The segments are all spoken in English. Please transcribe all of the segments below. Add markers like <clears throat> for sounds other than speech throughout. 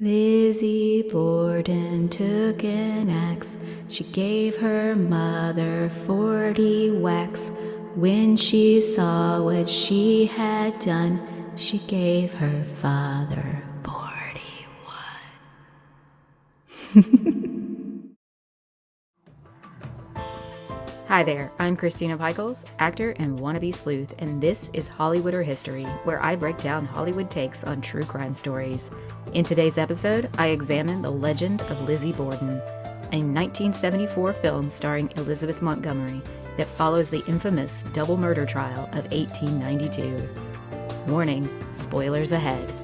Lizzie Borden took an axe. She gave her mother 40 whacks. When she saw what she had done, she gave her father 41. <laughs> Hi there, I'm Christina Pykles, actor and wannabe sleuth, and this is Hollywood or History, where I break down Hollywood takes on true crime stories. In today's episode, I examine The Legend of Lizzie Borden, a 1974 film starring Elizabeth Montgomery that follows the infamous double murder trial of 1892. Warning, spoilers ahead.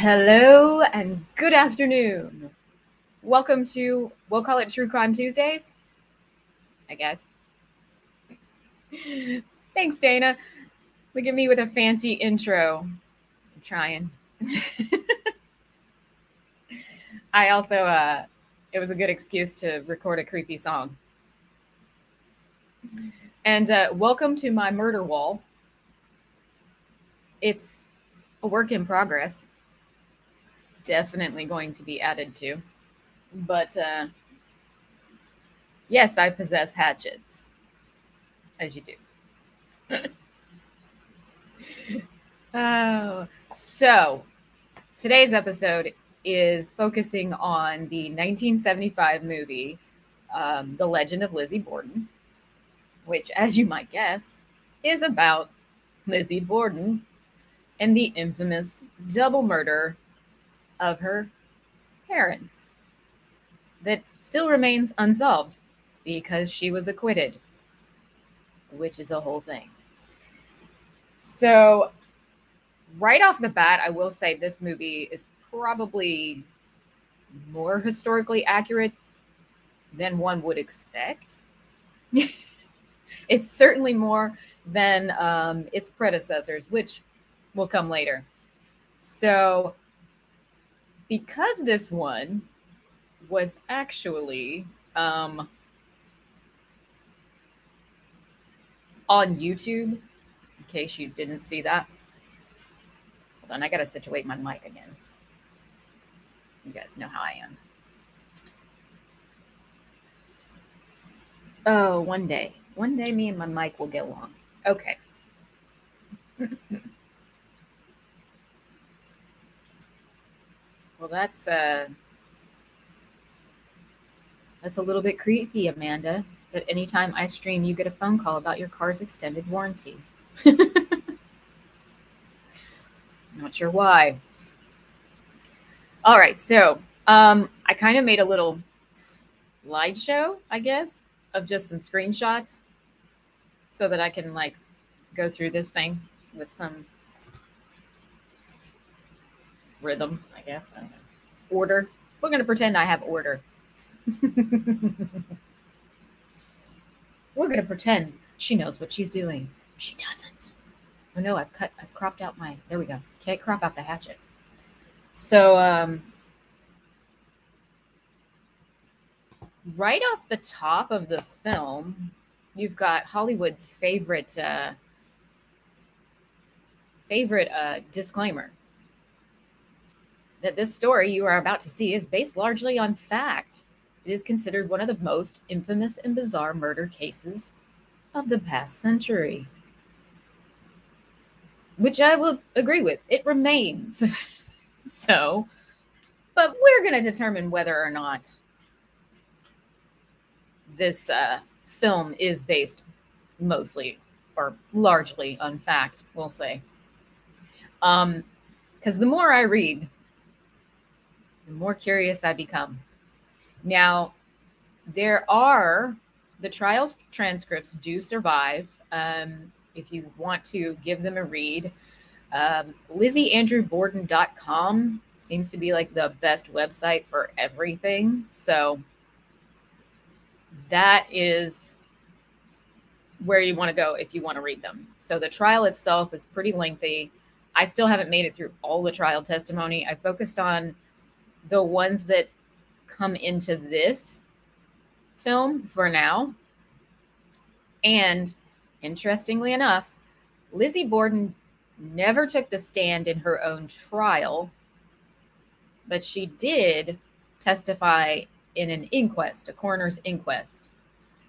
Hello and good afternoon. Welcome to, we'll call it True Crime Tuesdays, I guess. <laughs> Thanks, Dana. Look at me with a fancy intro. I'm trying. <laughs> I also, uh, it was a good excuse to record a creepy song. And uh, welcome to my murder wall. It's a work in progress definitely going to be added to. But uh, yes, I possess hatchets, as you do. <laughs> oh, so today's episode is focusing on the 1975 movie, um, The Legend of Lizzie Borden, which, as you might guess, is about Lizzie Borden and the infamous double murder of her parents that still remains unsolved because she was acquitted, which is a whole thing. So, right off the bat, I will say this movie is probably more historically accurate than one would expect. <laughs> it's certainly more than um, its predecessors, which will come later. So, because this one was actually um, on YouTube, in case you didn't see that. Hold on, I got to situate my mic again. You guys know how I am. Oh, one day. One day me and my mic will get along. Okay. <laughs> Well, that's uh that's a little bit creepy, Amanda. That anytime I stream, you get a phone call about your car's extended warranty. <laughs> Not sure why. All right, so um, I kind of made a little slideshow, I guess, of just some screenshots so that I can like go through this thing with some rhythm, guess. I. Order. We're going to pretend I have order. <laughs> We're going to pretend she knows what she's doing. She doesn't. Oh no, I've cut, I've cropped out my, there we go. Can't crop out the hatchet. So, um, right off the top of the film, you've got Hollywood's favorite, uh, favorite uh, disclaimer that this story you are about to see is based largely on fact. It is considered one of the most infamous and bizarre murder cases of the past century. Which I will agree with. It remains. <laughs> so, but we're going to determine whether or not this uh, film is based mostly or largely on fact, we'll say. Um, because the more I read, the more curious I become. Now, there are the trials transcripts do survive. Um, if you want to give them a read, um, lizzieandrewborden.com seems to be like the best website for everything. So that is where you want to go if you want to read them. So the trial itself is pretty lengthy. I still haven't made it through all the trial testimony. I focused on the ones that come into this film for now. And interestingly enough, Lizzie Borden never took the stand in her own trial, but she did testify in an inquest, a coroner's inquest,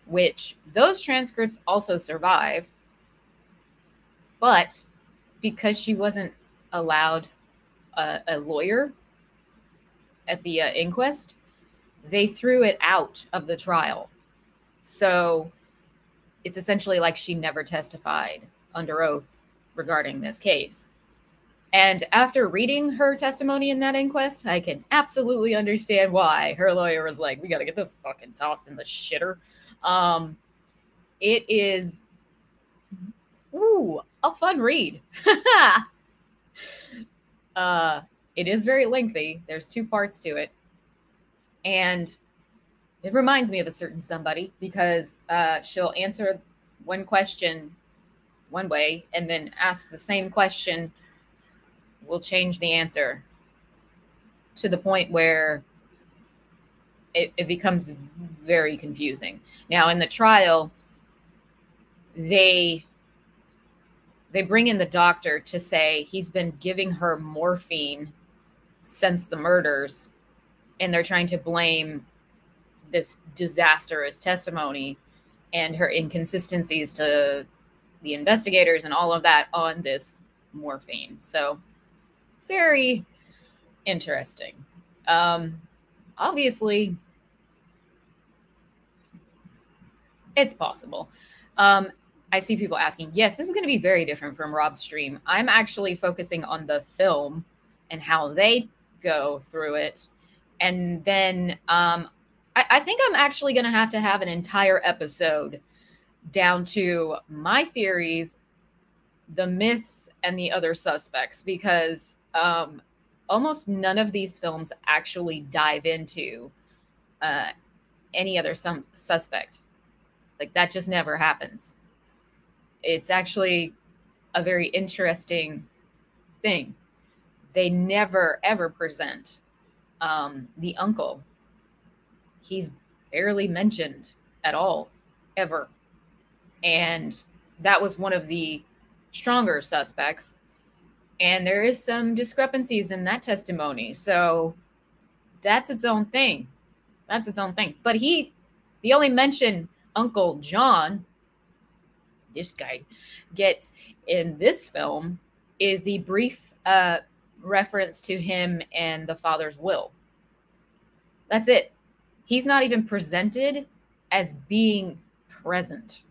which those transcripts also survive. But because she wasn't allowed a, a lawyer at the uh, inquest, they threw it out of the trial. So it's essentially like she never testified under oath regarding this case. And after reading her testimony in that inquest, I can absolutely understand why her lawyer was like, "We got to get this fucking tossed in the shitter." Um, it is, ooh, a fun read. <laughs> uh, it is very lengthy. There's two parts to it, and it reminds me of a certain somebody because uh, she'll answer one question one way and then ask the same question will change the answer to the point where it, it becomes very confusing. Now in the trial, they they bring in the doctor to say he's been giving her morphine since the murders and they're trying to blame this disastrous testimony and her inconsistencies to the investigators and all of that on this morphine. So very interesting. Um, obviously, it's possible. Um, I see people asking, yes, this is going to be very different from Rob's stream. I'm actually focusing on the film and how they go through it. And then um, I, I think I'm actually going to have to have an entire episode down to my theories, the myths, and the other suspects because um, almost none of these films actually dive into uh, any other some suspect. Like that just never happens. It's actually a very interesting thing. They never ever present um, the uncle. He's barely mentioned at all, ever. And that was one of the stronger suspects and there is some discrepancies in that testimony so that's its own thing that's its own thing but he the only mention uncle john this guy gets in this film is the brief uh, reference to him and the father's will that's it he's not even presented as being present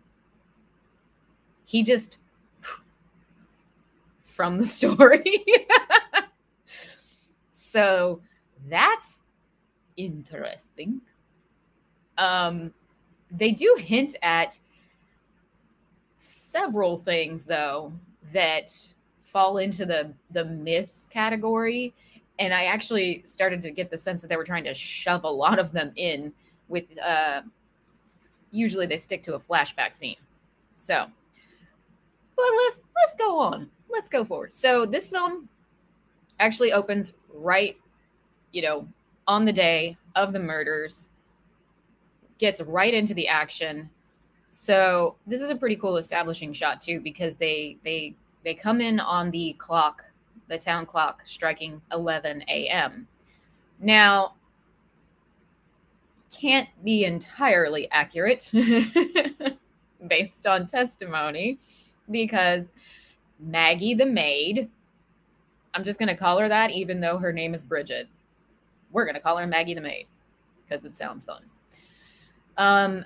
he just <laughs> from the story. <laughs> so that's interesting. Um, they do hint at several things though that fall into the the myths category and i actually started to get the sense that they were trying to shove a lot of them in with uh usually they stick to a flashback scene so but let's let's go on let's go forward. So this film actually opens right, you know, on the day of the murders, gets right into the action. So this is a pretty cool establishing shot too, because they they they come in on the clock, the town clock striking 11 a.m. Now, can't be entirely accurate <laughs> based on testimony because Maggie the maid. I'm just going to call her that, even though her name is Bridget. We're going to call her Maggie the maid because it sounds fun. Um,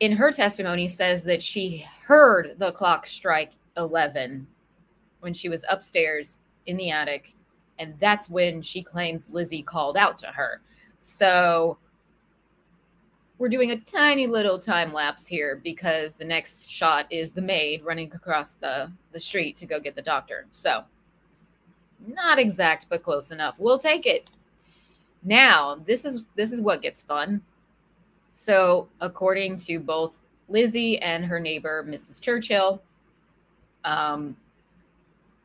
in her testimony, says that she heard the clock strike 11 when she was upstairs in the attic, and that's when she claims Lizzie called out to her. So we're doing a tiny little time lapse here because the next shot is the maid running across the, the street to go get the doctor. So, not exact, but close enough. We'll take it. Now, this is this is what gets fun. So, according to both Lizzie and her neighbor, Mrs. Churchill, um,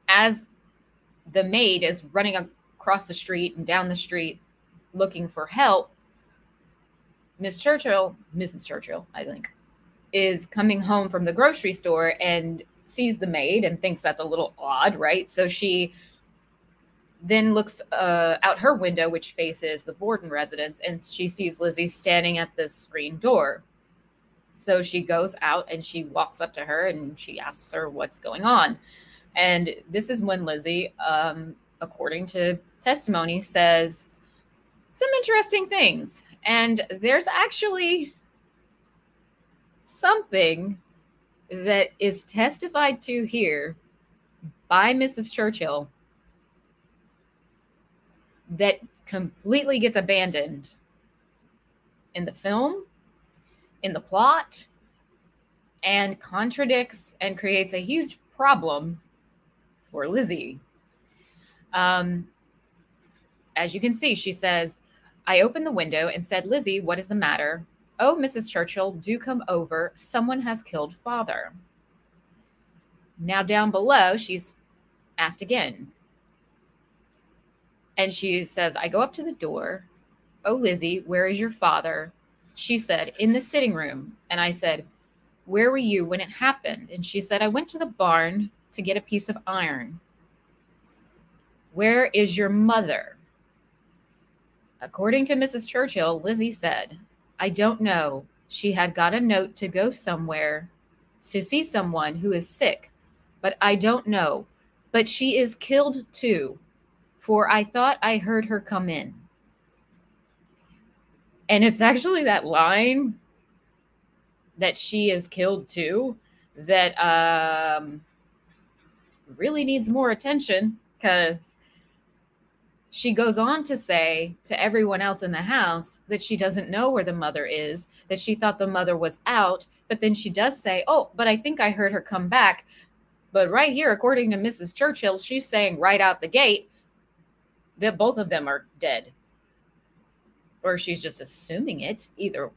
as the maid is running across the street and down the street looking for help, Miss Churchill, Mrs. Churchill, I think, is coming home from the grocery store and sees the maid and thinks that's a little odd, right? So she then looks uh, out her window, which faces the Borden residence, and she sees Lizzie standing at the screen door. So she goes out and she walks up to her and she asks her what's going on. And this is when Lizzie, um, according to testimony, says some interesting things. And there's actually something that is testified to here by Mrs. Churchill that completely gets abandoned in the film, in the plot, and contradicts and creates a huge problem for Lizzie. Um, as you can see, she says, I opened the window and said, Lizzie, what is the matter? Oh, Mrs. Churchill, do come over. Someone has killed father. Now, down below, she's asked again. And she says, I go up to the door. Oh, Lizzie, where is your father? She said, In the sitting room. And I said, Where were you when it happened? And she said, I went to the barn to get a piece of iron. Where is your mother? According to Mrs. Churchill, Lizzie said, I don't know. She had got a note to go somewhere to see someone who is sick, but I don't know. But she is killed too, for I thought I heard her come in. And it's actually that line that she is killed too that um, really needs more attention because she goes on to say to everyone else in the house that she doesn't know where the mother is, that she thought the mother was out. But then she does say, Oh, but I think I heard her come back. But right here, according to Mrs. Churchill, she's saying right out the gate that both of them are dead. Or she's just assuming it. Either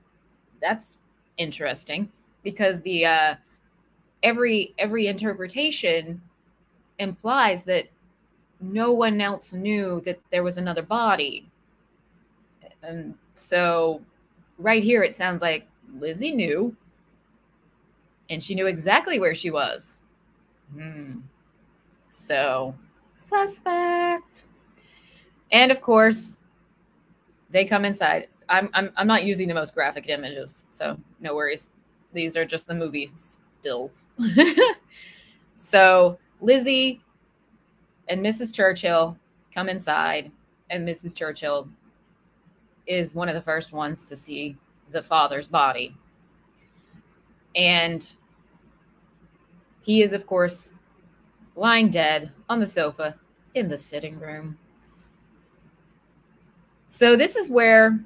that's interesting because the uh, every every interpretation implies that no one else knew that there was another body. And so right here it sounds like Lizzie knew and she knew exactly where she was. Hmm. So suspect. And of course, they come inside. I'm, I'm I'm not using the most graphic images, so no worries. These are just the movie stills. <laughs> so Lizzie and Mrs. Churchill come inside, and Mrs. Churchill is one of the first ones to see the father's body. And he is, of course, lying dead on the sofa in the sitting room. So, this is where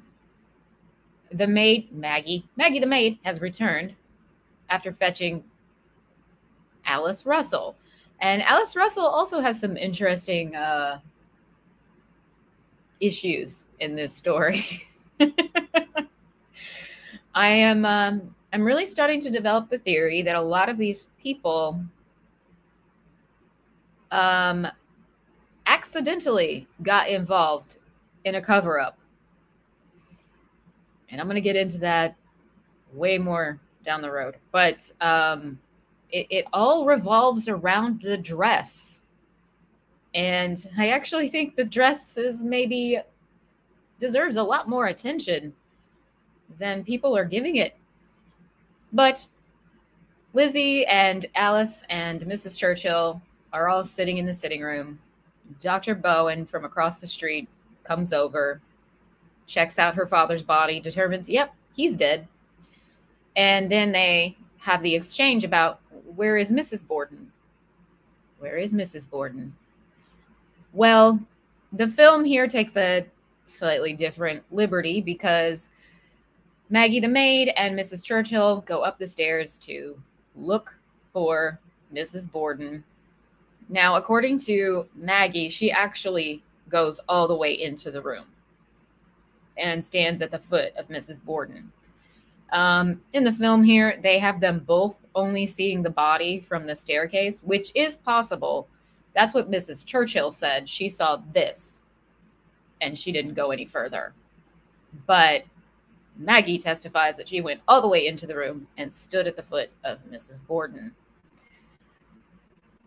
the maid, Maggie, Maggie the maid, has returned after fetching Alice Russell. And Alice Russell also has some interesting uh, issues in this story. <laughs> I am um, I'm really starting to develop the theory that a lot of these people um, accidentally got involved in a cover up. And I'm going to get into that way more down the road. But um, it, it all revolves around the dress. And I actually think the dress is maybe deserves a lot more attention than people are giving it. But Lizzie and Alice and Mrs. Churchill are all sitting in the sitting room. Dr. Bowen from across the street comes over, checks out her father's body, determines, yep, he's dead. And then they have the exchange about where is Mrs. Borden? Where is Mrs. Borden? Well, the film here takes a slightly different liberty because Maggie the maid and Mrs. Churchill go up the stairs to look for Mrs. Borden. Now, according to Maggie, she actually goes all the way into the room and stands at the foot of Mrs. Borden. Um, in the film here, they have them both only seeing the body from the staircase, which is possible. That's what Mrs. Churchill said. She saw this and she didn't go any further. But Maggie testifies that she went all the way into the room and stood at the foot of Mrs. Borden.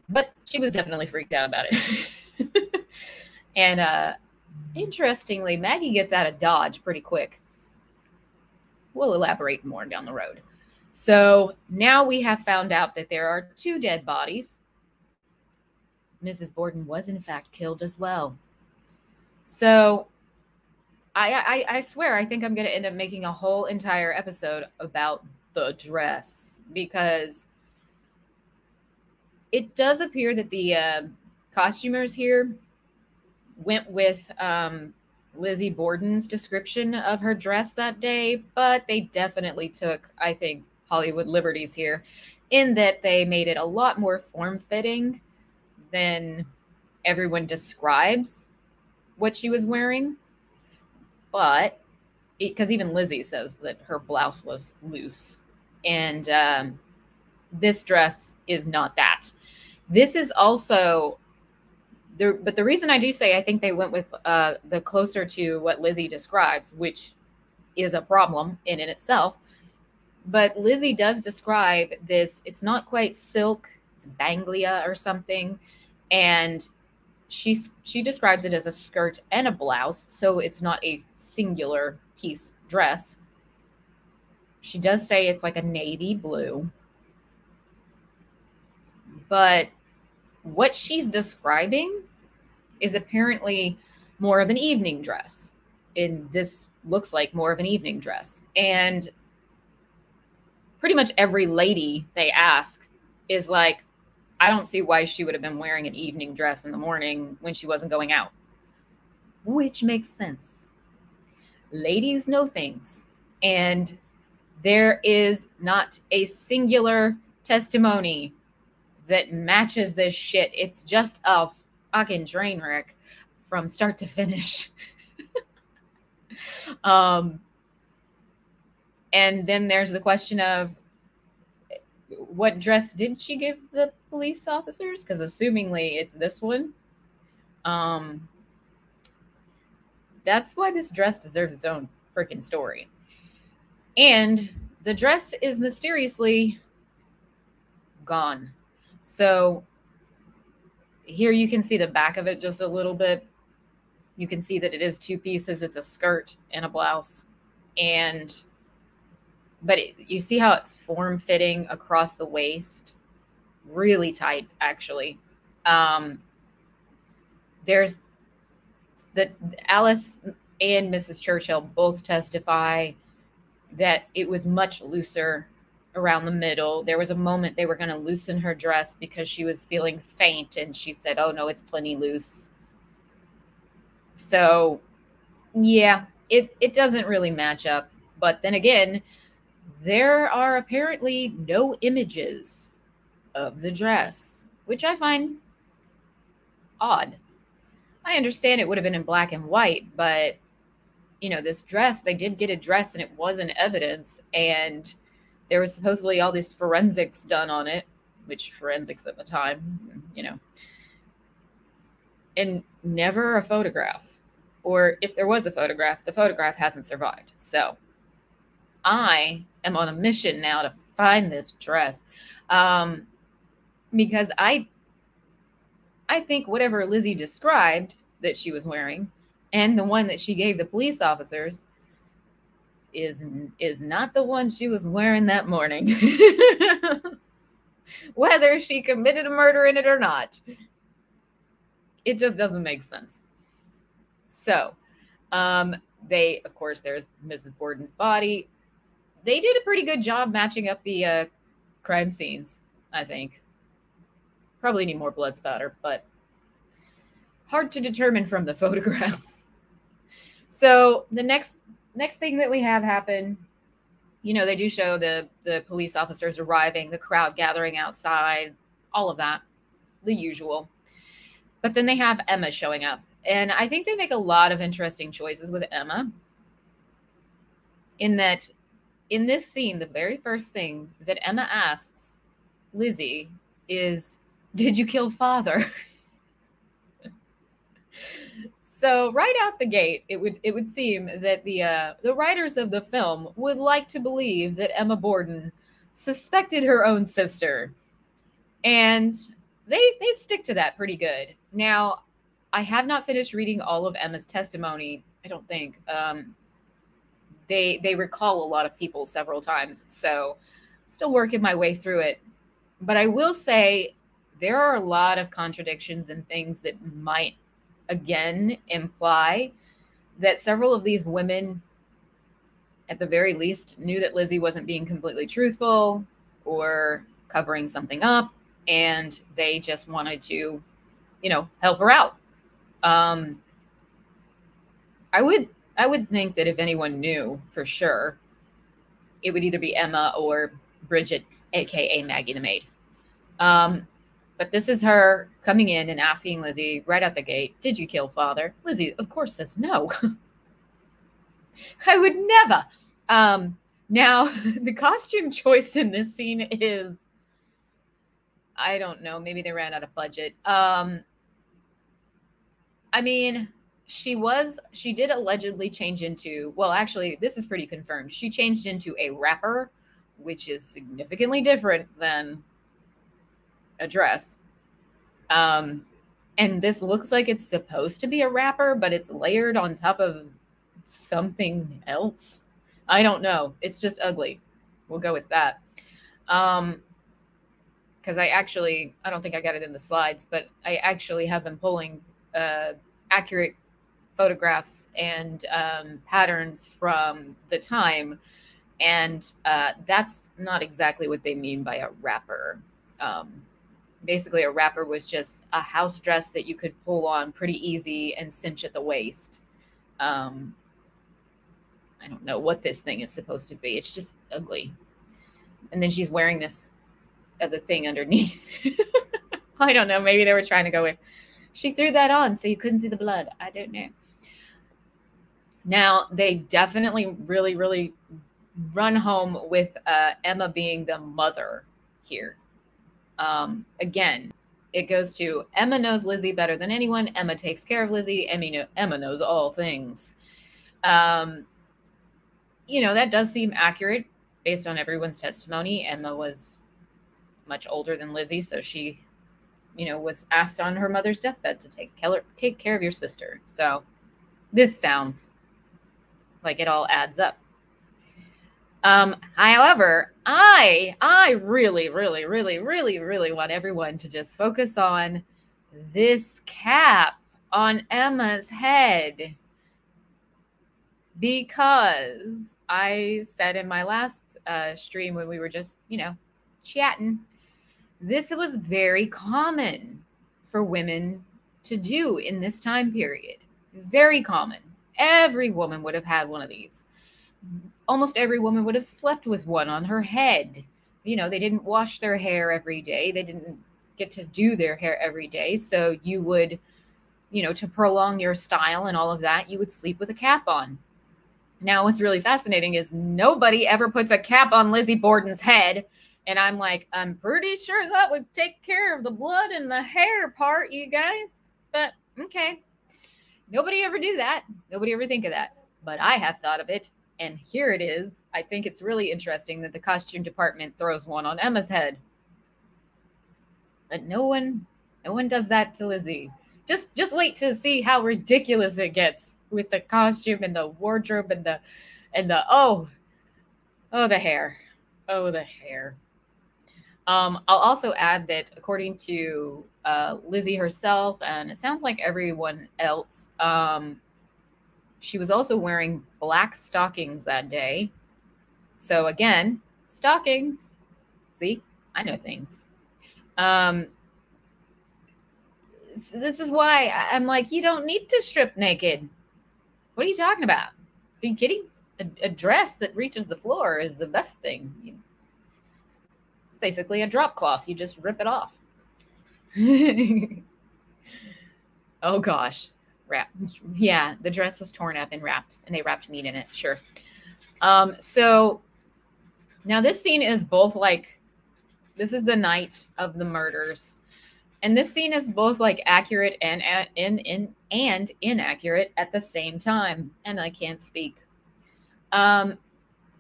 But she was definitely freaked out about it. <laughs> and uh, interestingly, Maggie gets out of Dodge pretty quick. We'll elaborate more down the road. So now we have found out that there are two dead bodies. Mrs. Borden was, in fact, killed as well. So I, I, I swear, I think I'm going to end up making a whole entire episode about the dress because it does appear that the uh, costumers here went with um, Lizzie Borden's description of her dress that day, but they definitely took, I think, Hollywood liberties here in that they made it a lot more form fitting than everyone describes what she was wearing. But because even Lizzie says that her blouse was loose. And um, this dress is not that. This is also there, but the reason I do say I think they went with uh, the closer to what Lizzie describes, which is a problem in, in itself. But Lizzie does describe this, it's not quite silk, it's banglia or something. And she's she describes it as a skirt and a blouse, so it's not a singular piece dress. She does say it's like a navy blue. But what she's describing is apparently more of an evening dress. And this looks like more of an evening dress. And pretty much every lady they ask is like, I don't see why she would have been wearing an evening dress in the morning when she wasn't going out. Which makes sense. Ladies know things. And there is not a singular testimony that matches this shit. It's just a fucking train wreck from start to finish. <laughs> um, and then there's the question of what dress did she give the police officers? Because assumingly it's this one. Um, that's why this dress deserves its own freaking story. And the dress is mysteriously gone. So here you can see the back of it just a little bit. You can see that it is two pieces. It's a skirt and a blouse. And but it, you see how it's form fitting across the waist really tight actually um there's the alice and mrs churchill both testify that it was much looser around the middle there was a moment they were going to loosen her dress because she was feeling faint and she said oh no it's plenty loose so yeah it it doesn't really match up but then again there are apparently no images of the dress, which I find odd. I understand it would have been in black and white, but you know, this dress, they did get a dress and it wasn't evidence. And there was supposedly all these forensics done on it, which forensics at the time, you know, and never a photograph. Or if there was a photograph, the photograph hasn't survived. So I am on a mission now to find this dress. Um, because I I think whatever Lizzie described that she was wearing and the one that she gave the police officers is is not the one she was wearing that morning. <laughs> Whether she committed a murder in it or not. It just doesn't make sense. So, um, they, of course, there's Mrs. Borden's body they did a pretty good job matching up the uh, crime scenes, I think. Probably need more blood spatter, but hard to determine from the <laughs> photographs. So the next next thing that we have happen, you know, they do show the the police officers arriving, the crowd gathering outside, all of that, the usual. But then they have Emma showing up. And I think they make a lot of interesting choices with Emma in that in this scene, the very first thing that Emma asks Lizzie is, Did you kill father? <laughs> so right out the gate, it would it would seem that the uh, the writers of the film would like to believe that Emma Borden suspected her own sister, and they they stick to that pretty good. Now, I have not finished reading all of Emma's testimony. I don't think. Um, they they recall a lot of people several times, so I'm still working my way through it. But I will say there are a lot of contradictions and things that might again imply that several of these women at the very least knew that Lizzie wasn't being completely truthful or covering something up and they just wanted to you know help her out. Um i would i would think that if anyone knew for sure it would either be emma or bridget aka maggie the maid. Um but this is her coming in and asking Lizzie right at the gate, Did you kill father? Lizzie, of course, says no. <laughs> I would never. Um, now, <laughs> the costume choice in this scene is I don't know, maybe they ran out of budget. Um, I mean, she was she did allegedly change into well actually this is pretty confirmed she changed into a wrapper which is significantly different than a dress. Um, and this looks like it's supposed to be a wrapper, but it's layered on top of something else. I don't know. It's just ugly. We'll go with that. Um, because I actually, I don't think I got it in the slides, but I actually have been pulling uh, accurate photographs and um, patterns from the time. And uh, that's not exactly what they mean by a wrapper. Um, basically a wrapper was just a house dress that you could pull on pretty easy and cinch at the waist. Um, I don't know what this thing is supposed to be. It's just ugly. And then she's wearing this other thing underneath. <laughs> I don't know. Maybe they were trying to go with. She threw that on so you couldn't see the blood. I don't know. Now they definitely really, really run home with uh, Emma being the mother here. Um, again, it goes to Emma knows Lizzie better than anyone. Emma takes care of Lizzie. Emma, Emma knows all things. Um, you know, that does seem accurate based on everyone's testimony. Emma was much older than Lizzie, so she, you know, was asked on her mother's deathbed to take care, take care of your sister. So this sounds like it all adds up. Um, however, I I really, really, really, really, really want everyone to just focus on this cap on Emma's head. Because I said in my last uh, stream when we were just, you know, chatting, this was very common for women to do in this time period. Very common. Every woman would have had one of these almost every woman would have slept with one on her head. You know, they didn't wash their hair every day. They didn't get to do their hair every day. So you would, you know, to prolong your style and all of that, you would sleep with a cap on. Now, what's really fascinating is nobody ever puts a cap on Lizzie Borden's head. And I'm like, I'm pretty sure that would take care of the blood and the hair part, you guys. But okay. Nobody ever do that. Nobody ever think of that. But I have thought of it and here it is. I think it's really interesting that the costume department throws one on Emma's head. But no one no one does that to Lizzie. Just just wait to see how ridiculous it gets with the costume and the wardrobe and the and the oh oh the hair. Oh the hair. Um, I'll also add that according to uh, Lizzie herself, and it sounds like everyone else, um, she was also wearing black stockings that day. So again, stockings. See, I know things. Um, this is why I'm like, you don't need to strip naked. What are you talking about? Are you kidding? A, a dress that reaches the floor is the best thing. It's basically a drop cloth. You just rip it off. <laughs> oh gosh wrapped. Yeah, the dress was torn up and wrapped, and they wrapped meat in it. Sure. Um, so now this scene is both like this is the night of the murders. and this scene is both like accurate and in in and inaccurate at the same time and i can't speak um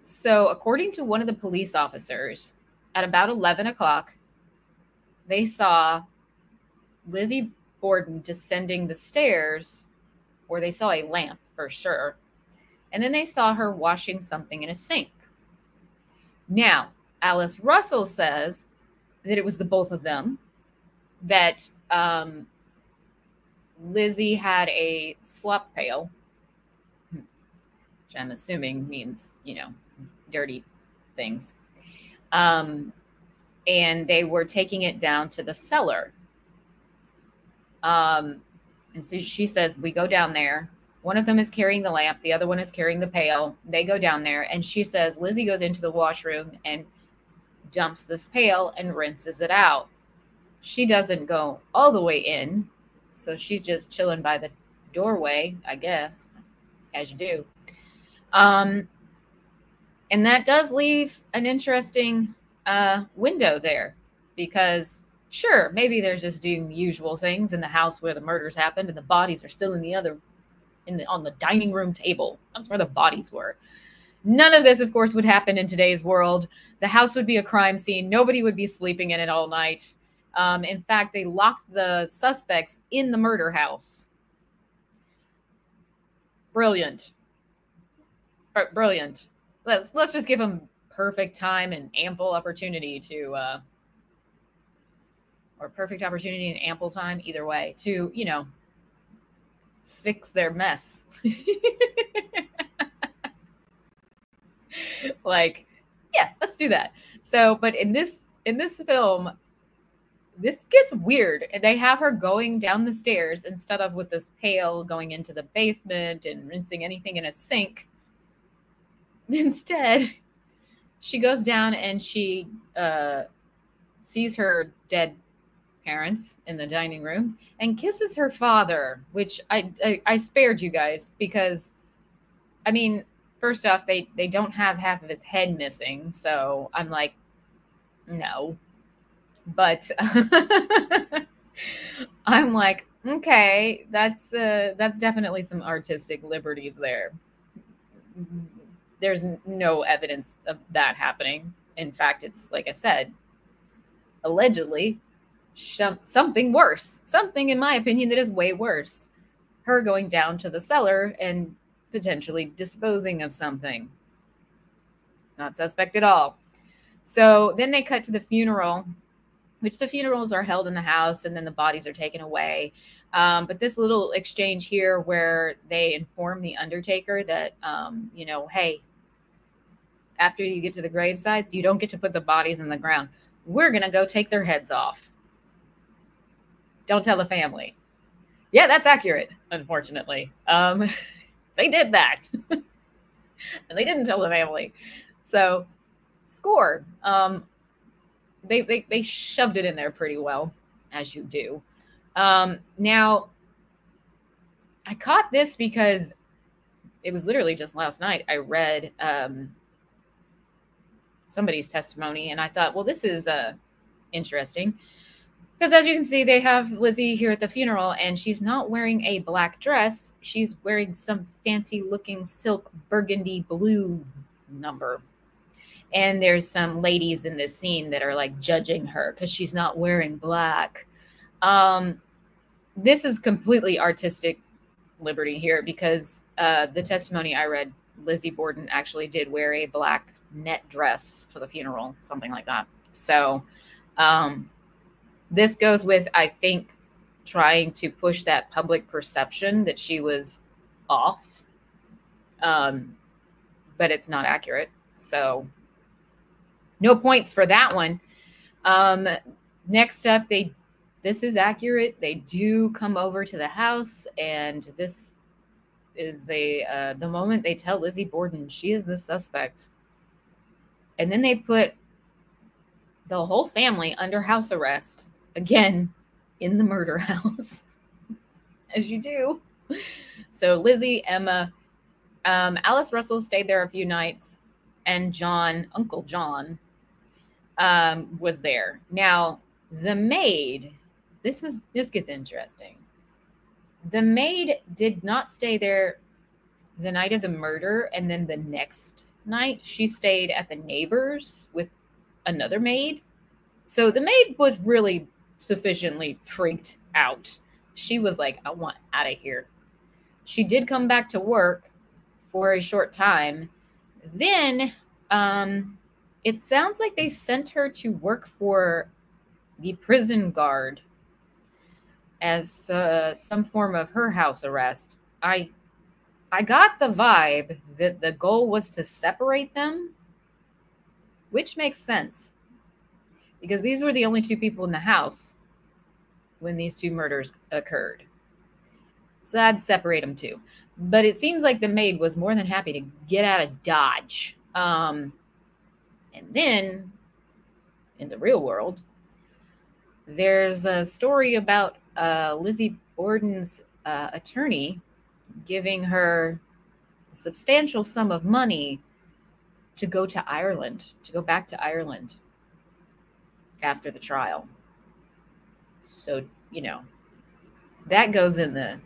so according to one of the police officers at about 11 o'clock they saw lizzie borden descending the stairs or they saw a lamp for sure and then they saw her washing something in a sink now alice russell says that it was the both of them that um, Lizzie had a slop pail, which I'm assuming means, you know, dirty things. Um, and they were taking it down to the cellar. Um, and so she says, We go down there. One of them is carrying the lamp, the other one is carrying the pail. They go down there, and she says, Lizzie goes into the washroom and dumps this pail and rinses it out she doesn't go all the way in. So she's just chilling by the doorway, I guess, as you do. Um, and that does leave an interesting uh, window there because sure, maybe they're just doing the usual things in the house where the murders happened and the bodies are still in the other in the on the dining room table. That's where the bodies were. None of this, of course, would happen in today's world. The house would be a crime scene. Nobody would be sleeping in it all night. Um, in fact, they locked the suspects in the murder house. Brilliant. Br- brilliant. Let's let's just give them perfect time and ample opportunity to uh, or perfect opportunity and ample time either way to, you know, fix their mess. <laughs> like, yeah, let's do that. So, but in this in this film, this gets weird. and They have her going down the stairs instead of with this pail going into the basement and rinsing anything in a sink. <laughs> Instead, she goes down and she uh, sees her dead parents in the dining room and kisses her father, which I, I, I spared you guys because, I mean, first off, they they don't have half of his head missing, so I'm like, no, but <laughs> I'm like, okay, that's uh, that's definitely some artistic liberties there. There's no evidence of that happening. In fact, it's like I said, allegedly something worse. Something, in my opinion, that is way worse. Her going down to the cellar and potentially disposing of something. Not suspect at all. So then they cut to the funeral which the funerals are held in the house and then the bodies are taken away. Um, but this little exchange here where they inform the undertaker that, um, you know, hey, after you get to the gravesites, you don't get to put the bodies in the ground. We're going to go take their heads off. Don't tell the family. Yeah, that's accurate, unfortunately. Um, <laughs> they did that. <laughs> and they didn't tell the family. So, score. Um, they, they they shoved it in there pretty well, as you do. Um, now, I caught this because it was literally just last night. I read um, somebody's testimony, and I thought, well, this is uh, interesting because as you can see, they have Lizzie here at the funeral, and she's not wearing a black dress. She's wearing some fancy looking silk burgundy blue number. And there's some ladies in this scene that are like judging her because she's not wearing black. Um this is completely artistic liberty here because uh the testimony i read lizzie borden actually did wear a black net dress to the funeral something like that. So um this goes with i think trying to push that public perception that she was off um but it's not accurate so no points for that one. Um, next up, they this is accurate. They do come over to the house, and this is the uh, the moment they tell Lizzie Borden she is the suspect, and then they put the whole family under house arrest again in the murder house, <laughs> as you do. So Lizzie, Emma, um, Alice Russell stayed there a few nights, and John, Uncle John, um, was there. Now, the maid this is this gets interesting. The maid did not stay there the night of the murder, and then the next night she stayed at the neighbors with another maid. So the maid was really sufficiently freaked out. She was like, I want out of here. She did come back to work for a short time. Then um, it sounds like they sent her to work for the prison guard as uh, some form of her house arrest. I I got the vibe that the goal was to separate them, which makes sense because these were the only two people in the house when these two murders occurred. So I'd separate them too. But it seems like the maid was more than happy to get out of Dodge. Um, and then in the real world, there's a story about uh, Lizzie Borden's uh, attorney giving her a substantial sum of money to go to Ireland, to go back to Ireland after the trial. So, you know, that goes in the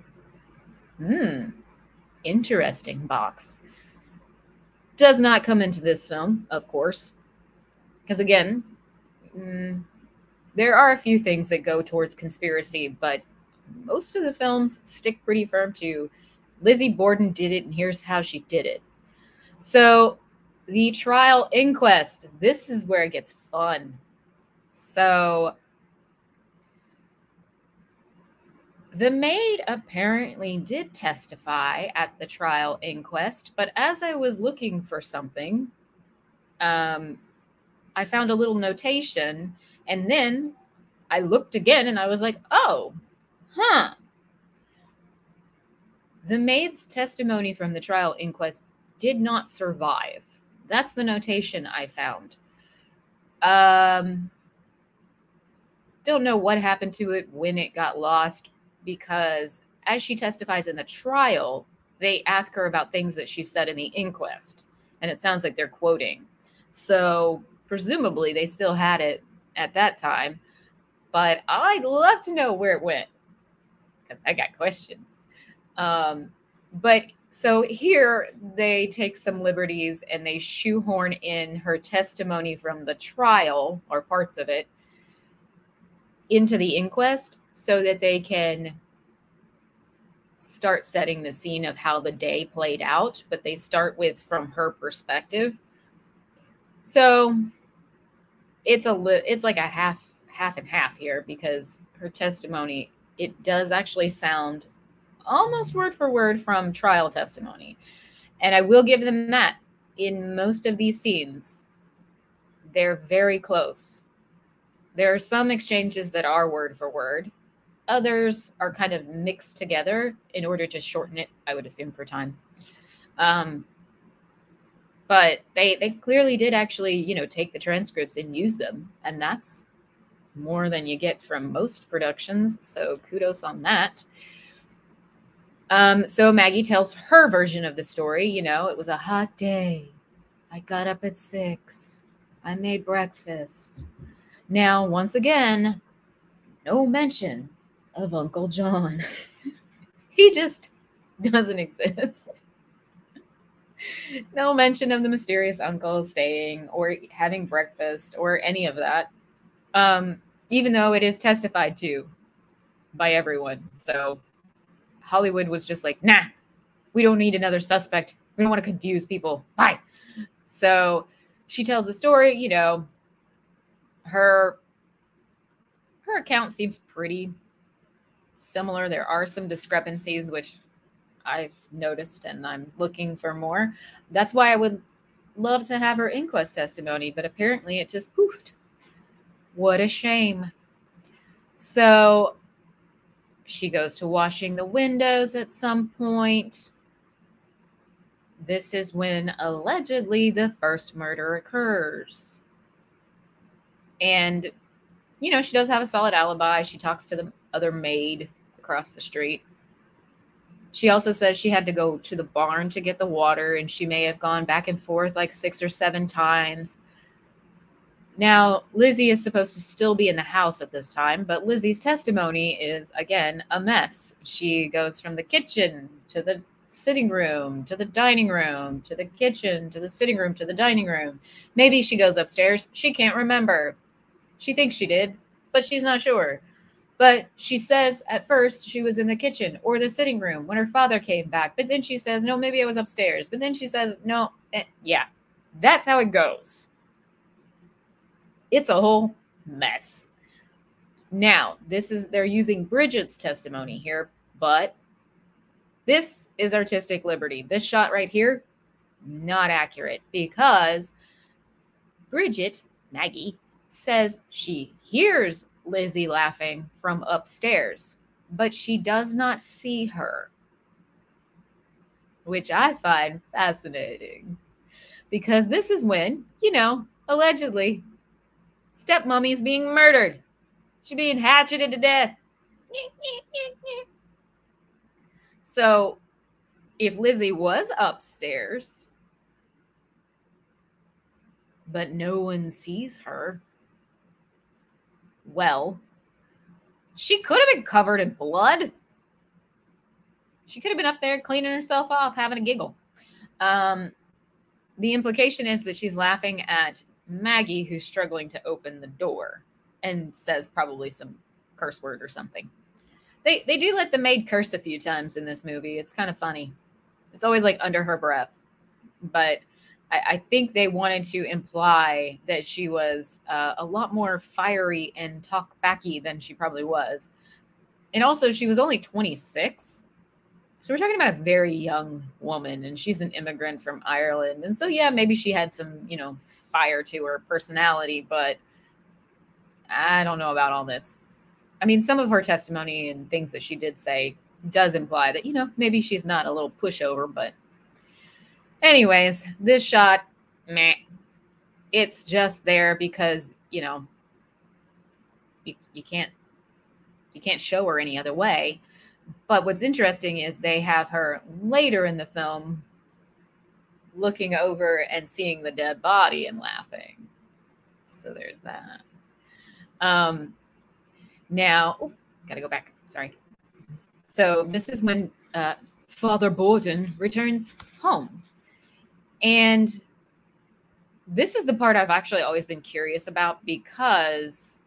hmm, interesting box. Does not come into this film, of course, because again, mm, there are a few things that go towards conspiracy, but most of the films stick pretty firm to Lizzie Borden did it, and here's how she did it. So, the trial inquest, this is where it gets fun. So, the maid apparently did testify at the trial inquest, but as I was looking for something, um, I found a little notation, and then I looked again and I was like, oh, huh. The maid's testimony from the trial inquest did not survive. That's the notation I found. Um, don't know what happened to it when it got lost because as she testifies in the trial, they ask her about things that she said in the inquest. And it sounds like they're quoting. So presumably they still had it at that time. But I'd love to know where it went because I got questions. Um, but so here they take some liberties and they shoehorn in her testimony from the trial or parts of it into the inquest so that they can start setting the scene of how the day played out but they start with from her perspective so it's a li- it's like a half half and half here because her testimony it does actually sound almost word for word from trial testimony. And I will give them that. In most of these scenes, they're very close. There are some exchanges that are word for word. Others are kind of mixed together in order to shorten it, I would assume, for time. Um, but they they clearly did actually, you know, take the transcripts and use them, and that's more than you get from most productions. So kudos on that. Um, so Maggie tells her version of the story. You know, it was a hot day. I got up at six. I made breakfast. Now, once again, no mention of Uncle John. <laughs> he just doesn't exist. no mention of the mysterious uncle staying or having breakfast or any of that. Um, even though it is testified to by everyone. So Hollywood was just like, nah, we don't need another suspect. We don't want to confuse people. Bye. So she tells the story, you know, her her account seems pretty similar. There are some discrepancies which I've noticed and I'm looking for more. That's why I would love to have her inquest testimony, but apparently it just poofed. What a shame. So she goes to washing the windows at some point. This is when allegedly the first murder occurs. And, you know, she does have a solid alibi. She talks to the other maid across the street. She also says she had to go to the barn to get the water, and she may have gone back and forth like six or seven times. Now, Lizzie is supposed to still be in the house at this time, but Lizzie's testimony is again a mess. She goes from the kitchen to the sitting room to the dining room to the kitchen to the sitting room to the dining room. Maybe she goes upstairs. She can't remember. She thinks she did, but she's not sure. But she says at first she was in the kitchen or the sitting room when her father came back. But then she says, no, maybe I was upstairs. But then she says, no, eh, yeah, that's how it goes. It's a whole mess. Now, this is, they're using Bridget's testimony here, but this is artistic liberty. This shot right here, not accurate because Bridget, Maggie, says she hears Lizzie laughing from upstairs, but she does not see her, which I find fascinating because this is when, you know, allegedly, stepmummy's being murdered. She's being hatcheted to death. <laughs> So if Lizzie was upstairs, but no one sees her, well, she could have been covered in blood. She could have been up there cleaning herself off, having a giggle. Um, the implication is that she's laughing at Maggie, who's struggling to open the door and says probably some curse word or something. They they do let the maid curse a few times in this movie. It's kind of funny. It's always like under her breath, but I, I think they wanted to imply that she was uh, a lot more fiery and talk backy than she probably was. And also, she was only 26. So we're talking about a very young woman, and she's an immigrant from Ireland. And so, yeah, maybe she had some, you know, fire to her personality, but I don't know about all this. I mean, some of her testimony and things that she did say does imply that, you know, maybe she's not a little pushover, but anyways, this shot, meh. It's just there because, you know, you, you can't you can't show her any other way. But what's interesting is they have her later in the film looking over and seeing the dead body and laughing. So there's that. Um, now, oh, gotta go back. Sorry. So this is when uh, Father Borden returns home. And this is the part I've actually always been curious about because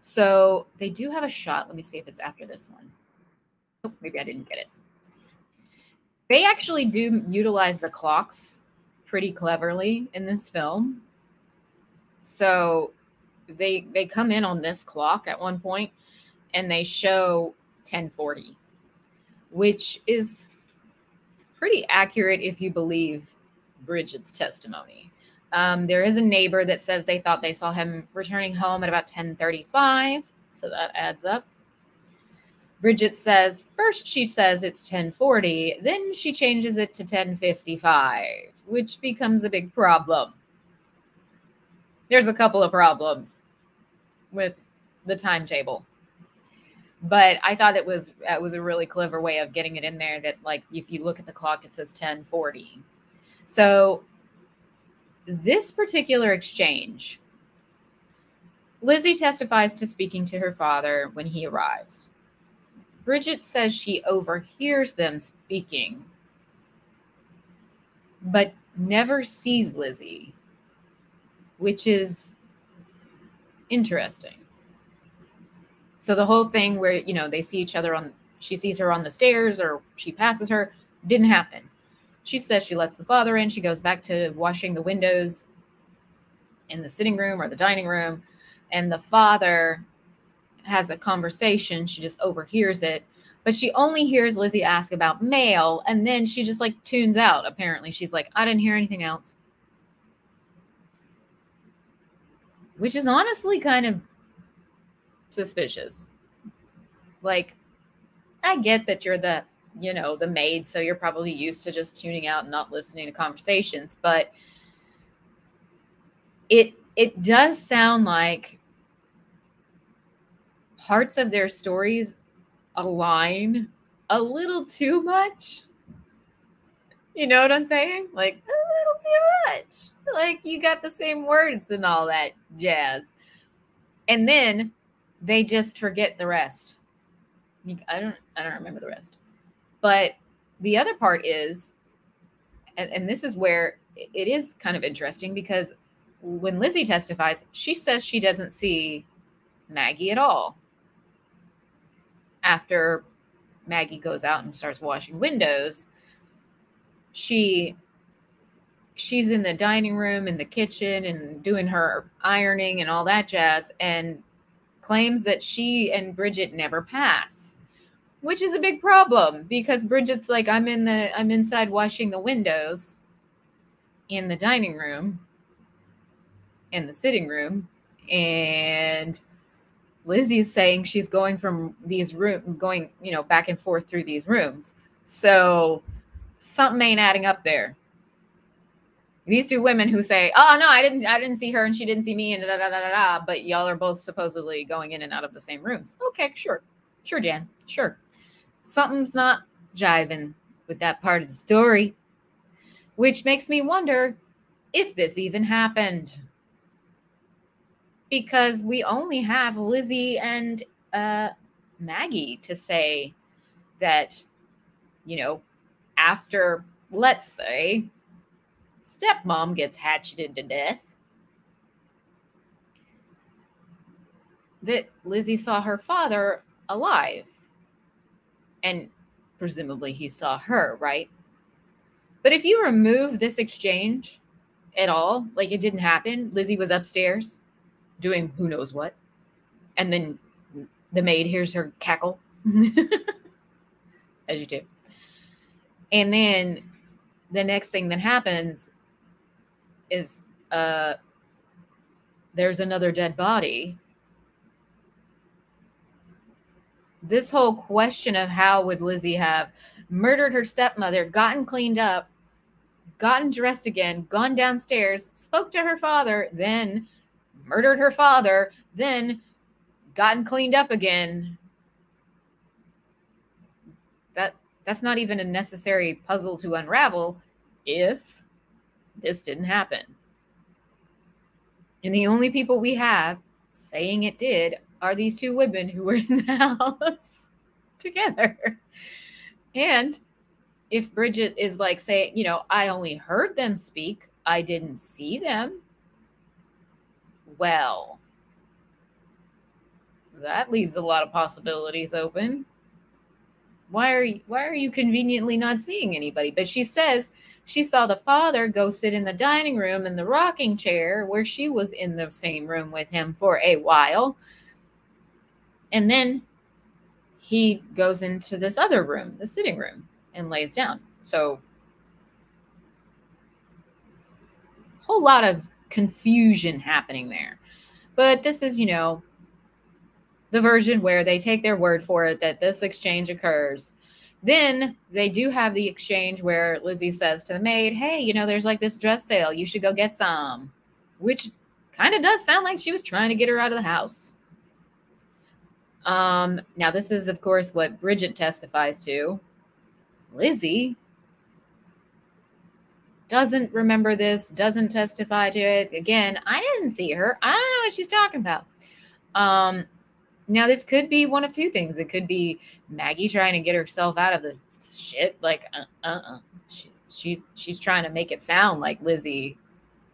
so they do have a shot. Let me see if it's after this one. Oh, maybe I didn't get it. They actually do utilize the clocks pretty cleverly in this film. So they they come in on this clock at one point and they show 1040 which is pretty accurate if you believe bridget's testimony. Um, there is a neighbor that says they thought they saw him returning home at about 1035 so that adds up. Bridget says first she says it's 1040 then she changes it to 1055 which becomes a big problem. There's a couple of problems with the timetable but i thought it was it was a really clever way of getting it in there that like if you look at the clock it says 1040 so this particular exchange lizzie testifies to speaking to her father when he arrives bridget says she overhears them speaking but never sees lizzie which is interesting. So the whole thing where, you know, they see each other on, she sees her on the stairs or she passes her, didn't happen. She says she lets the father in. She goes back to washing the windows in the sitting room or the dining room. And the father has a conversation. She just overhears it. But she only hears Lizzie ask about mail. And then she just like tunes out. Apparently, she's like, I didn't hear anything else. which is honestly kind of suspicious. Like, I get that you're the, you know, the maid, so you're probably used to just tuning out and not listening to conversations, but it it does sound like parts of their stories align a little too much. You know what I'm saying? Like a little too much. Like you got the same words and all that jazz. And then they just forget the rest. I don't I don't remember the rest. But the other part is and, and this is where it is kind of interesting because when Lizzie testifies, she says she doesn't see Maggie at all. After Maggie goes out and starts washing windows, she she's in the dining room in the kitchen and doing her ironing and all that jazz and claims that she and Bridget never pass which is a big problem because Bridget's like I'm in the I'm inside washing the windows in the dining room in the sitting room and Lizzie's saying she's going from these room going, you know, back and forth through these rooms. So something ain't adding up there. These two women who say, "Oh no, I didn't, I didn't see her, and she didn't see me," and da da da da da. But y'all are both supposedly going in and out of the same rooms. Okay, sure, sure, Jan, sure. Something's not jiving with that part of the story, which makes me wonder if this even happened. Because we only have Lizzie and uh, Maggie to say that, you know, after, let's say, stepmom gets hatcheted to death, that Lizzie saw her father alive. And presumably he saw her, right? But if you remove this exchange at all, like it didn't happen, Lizzie was upstairs doing who knows what. And then the maid hears her cackle, <laughs> as you do. And then the next thing that happens is uh, there's another dead body. This whole question of how would Lizzie have murdered her stepmother, gotten cleaned up, gotten dressed again, gone downstairs, spoke to her father, then murdered her father, then gotten cleaned up again. That that's not even a necessary puzzle to unravel if this didn't happen. And the only people we have saying it did are these two women who were <laughs> in the house <laughs> together. And if Bridget is like saying, you know, I only heard them speak, I didn't see them. Well, that leaves a lot of possibilities open why are you why are you conveniently not seeing anybody? But she says she saw the father go sit in the dining room in the rocking chair where she was in the same room with him for a while. And then he goes into this other room the sitting room and lays down. So whole lot of confusion happening there. But this is you know the version where they take their word for it that this exchange occurs. Then they do have the exchange where Lizzie says to the maid, Hey, you know, there's like this dress sale. You should go get some, which kind of does sound like she was trying to get her out of the house. Um, now, this is, of course, what Bridget testifies to. Lizzie doesn't remember this, doesn't testify to it. Again, I didn't see her. I don't know what she's talking about. Um, now, this could be one of two things. It could be Maggie trying to get herself out of the shit. Like, uh, uh, uh. She, she, she's trying to make it sound like Lizzie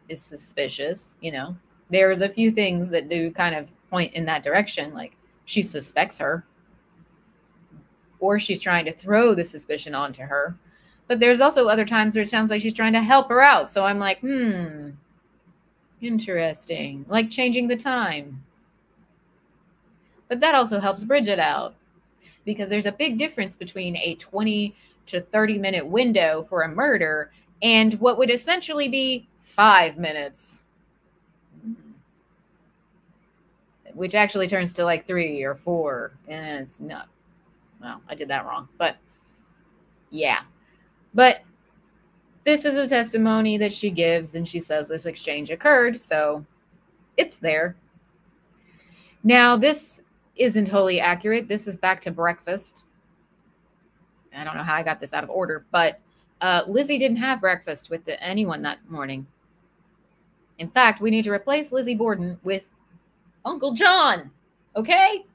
is suspicious. You know, there's a few things that do kind of point in that direction. Like, she suspects her, or she's trying to throw the suspicion onto her. But there's also other times where it sounds like she's trying to help her out. So I'm like, hmm, interesting. Like changing the time but that also helps Bridget out because there's a big difference between a 20 to 30 minute window for a murder and what would essentially be five minutes, which actually turns to like three or four. And it's not, well, I did that wrong, but yeah. But this is a testimony that she gives, and she says this exchange occurred. So it's there. Now, this isn't wholly accurate. This is back to breakfast. I don't know how I got this out of order, but Uh, Lizzie didn't have breakfast with the, anyone that morning. In fact, we need to replace Lizzie Borden with Uncle John. Okay?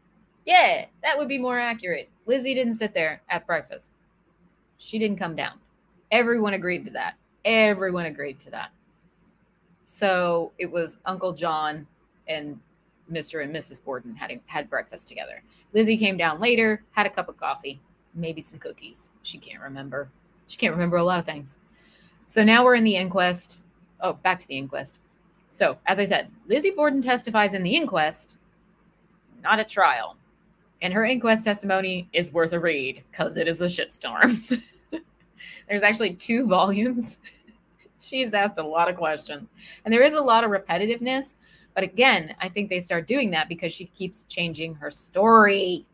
Yeah, that would be more accurate. Lizzie didn't sit there at breakfast. She didn't come down. Everyone agreed to that. Everyone agreed to that. So it was Uncle John and Mr. and Mrs. Borden had had breakfast together. Lizzie came down later, had a cup of coffee, maybe some cookies. She can't remember. She can't remember a lot of things. So now we're in the inquest. Oh, back to the inquest. So, as I said, Lizzie Borden testifies in the inquest, not a trial. And her inquest testimony is worth a read because it is a shitstorm. <laughs> There's actually two <laughs> volumes. She's asked a lot of questions, and there is a lot of repetitiveness. But again, I think they start doing that because she keeps changing her story.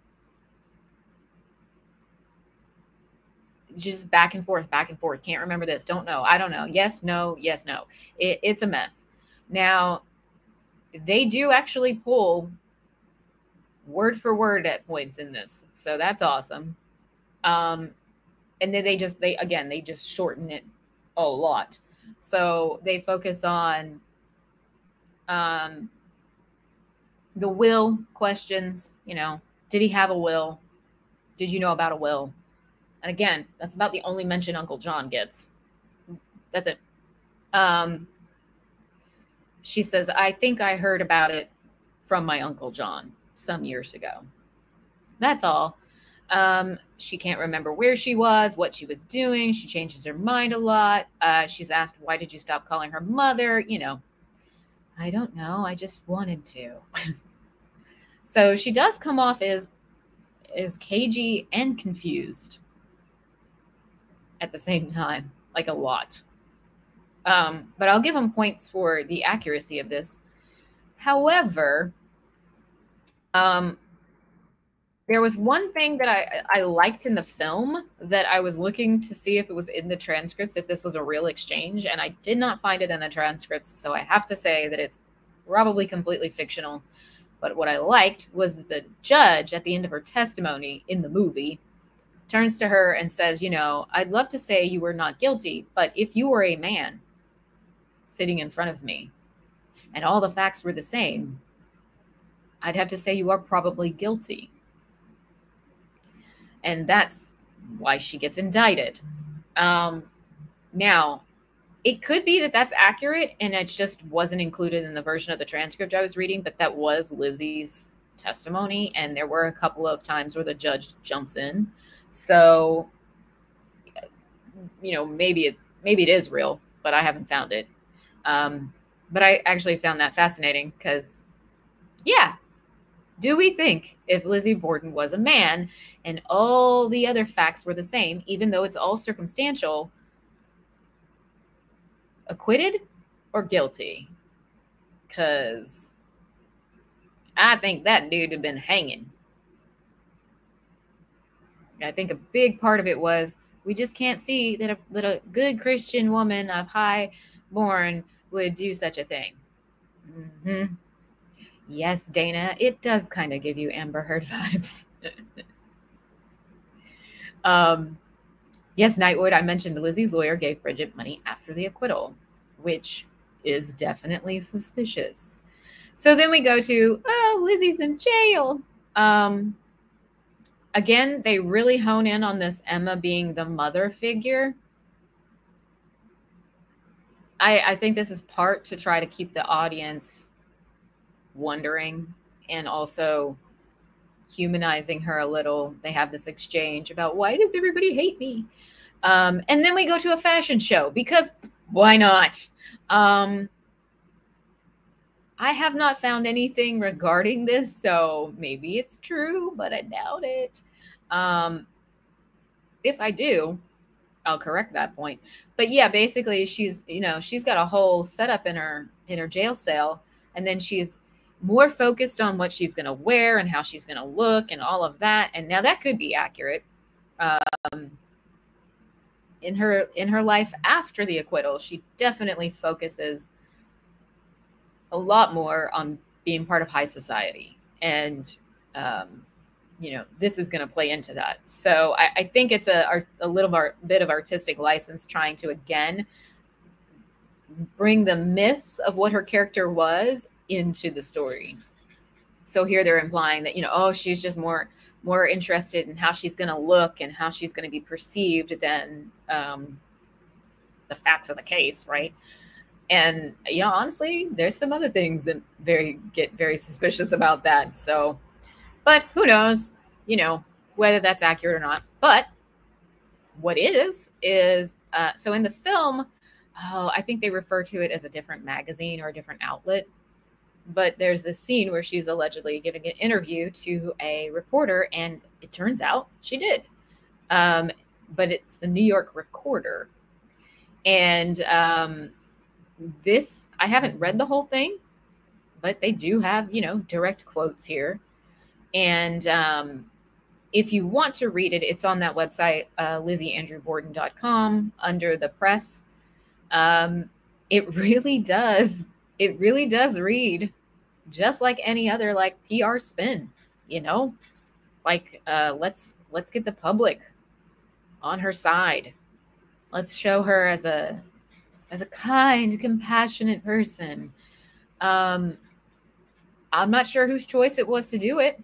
Just back and forth, back and forth. Can't remember this. Don't know. I don't know. Yes, no, yes, no. It, it's a mess. Now, they do actually pull word for word at points in this. So that's awesome. Um, and then they just, they, again, they just shorten it a lot. So they focus on um, the will questions, you know, did he have a will? Did you know about a will? And again, that's about the only mention Uncle John gets. That's it. Um, she says, I think I heard about it from my Uncle John some years ago. That's all. Um, she can't remember where she was, what she was doing. She changes her mind a lot. Uh, she's asked, Why did you stop calling her mother? You know, I don't know. I just wanted to. <laughs> so she does come off as as cagey and confused at the same time, like a lot. Um, but I'll give him points for the accuracy of this. However, um, there was one thing that I, I liked in the film that I was looking to see if it was in the transcripts, if this was a real exchange, and I did not find it in the transcripts. So I have to say that it's probably completely fictional. But what I liked was the judge at the end of her testimony in the movie turns to her and says, You know, I'd love to say you were not guilty, but if you were a man, sitting in front of me and all the facts were the same, I'd have to say you are probably guilty. And that's why she gets indicted. Um, now, it could be that that's accurate and it just wasn't included in the version of the transcript I was reading, but that was Lizzie's testimony. And there were a couple of times where the judge jumps in. So, you know, maybe it maybe it is real, but I haven't found it. Um, but I actually found that fascinating because, yeah, do we think if Lizzie Borden was a man and all the other facts were the same, even though it's all circumstantial, acquitted or guilty? Because I think that dude had been hanging. I think a big part of it was we just can't see that a, that a good Christian woman of high born would do such a thing. Mm-hmm. Yes, Dana, it does kind of give you Amber Heard <laughs> vibes. um, yes, Nightwood, I mentioned Lizzie's lawyer gave Bridget money after the acquittal, which is definitely suspicious. So then we go to, oh, Lizzie's in jail. Um, again, they really hone in on this Emma being the mother figure. I, I think this is part to try to keep the audience wondering and also humanizing her a little. They have this exchange about why does everybody hate me? Um, and then we go to a fashion show because why not? Um, I have not found anything regarding this, so maybe it's true, but I doubt it. Um, if I do, I'll correct that point but yeah, basically she's, you know, she's got a whole setup in her in her jail cell and then she's more focused on what she's going to wear and how she's going to look and all of that. And now that could be accurate. Um, in her in her life after the acquittal, she definitely focuses a lot more on being part of high society and um, you know this is going to play into that so i, I think it's a, a little bit of artistic license trying to again bring the myths of what her character was into the story so here they're implying that you know oh she's just more more interested in how she's going to look and how she's going to be perceived than um, the facts of the case right and you know honestly there's some other things that very get very suspicious about that so but who knows, you know, whether that's accurate or not. But what is, is uh, so in the film, oh, I think they refer to it as a different magazine or a different outlet. But there's this scene where she's allegedly giving an interview to a reporter, and it turns out she did. Um, but it's the New York Recorder. And um, this, I haven't read the whole thing, but they do have, you know, direct quotes here. And um, if you want to read it, it's on that website, uh, lizzieandrewborden.com under the press. Um, it <laughs> really does. It really does read just like any other like PR spin, you know, like uh, let's let's get the public on her side. Let's show her as a as a kind, compassionate person. Um, I'm not sure whose choice it was to do it.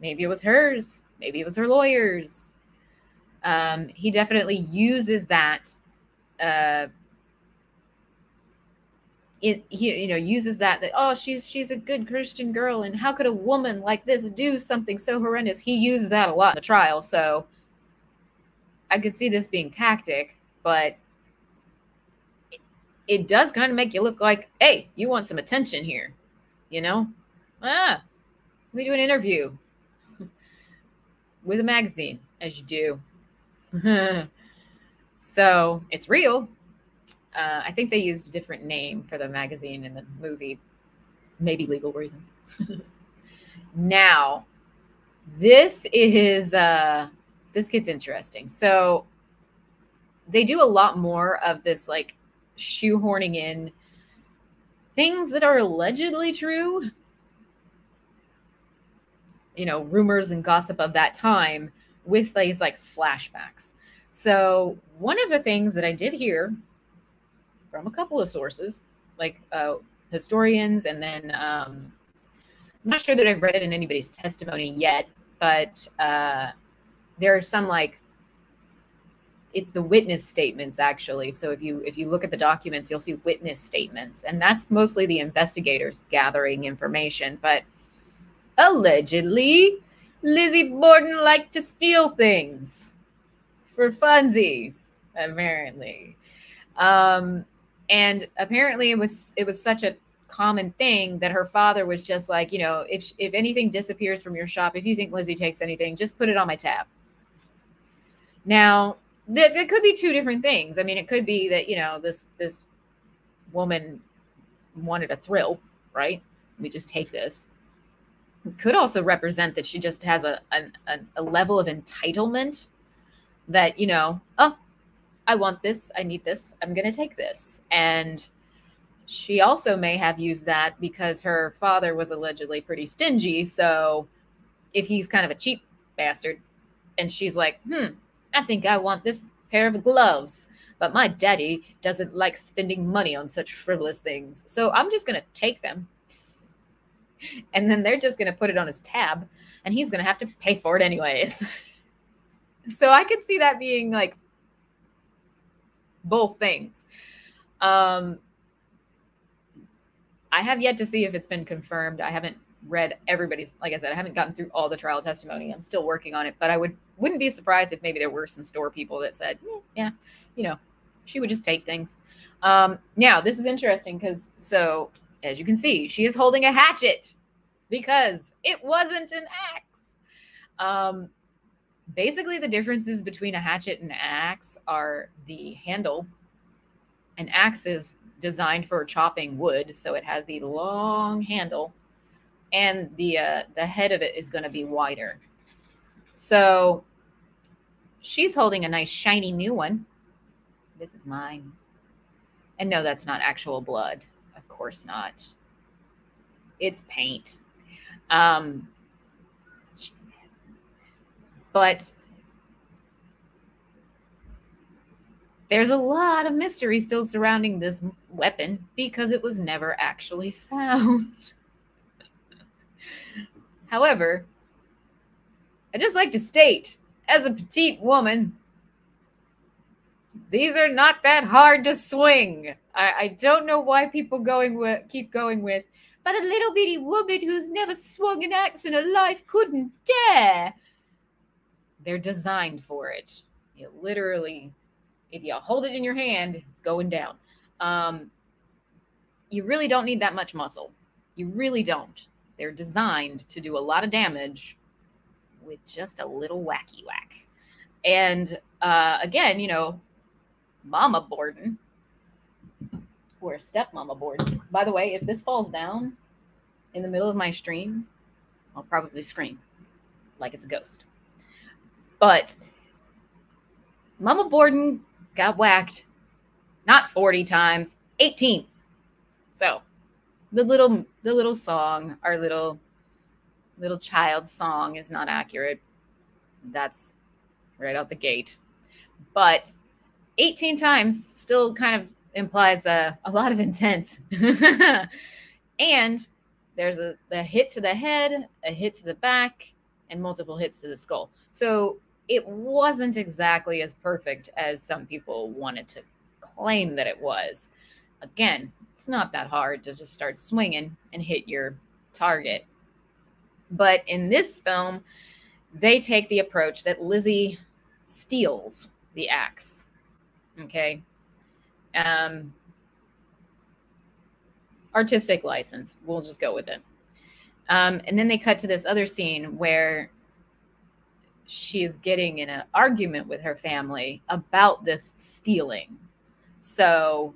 Maybe it was hers. Maybe it was her lawyer's. Um, he definitely uses that. Uh, he you know uses that that oh she's she's a good Christian girl and how could a woman like this do something so horrendous? He uses that a lot in the trial, so I could see this being tactic, but it, it does kind of make you look like hey you want some attention here, you know? Ah, me do an interview with a magazine, as you do. <laughs> so it's real. Uh, I think they used a different name for the magazine in the movie, maybe legal reasons. <laughs> now, this is uh, this gets interesting. So they do a lot more of this like shoehorning in things that are allegedly true you know rumors and gossip of that time with these like flashbacks so one of the things that i did hear from a couple of sources like uh, historians and then um, i'm not sure that i've read it in anybody's testimony yet but uh, there are some like it's the witness statements actually so if you if you look at the documents you'll see witness statements and that's mostly the investigators gathering information but allegedly, Lizzie Borden liked to steal things for funsies, apparently. Um, and apparently it was it was such a common thing that her father was just like, you know, if if anything disappears from your shop, if you think Lizzie takes anything, just put it on my tab. Now, that, could be two different things. I mean, it could be that, you know, this this woman wanted a thrill, right? We just take this could also represent that she just has a, a, a level of entitlement that you know oh i want this i need this i'm going to take this. And she also may have used that because her father was allegedly pretty stingy so if he's kind of a cheap bastard and she's like hmm i think i want this pair of gloves. But my daddy doesn't like spending money on such frivolous things so i'm just going to take them. <laughs> And then they're just going to put it on his tab and he's going to have to pay for it anyways. <laughs> so I could see that being like both things. Um, I have yet to see if it's been confirmed. I haven't read everybody's like I said, I haven't gotten through all the trial testimony. I'm still working on it, but I would wouldn't be surprised if maybe there were some store people that said, yeah, yeah you know, she would just take things. Um, now this is interesting because so as you can see, she is holding a hatchet because it wasn't an axe. Um, basically, the differences between a hatchet and an axe are the handle. An axe is designed for chopping wood, so it has the long handle, and the uh, the head of it is going to be wider. So she's holding a nice shiny new one. This is mine. And no, that's not actual blood Of course not. It's paint. Um, But there's a lot of mystery still surrounding this weapon because it was never actually <laughs> found. However, I just like to state, as a petite woman, these are not that hard to swing. I, I don't know why people going with, keep going with, but a little bitty woman who's never swung an axe in her life couldn't dare. They're designed for it. You literally if you hold it in your hand, it's going down. Um, you really don't need that much muscle. You really don't. They're designed to do a lot of damage with just a little wacky whack. And uh, again, you know, Mama Borden or stepmama Borden. By the way, if this falls down in the middle of my stream, I'll probably scream like it's a ghost. But Mama Borden got whacked not 40 times, 18. So the little the little song, our little little child song is not accurate. That's right out the gate. But 18 times still kind of implies a, a lot of intent. <laughs> and there's a, a hit to the head, a hit to the back, and multiple hits to the skull. So it wasn't exactly as perfect as some people wanted to claim that it was. Again, it's not that hard to just start swinging and hit your target. But in this film, they take the approach that Lizzie steals the axe. Okay. Um, artistic license. We'll just go with it. Um, and then they cut to this other scene where she is getting in an argument with her family about this stealing. So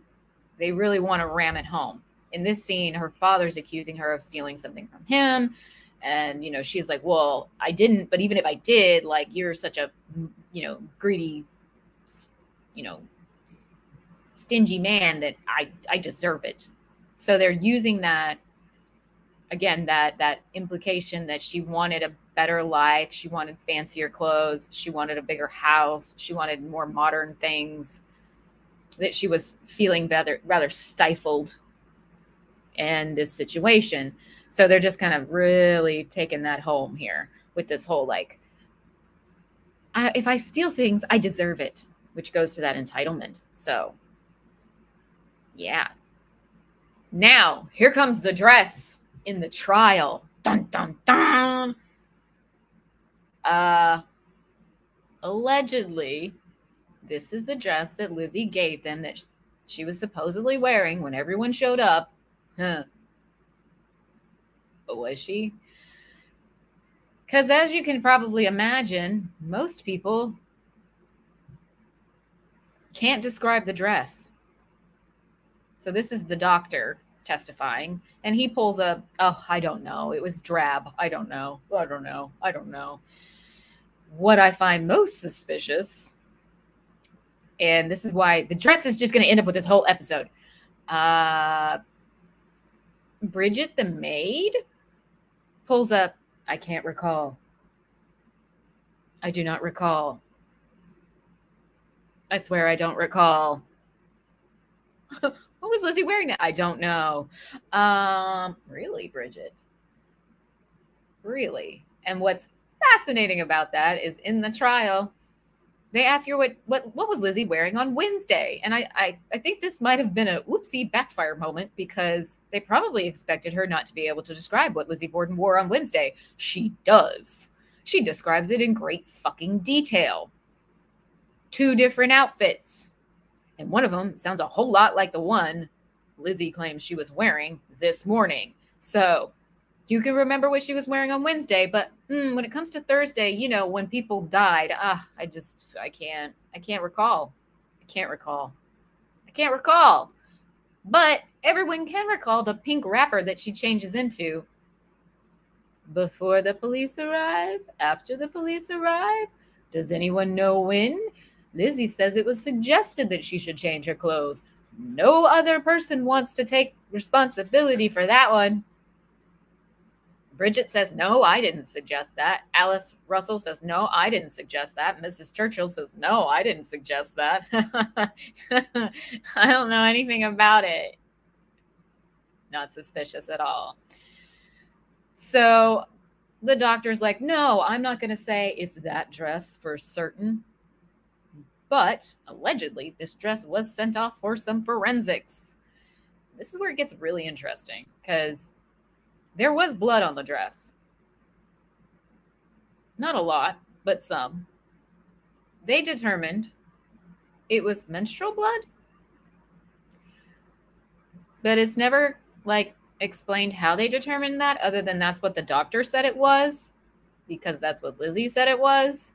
they really want to ram it home. In this scene, her father's accusing her of stealing something from him. And, you know, she's like, well, I didn't, but even if I did, like, you're such a, you know, greedy, you know, stingy man that I, I deserve it. So they're using that, again, that, that implication that she wanted a better life. She wanted fancier clothes. She wanted a bigger house. She wanted more modern things. That she was feeling rather rather stifled in this situation. So they're just kind of really taking that home here with this whole like, I, if I steal things, I deserve it, which goes to that entitlement. So, yeah. Now, here comes the dress in the trial. Dun, dun, dun. Uh, allegedly, this is the dress that Lizzie gave them that she was supposedly wearing when everyone showed up. Huh. But was she? Because as you can probably imagine, most people can't describe the dress. So this is the doctor testifying, and he pulls a, oh, I don't know. It was drab. I don't know. I don't know. I don't know. What I find most suspicious, and this is why the dress is just going to end up with this whole episode. Uh, Bridget the maid pulls up, I can't recall. I do not recall. I swear I don't recall. <laughs> what was Lizzie wearing that? I don't know. Um, really, Bridget? Really? And what's fascinating about that is in the trial, they ask her what what what was Lizzie wearing on Wednesday, and I I, I think this might have been a oopsie backfire moment because they probably expected her not to be able to describe what Lizzie Borden wore on Wednesday. She does. She describes it in great fucking detail. Two different outfits, and one of them sounds a whole lot like the one Lizzie claims she was wearing this morning. So you can remember what she was wearing on Wednesday, but mm, when it comes to Thursday, you know, when people died, ah, I just, I can't, I can't recall. I can't recall. I can't recall. But everyone can recall the pink wrapper that she changes into before the police arrive, after the police arrive. Does anyone know when? Lizzie says it was suggested that she should change her clothes. No other person wants to take responsibility for that one Bridget says, No, I didn't suggest that. Alice Russell says, No, I didn't suggest that. Mrs. Churchill says, No, I didn't suggest that. <laughs> I don't know anything about it. Not suspicious at all. So the doctor's like, No, I'm not going to say it's that dress for certain. But allegedly, this dress was sent off for some forensics. This is where it gets really interesting because there was blood on the dress. Not a lot, but some. They determined it was menstrual blood. But it's never like explained how they determined that, other than that's what the doctor said it was, because that's what Lizzie said it was.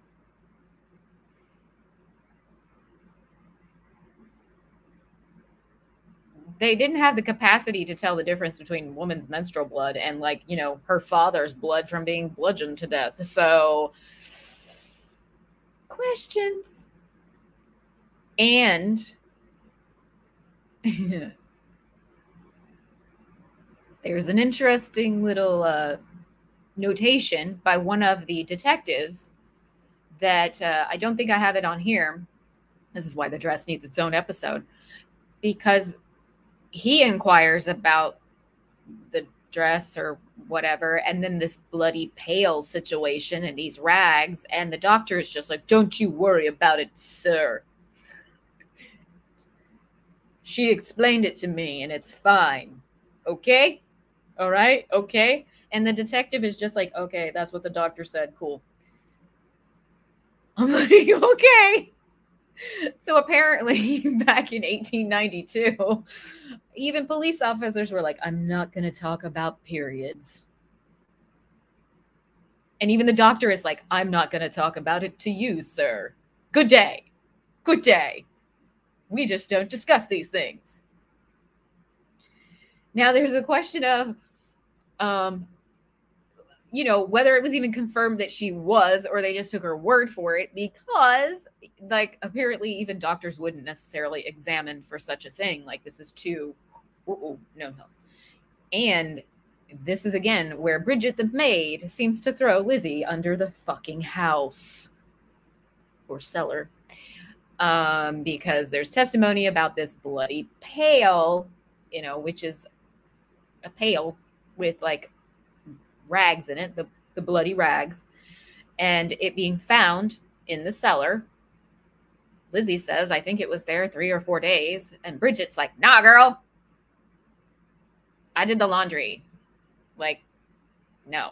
They didn't have the capacity to tell the difference between woman's menstrual blood and like you know her father's blood from being bludgeoned to death. So questions? And <laughs> there's an interesting little uh, notation by one of the detectives that uh, I don't think I have it on here. This is why the dress needs its own episode. Because he inquires about the dress or whatever and then this bloody pail situation and these rags and the doctor is just like don't you worry about it sir. She explained it to me and it's fine. Okay? All right? Okay? And the detective is just like okay that's what the doctor said. Cool. I'm <laughs> like okay. So apparently <laughs> back in 1892 even police officers were like i'm not going to talk about periods. And even the doctor is like i'm not going to talk about it to you sir. Good day. Good day. We just don't discuss these things. Now there's a question of um you know whether it was even confirmed that she was or they just took her word for it because like apparently even doctors wouldn't necessarily examine for such a thing. Like this is too no no and this is again where bridget the maid seems to throw lizzie under the fucking house or cellar um, because there's testimony about this bloody pail you know which is a pail with like rags in it, the, the bloody rags, and it being found in the cellar. Lizzie says, I think it was there three or four days. And Bridget's like, nah, girl. I did the laundry. Like, no.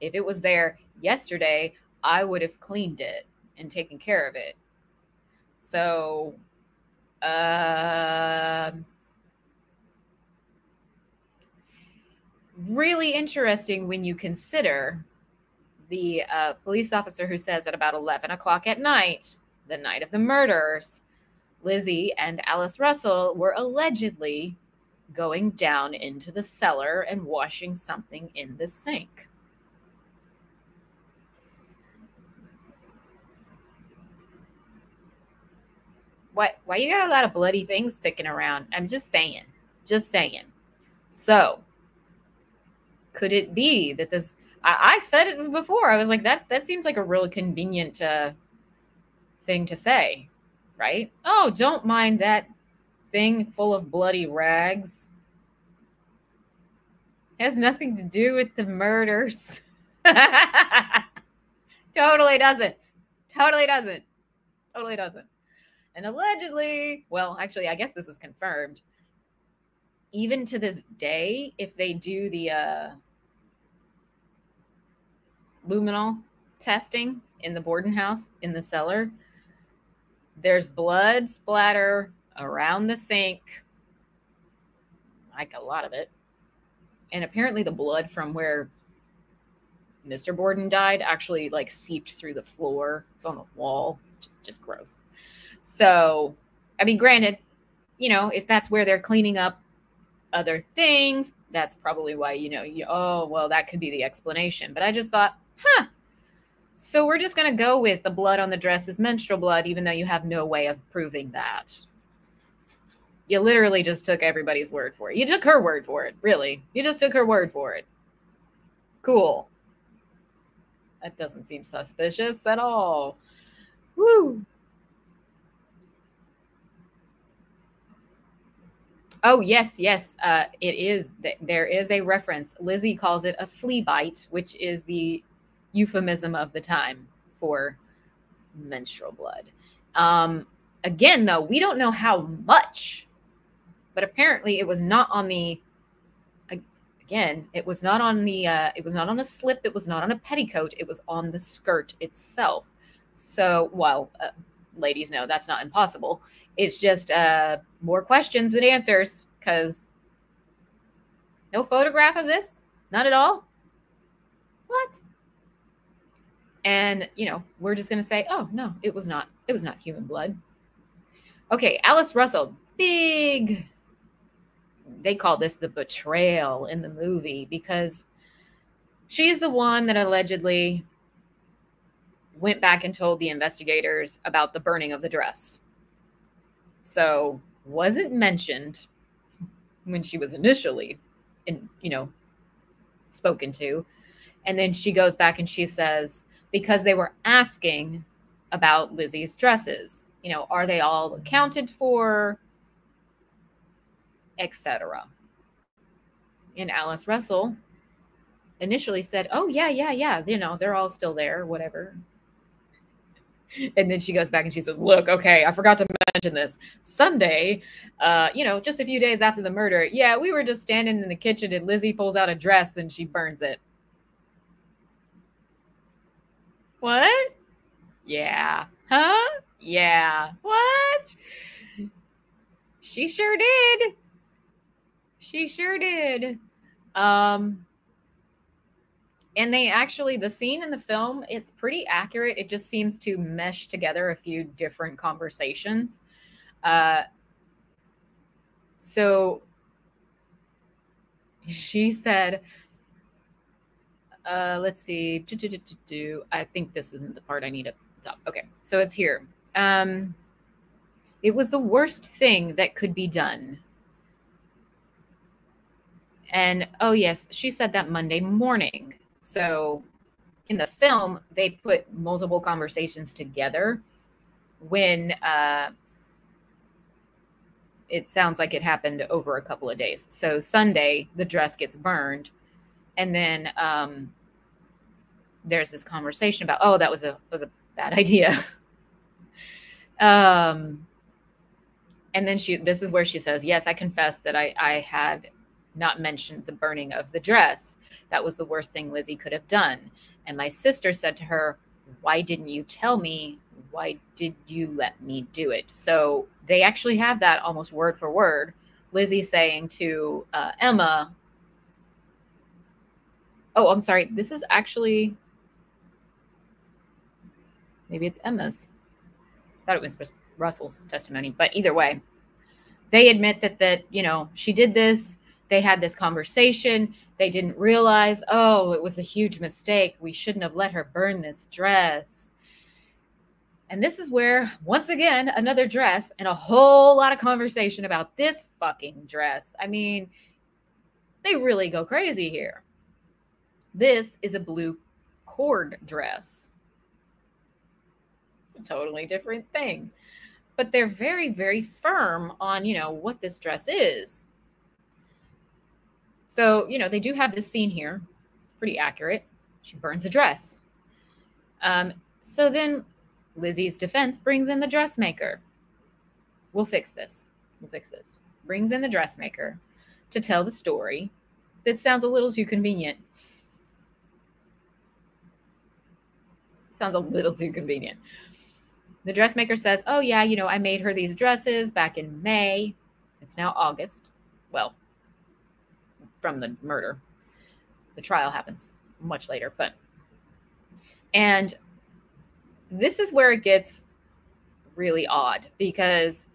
If it was there yesterday, I would have cleaned it and taken care of it. So, uh, really interesting when you consider the uh, police officer who says at about 11 o'clock at night, the night of the murders, Lizzie and Alice Russell were allegedly going down into the cellar and washing something in the sink. What why you got a lot of bloody things sticking around? I'm just saying. Just saying. So, could it be that this I, I, said it before i was like that that seems like a really convenient uh, thing to say right oh don't mind that thing full of bloody rags. Has nothing to do with the murders. <laughs> Totally doesn't. Totally doesn't. Totally doesn't. And allegedly well actually i guess this is confirmed. Even to this day, if they do the uh, testing in the Borden house in the cellar, there's blood splatter around the sink, like a lot of it. And apparently, the blood from where Mr. Borden died actually like seeped through the floor. It's on the wall, just just gross. So, I mean, granted, you know, if that's where they're cleaning up other things. That's probably why, you know, you, oh, well, that could be the explanation. But I just thought, huh. So we're just going to go with the blood on the dress is menstrual blood, even though you have no way of proving that. You literally just took everybody's word for it. You took her word for it, really. You just took her word for it. Cool. That doesn't seem suspicious at all. Woo. Oh yes, yes. Uh, it is. There is a reference. Lizzie calls it a flea bite, which is the euphemism of the time for menstrual blood. Um, again, though, we don't know how much, but apparently it was not on the. Again, it was not on the. Uh, it was not on a slip. It was not on a petticoat. It was on the skirt itself. So, well, uh, ladies know that's not impossible. It's just uh, more questions than answers because no photograph of this, not at all. What? And you know, we're just gonna say, oh no, it was not. It was not human blood. Okay, Alice Russell, big. They call this the betrayal in the movie because she's the one that allegedly went back and told the investigators about the burning of the dress. So, wasn't mentioned when she was initially in, you know, spoken to. And then she goes back and she says because they were asking about Lizzie's dresses, you know, are they all accounted for, etc. And Alice Russell initially said, "Oh yeah, yeah, yeah, you know, they're all still there, whatever." and then she goes back and she says, Look, okay, I forgot to mention this. Sunday, uh, you know, just a few days after the murder, yeah, we were just standing in the kitchen and Lizzie pulls out a dress and she burns it. What? Yeah. Huh? Yeah. What? She sure did. She sure did. Um, and they actually the scene in the film it's pretty accurate. It just seems to mesh together a few different conversations. Uh so she said uh let's see do, do, do, i think this isn't the part i need to stop. Okay so it's here. Um it was the worst thing that could be done and oh yes she said that monday morning so in the film, they put multiple conversations together when uh, it sounds like it happened over a couple of days. So Sunday, the dress gets burned, and then um, there's this conversation about, oh, that was a was a bad <laughs> idea. um, and then she, this is where she says, yes, I confess that I I had not mentioned the burning of the dress. That was the worst thing Lizzie could have done. And my sister said to her, Why didn't you tell me? Why did you let me do it? So they actually have that almost word for word. Lizzie saying to uh, Emma, Oh, I'm sorry. This is actually, maybe it's Emma's. I thought it was Russell's testimony, but either way, they admit that that you know she did this they had this conversation. They didn't realize, oh, it was a huge mistake. We shouldn't have let her burn this dress. And this is where, once again, another dress and a whole lot of conversation about this fucking dress. I mean, they really go crazy here. This is a blue cord dress. It's a totally different thing. But they're very, very firm on, you know, what this dress is. So, you know, they do have this scene here. It's pretty accurate. She burns a dress. Um, so then Lizzie's defense brings in the dressmaker. We'll fix this. We'll fix this. Brings in the dressmaker to tell the story that sounds a little too convenient. Sounds a little too convenient. The dressmaker says, Oh, yeah, you know, I made her these dresses back in May. It's now August. Well, from the murder. The trial happens much later, but and this is where it gets really odd because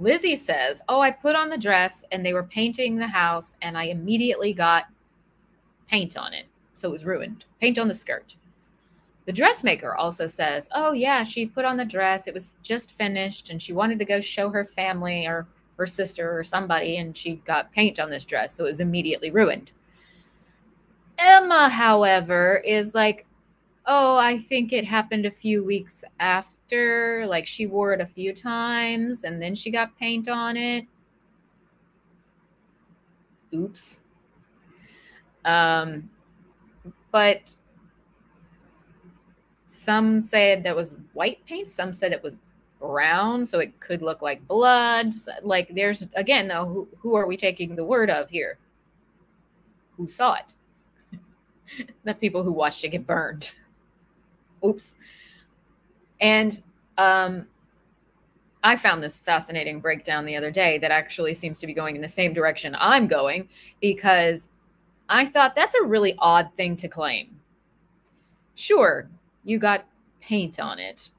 Lizzie says, Oh, I put on the dress and they were painting the house, and I immediately got paint on it. So it was ruined. Paint on the skirt. The dressmaker also says, Oh, yeah, she put on the dress. It was just finished and she wanted to go show her family or her sister or somebody and she got paint on this dress so it was immediately ruined Emma, however, is like, oh, I think it happened a few weeks after. Like she wore it a few times and then she got paint on it. Oops. Um, but some said that was white paint, some said it was brown, so it could look like blood. Like there's again though, who, who are we taking the word of here? Who saw it? <laughs> the people who watched it get burned. <laughs> Oops. And um, I found this fascinating breakdown the other day that actually seems to be going in the same direction I'm going because I thought that's a really odd thing to claim. Sure, you got paint on it.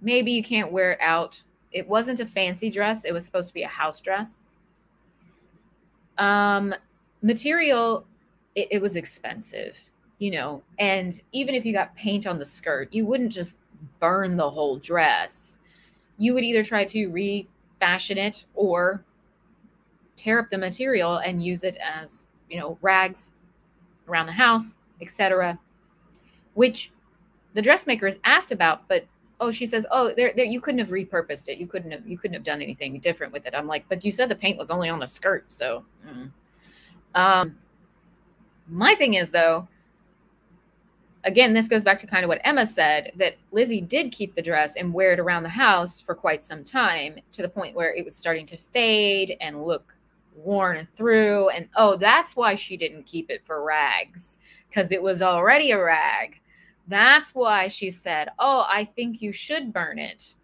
Maybe you can't wear it out. It wasn't a fancy dress, it was supposed to be a house dress. Um, material, it, it was expensive, you know, and even if you got paint on the skirt, you wouldn't just burn the whole dress. You would either try to refashion it or tear up the material and use it as, you know, rags around the house, etc. Which the dressmaker is asked about, but oh, she says, oh, there, there, you couldn't have repurposed it. You couldn't have, you couldn't have done anything different with it. I'm like, but you said the paint was only on the skirt, so. Mm. Um, my thing is though, again, this goes back to kind of what Emma said that Lizzie did keep the dress and wear it around the house for quite some time to the point where it was starting to fade and look worn through. And oh, that's why she didn't keep it for rags because it was already a rag. That's why she said, Oh, I think you should burn it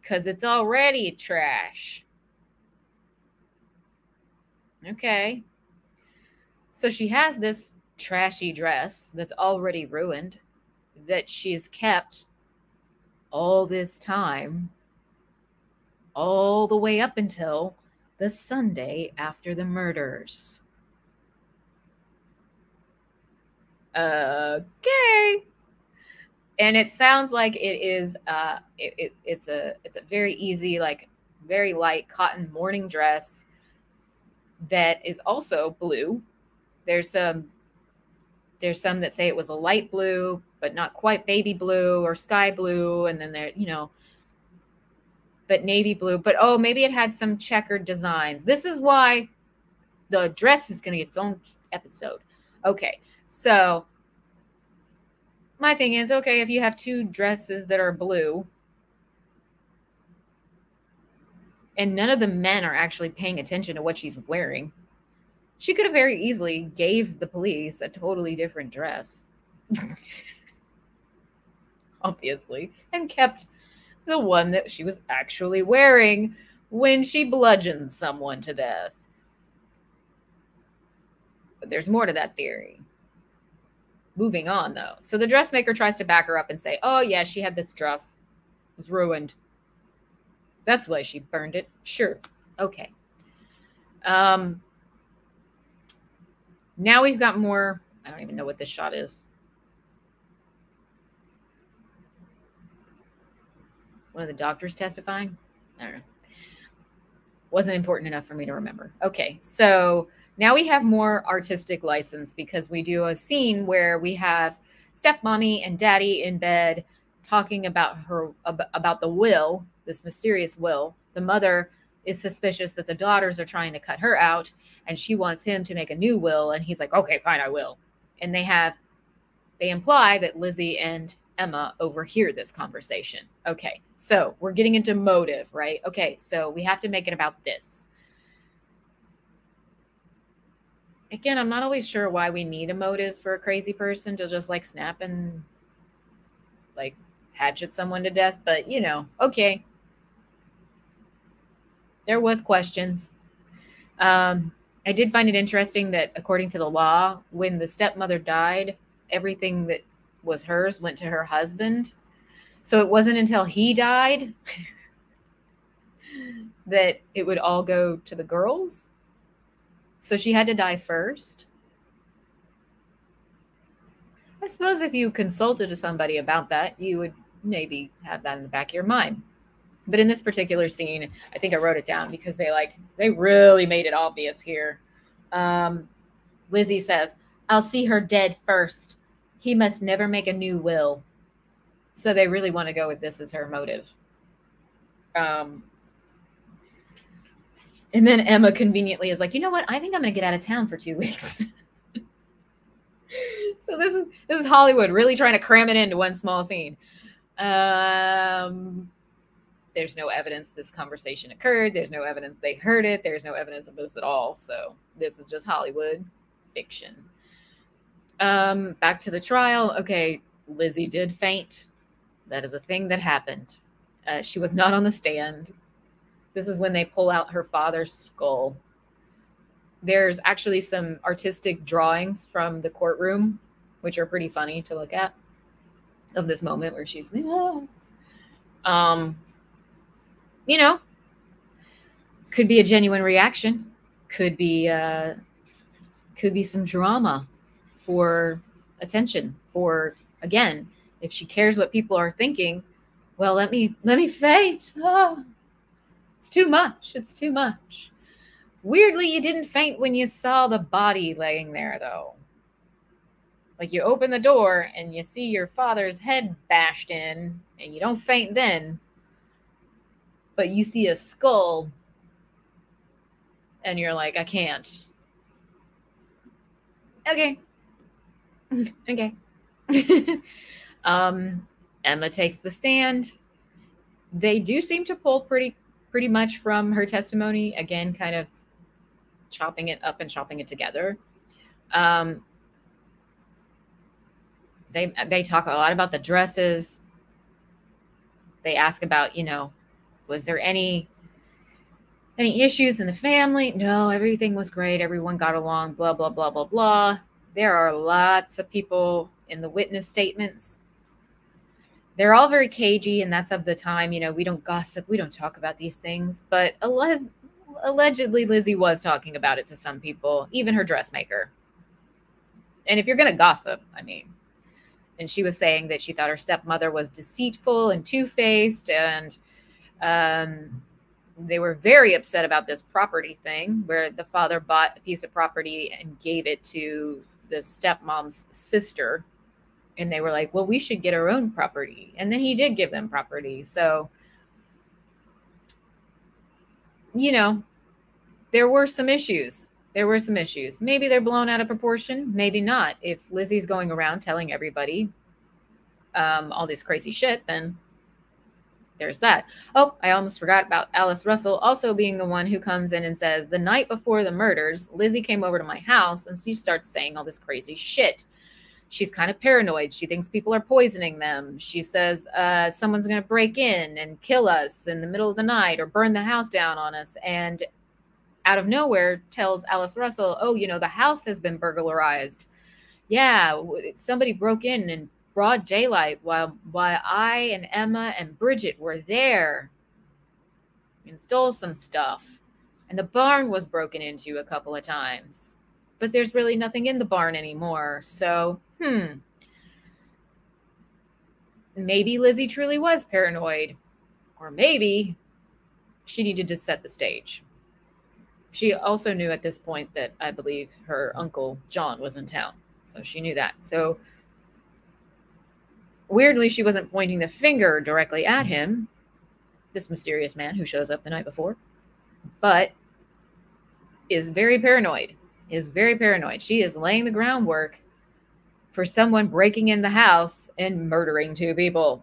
because it's already trash. Okay. So she has this trashy dress that's already ruined that she's kept all this time, all the way up until the Sunday after the murders. Okay and it sounds like it is uh it, it, it's a it's a very easy like very light cotton morning dress that is also blue. There's some there's some that say it was a light blue but not quite baby blue or sky blue. And then there you know but navy blue. But oh maybe it had some checkered designs. This is why the dress is going to get its own episode. Okay so my thing is okay if you have two dresses that are blue and none of the men are actually paying attention to what she's wearing she could have very easily gave the police a totally different dress. <laughs> Obviously. And kept the one that she was actually wearing when she bludgeoned someone to death. But there's more to that theory moving on though. So the dressmaker tries to back her up and say, "Oh yeah, she had this dress. It was ruined. That's why she burned it." Sure. Okay. Um now we've got more I don't even know what this shot is. One of the doctors testifying? I don't know. Wasn't important enough for me to remember. Okay. So now we have more artistic license because we do a scene where we have stepmommy and daddy in bed talking about her about the will, this mysterious will. The mother is suspicious that the daughters are trying to cut her out and she wants him to make a new will and he's like, "Okay, fine, I will." And they have they imply that Lizzie and Emma overhear this conversation. Okay, so we're getting into motive, right? Okay, so we have to make it about this. Again, I'm not always sure why we need a motive for a crazy person to just like snap and like hatchet someone to death, but you know, okay. There was questions. Um, I did find it interesting that according to the law, when the stepmother died, everything that was hers went to her husband. So it wasn't until he died <laughs> that it would all go to the girls. So she had to die first. I suppose if you consulted to somebody about that, you would maybe have that in the back of your mind. But in this particular scene, I think I wrote it down because they like they really made it obvious here. Um, Lizzie says, I'll see her dead first. He must never make a new will. So they really want to go with this as her motive. Um, and then Emma conveniently is like, you know what? I think I'm going to get out of town for two <laughs> weeks. so this is this is Hollywood really trying to cram it into one small scene. Um, there's no evidence this conversation occurred. There's no evidence they heard it. There's no evidence of this at all. So this is just Hollywood fiction. Um, back to the trial. Okay, Lizzie did faint. That is a thing that happened. Uh, she was not on the stand. This is when they pull out her father's skull. There's actually some artistic drawings from the courtroom, which are pretty funny to look at, of this moment where she's, um, you know, could be a genuine reaction, could be, uh, could be some drama for attention, for again, if she cares what people are thinking, well, let me let me faint. Oh, it's too much. It's too much. Weirdly, you didn't faint when you saw the body laying there, though. Like you open the door and you see your father's head bashed in, and you don't faint then, but you see a skull, and you're like, I can't. Okay. <laughs> okay. <laughs> um, Emma takes the stand. They do seem to pull pretty pretty much from her testimony. Again, kind of chopping it up and chopping it together. Um, they they talk a lot about the dresses. They ask about, you know, was there any any issues in the family? No, everything was great. Everyone got along, blah blah blah blah blah. There are lots of people in the witness statements they're all very cagey and that's of the time you know we don't gossip we don't talk about these things but allegedly lizzie was talking about it to some people even her dressmaker. And if you're going to gossip i mean and she was saying that she thought her stepmother was deceitful and two-faced and um, they were very upset about this property thing where the father bought a piece of property and gave it to the stepmom's sister and they were like, well, we should get our own property. And then he did give them property. So, you know, there were some issues. There were some issues. Maybe they're blown out of proportion. Maybe not. If Lizzie's going around telling everybody um, all this crazy shit, then there's that. Oh, I almost forgot about Alice Russell also being the one who comes in and says, The night before the murders, Lizzie came over to my house and she starts saying all this crazy shit she's kind of paranoid. She thinks people are poisoning them. She says uh, someone's going to break in and kill us in the middle of the night or burn the house down on us. And out of nowhere, tells Alice Russell, "Oh, you know, the house has been burglarized. Yeah, somebody broke in in broad daylight while while I and Emma and Bridget were there and stole some stuff." And the barn was broken into a couple of times but there's really nothing in the barn anymore. So, hmm. Maybe Lizzie truly was paranoid. Or maybe she needed to set the stage. She also knew at this point that I believe her uncle John was in town. So she knew that. So weirdly, she wasn't pointing the finger directly at him, this mysterious man who shows up the night before, but is very paranoid is very paranoid. She is laying the groundwork for someone breaking in the house and murdering two people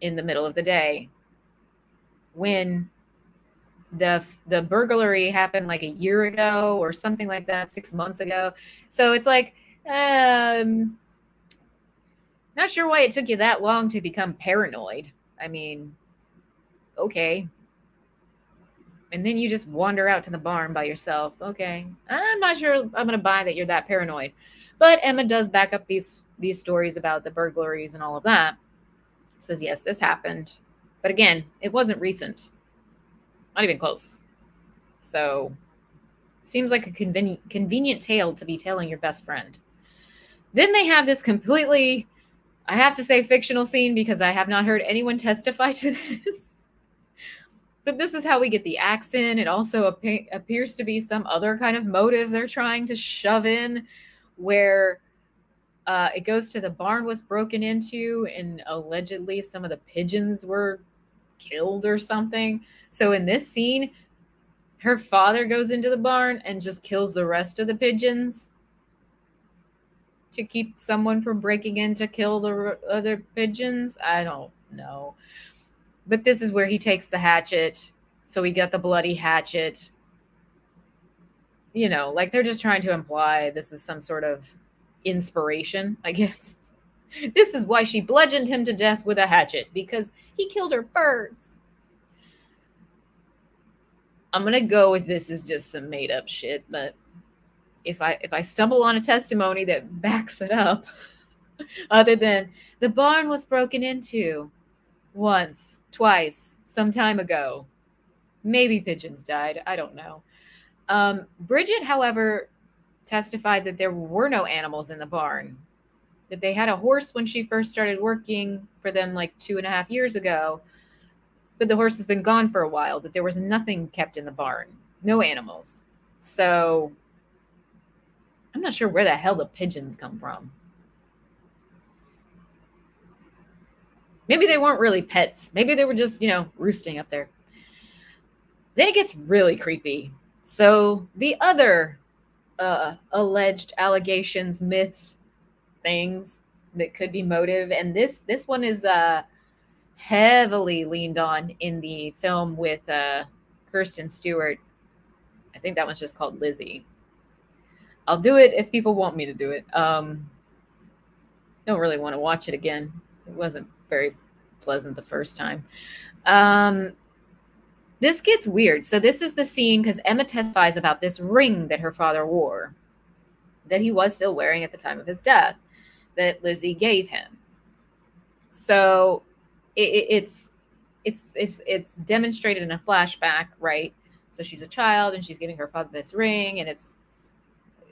in the middle of the day. When the the burglary happened like a year ago or something like that, six months ago. So it's like, um, not sure why it took you that long to become paranoid. I mean, okay, and then you just wander out to the barn by yourself. Okay, I'm not sure I'm to buy that you're that paranoid. But Emma does back up these these stories about the burglaries and all of that. Says yes, this happened, but again, it wasn't recent, not even close. So, seems like a convenient convenient tale to be telling your best friend. Then they have this completely, I have to say, fictional scene because I have not heard anyone <laughs> testify to this but this is how we get the accent. It also appears to be some other kind of motive they're trying to shove in where uh, it goes to the barn was broken into, and allegedly some of the pigeons were killed or something. So in this scene, her father goes into the barn and just kills the rest of the pigeons to keep someone from breaking in to kill the other pigeons. I don't know. But this is where he takes the hatchet. So we get the bloody hatchet. You know, like they're just trying to imply this is some sort of inspiration, I guess. <laughs> This is why she bludgeoned him to death with a hatchet because he killed her birds. I'm gonna go with this is just some made up shit, but if I if I stumble on a testimony that backs it up, <laughs> other than the barn was broken into once, twice, some time ago. Maybe pigeons died. I don't know. Um, Bridget, however, testified that there were no animals in the barn. That they had a horse when she first started working for them like two and a half years ago, but the horse has been gone for a while. That there was nothing kept in the barn, no animals. So I'm not sure where the hell the pigeons come from. Maybe they weren't really pets. Maybe they were just, you know, roosting up there. Then it gets really creepy. So the other uh, alleged allegations, myths, things that could be motive, and this this one is uh, heavily leaned on in the film with uh, Kristen Stewart. I think that one's just called Lizzie. I'll do it if people want me to do it. Um, don't really want to watch it again. It wasn't very pleasant the first time. Um, this gets weird. So this is the scene because Emma testifies about this ring that her father wore, that he was still wearing at the time of his death, that Lizzie gave him. So it, it's it's it's it's demonstrated in a flashback, right? So she's a child and she's giving her father this ring, and it's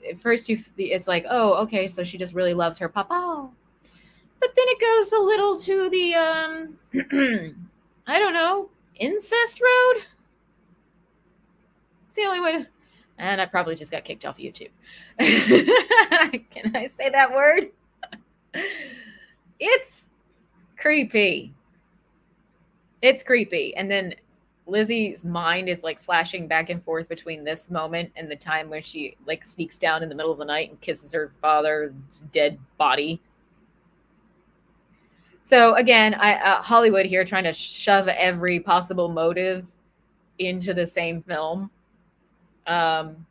at first you it's like, oh, okay, so she just really loves her papa, but then it goes a little to the um <clears throat> I don't know, incest road. It's the only way to and I probably just got kicked off YouTube. <laughs> Can I say that word? <laughs> it's creepy. It's creepy. And then Lizzie's mind is like flashing back and forth between this moment and the time when she like sneaks down in the middle of the night and kisses her father's dead body. So again, I uh, Hollywood here trying to shove every possible motive into the same film. Um,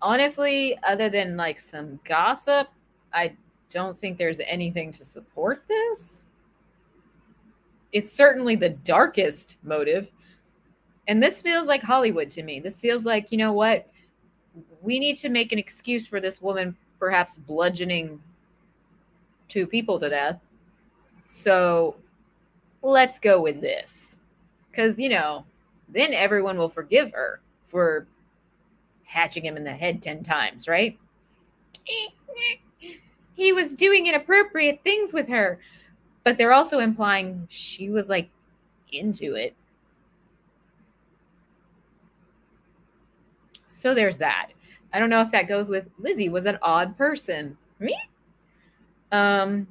honestly, other than like some gossip, I don't think there's anything to support this. It's certainly the darkest motive. And this feels like Hollywood to me. This feels like, you know what? We need to make an excuse for this woman perhaps bludgeoning two people to death. So let's go with this. Because, you know, then everyone will forgive her for hatching him in the head 10 times, right? <laughs> He was doing inappropriate things with her. But they're also implying she was like into it. So there's that. I don't know if that goes with Lizzie was an odd person. Me? Um,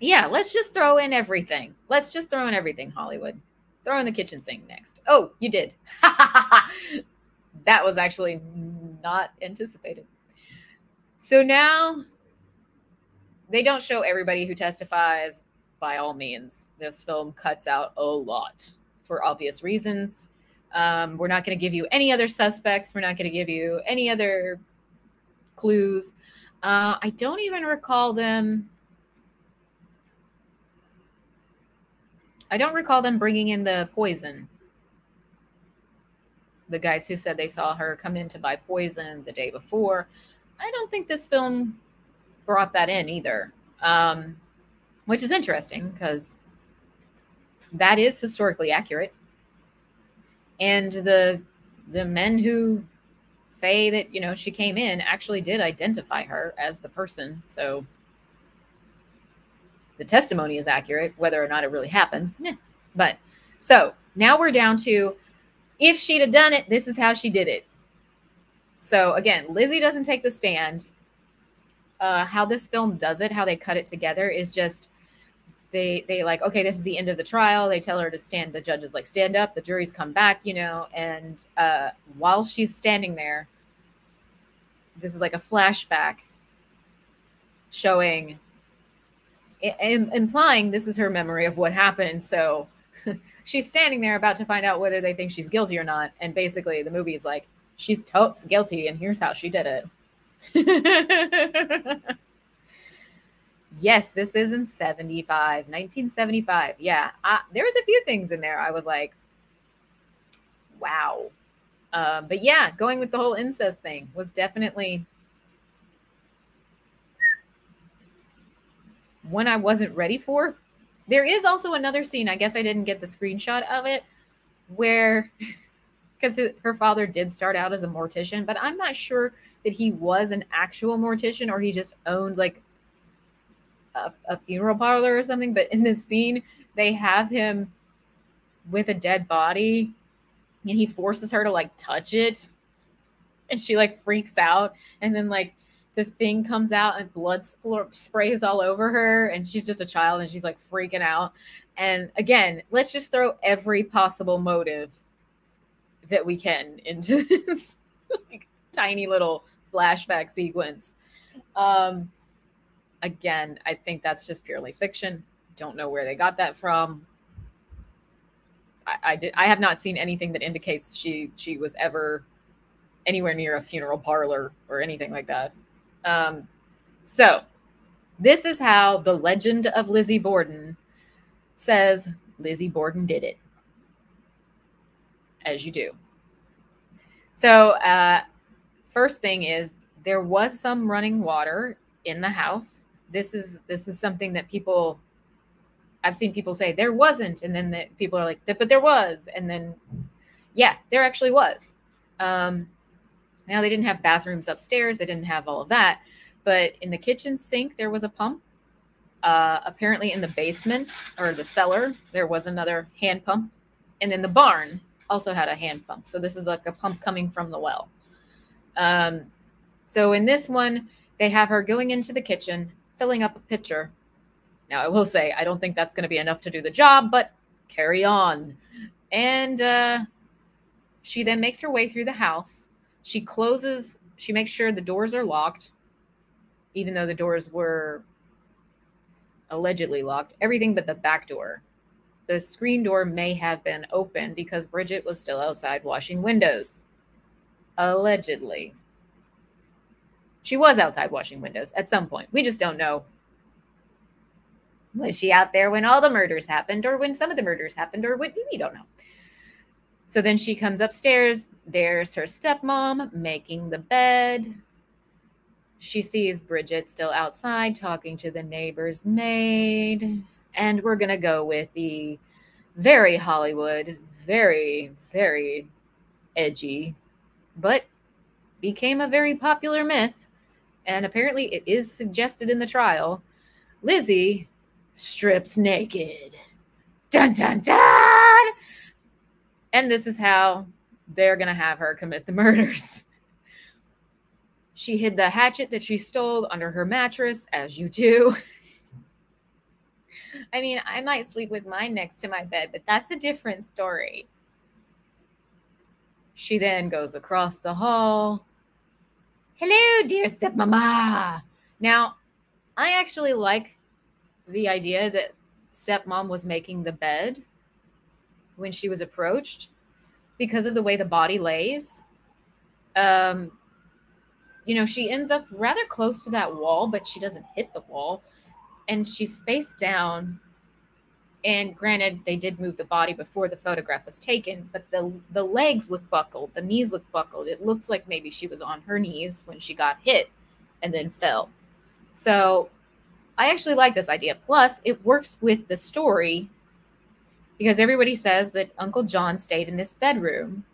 yeah, let's just throw in everything. Let's just throw in everything, Hollywood. Throw in the kitchen sink next. Oh, you did. <laughs> that was actually not anticipated. So now they don't show everybody who testifies by all means. This film cuts out a lot for obvious reasons. Um, we're not going to give you any other suspects. We're not going to give you any other clues. Uh, I don't even recall them. I don't recall them bringing in the poison. The guys who said they saw her come in to buy poison the day before. I don't think this film brought that in either, um, which is interesting because that is historically accurate. And the the men who say that you know she came in actually did identify her as the person. So the testimony is accurate whether or not it really happened. But so now we're down to if she'd have done it this is how she did it. So again, Lizzie doesn't take the stand. Uh, how this film does it, how they cut it together, is just they they like okay, this is the end of the trial. They tell her to stand. The judges like stand up. The jury's come back, you know, and uh, while she's standing there, this is like a flashback showing implying this is her memory of what happened. So <laughs> she's standing there about to find out whether they think she's guilty or not. And basically, the movie is like, she's totes guilty, and here's how she did it. <laughs> yes, this is in 75, 1975. Yeah, I, there was a few things in there. I was like, wow. Um, but yeah, going with the whole incest thing was definitely one I wasn't ready for. There is also another scene, I guess I didn't get the screenshot of it, where <laughs> because her father did start out as a mortician, but I'm not sure that he was an actual mortician or he just owned like a, a funeral parlor or something. But in this scene, they have him with a dead body and he forces her to like touch it and she like freaks out and then like the thing comes out and blood sp- sprays all over her and she's just a child and she's like freaking out and again let's just throw every possible motive that we can into <laughs> this like, tiny little flashback sequence um again i think that's just purely fiction don't know where they got that from I, I did i have not seen anything that indicates she she was ever anywhere near a funeral parlor or anything like that um, so, this is how the legend of Lizzie Borden says Lizzie Borden did it. As you do. So, uh, first thing is there was some running water in the house. This is this is something that people I've seen people say there wasn't, and then the, people are like, but there was, and then yeah, there actually was. Um, now they didn't have bathrooms upstairs, they didn't have all of that, but in the kitchen sink there was a pump. Uh, apparently in the basement or the cellar there was another hand pump, and then the barn also had a hand pump. So this is like a pump coming from the well. Um, so in this one, they have her going into the kitchen, filling up a pitcher. Now I will say I don't think that's going to be enough to do the job, but carry on. And uh, she then makes her way through the house she closes, she makes sure the doors are locked, even though the doors were allegedly locked, everything but the back door. The screen door may have been open because Bridget was still outside washing windows. Allegedly. She was outside washing windows at some point. We just don't know. Was she out there when all the murders happened, or when some of the murders happened, or what? We don't know. So then she comes upstairs. There's her stepmom making the bed. She sees Bridget still outside talking to the neighbor's maid. And we're going to go with the very Hollywood, very, very edgy, but became a very popular myth. And apparently it is suggested in the trial. Lizzie strips naked. Dun dun dun! And this is how they're going to have her commit the <laughs> murders. She hid the hatchet that she stole under her mattress, as you do. <laughs> I mean, I might sleep with mine next to my bed, but that's a different story. She then goes across the hall. Hello, dear stepmama. Now, I actually like the idea that stepmom was making the bed when she was approached because of the way the body lays. Um, you know, she ends up rather close to that wall, but she doesn't hit the wall. And she's face down. And granted, they did move the body before the photograph was taken, but the the legs look buckled, the knees look buckled. It looks like maybe she was on her knees when she got hit and then fell. So I actually like this idea. Plus, it works with the story because everybody says that Uncle John stayed in this bedroom.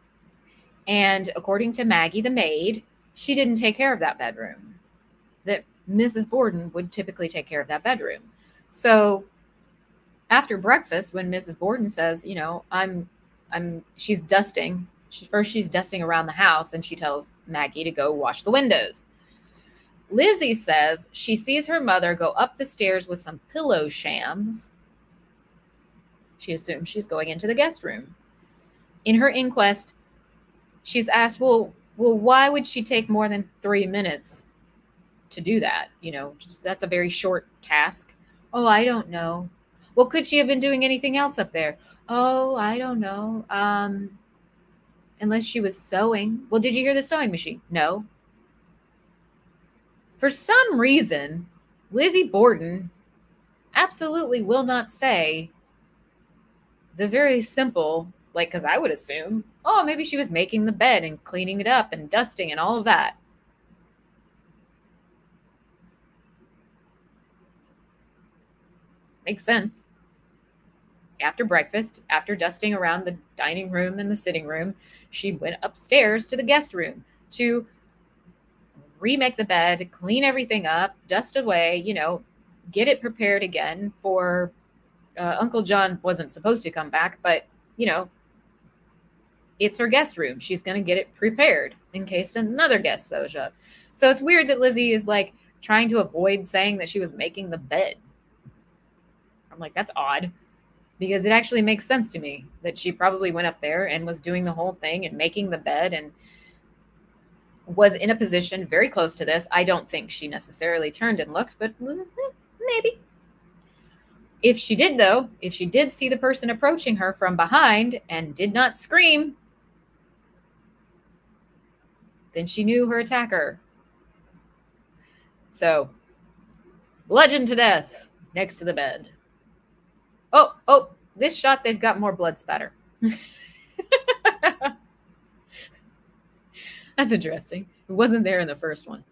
And according to Maggie, the maid, she didn't take care of that bedroom. That Mrs. Borden would typically take care of that bedroom. So after breakfast, when Mrs. Borden says, you know, I'm, I'm, she's dusting, She, first, she's dusting around the house and she tells Maggie to go wash the windows. Lizzie says she sees her mother go up the stairs with some pillow shams. She assumes she's going into the guest room. In her inquest, she's asked, "Well, well, why would she take more than three minutes to do that? You know, just, that's a very short task." Oh, I don't know. Well, could she have been doing anything else up there? Oh, I don't know. Um, unless she was sewing. Well, did you hear the sewing machine? No. For some reason, Lizzie Borden absolutely will not say the very simple, like, because I would assume, oh, maybe she was making the bed and cleaning it up and dusting and all of that. Makes sense. After breakfast, after dusting around the dining room and the sitting room, she went upstairs to the guest room to remake the bed, clean everything up, dust away, you know, get it prepared again for uh, Uncle John wasn't supposed to come back, but you know, it's her guest room. She's going to get it prepared in case another guest shows up. So it's weird that Lizzie is like trying to avoid saying that she was making the bed. I'm like, that's odd because it actually makes sense to me that she probably went up there and was doing the whole thing and making the bed and was in a position very close to this. I don't think she necessarily turned and looked, but maybe. If she did, though, if she did see the person approaching her from behind and did not scream, then she knew her attacker. So, bludgeoned to death next to the bed. Oh, oh, this shot, they've got more blood spatter. <laughs> That's interesting. It wasn't there in the first one.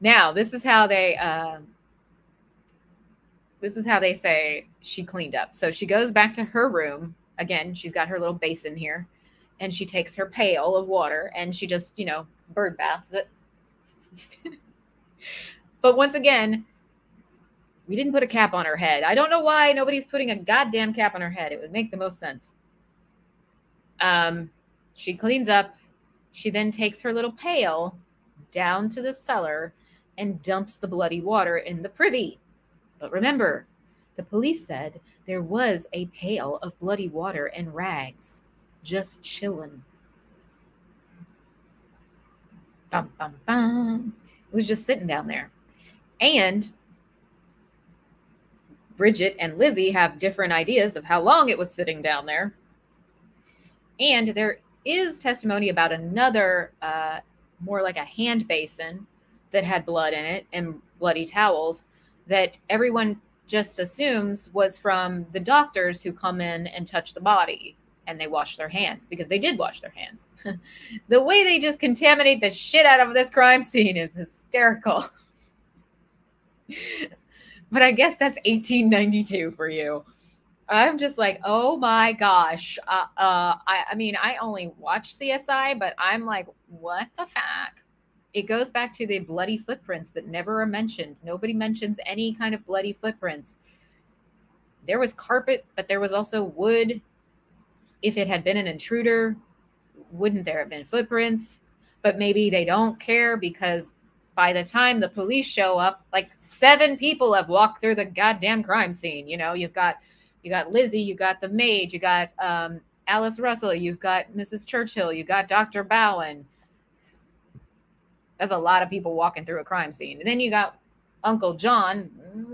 Now, this is how they uh, this is how they say she cleaned up. So she goes back to her room. Again, she's got her little basin here, and she takes her pail of water and she just, you know, bird baths it. <laughs> but once again, we didn't put a cap on her head. I don't know why nobody's putting a goddamn cap on her head. It would make the most sense. Um, she cleans up she then takes her little pail down to the cellar and dumps the bloody water in the privy. But remember, the police said there was a pail of bloody water and rags just chilling. Bum, bum, bum. It was just sitting down there. And Bridget and Lizzie have different ideas of how long it was sitting down there. And there is testimony about another, uh, more like a hand basin that had blood in it and bloody towels that everyone just assumes was from the doctors who come in and touch the body and they wash their hands because they did wash their hands. <laughs> the way they just contaminate the shit out of this crime scene is hysterical. <laughs> but I guess that's 1892 for you. I'm just like, oh my gosh. Uh, uh, I, I mean, I only watch CSI, but I'm like, what the fuck? It goes back to the bloody footprints that never are mentioned. Nobody mentions any kind of bloody footprints. There was carpet, but there was also wood. If it had been an intruder, wouldn't there have been footprints? But maybe they don't care because by the time the police show up, like seven people have walked through the goddamn crime scene. You know, you've got you got Lizzie, you got the maid, you got um, Alice Russell, you've got Mrs. Churchill, you got Dr. Bowen. That's a lot of people walking through a crime scene. And then you got Uncle John.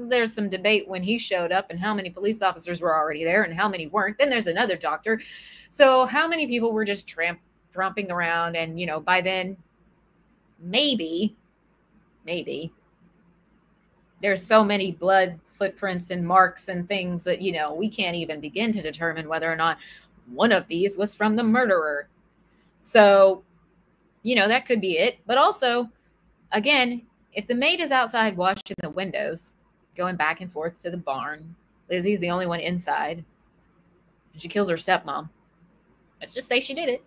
There's some debate when he showed up and how many police officers were already there and how many weren't. Then there's another doctor. So how many people were just tramp tromping around? And you know, by then, maybe, maybe. There's so many blood footprints and marks and things that you know we can't even begin to determine whether or not one of these was from the murderer. So you know that could be it. But also again if the maid is outside washing the windows going back and forth to the barn lizzie's the only one inside and she kills her stepmom. Let's just say she did it.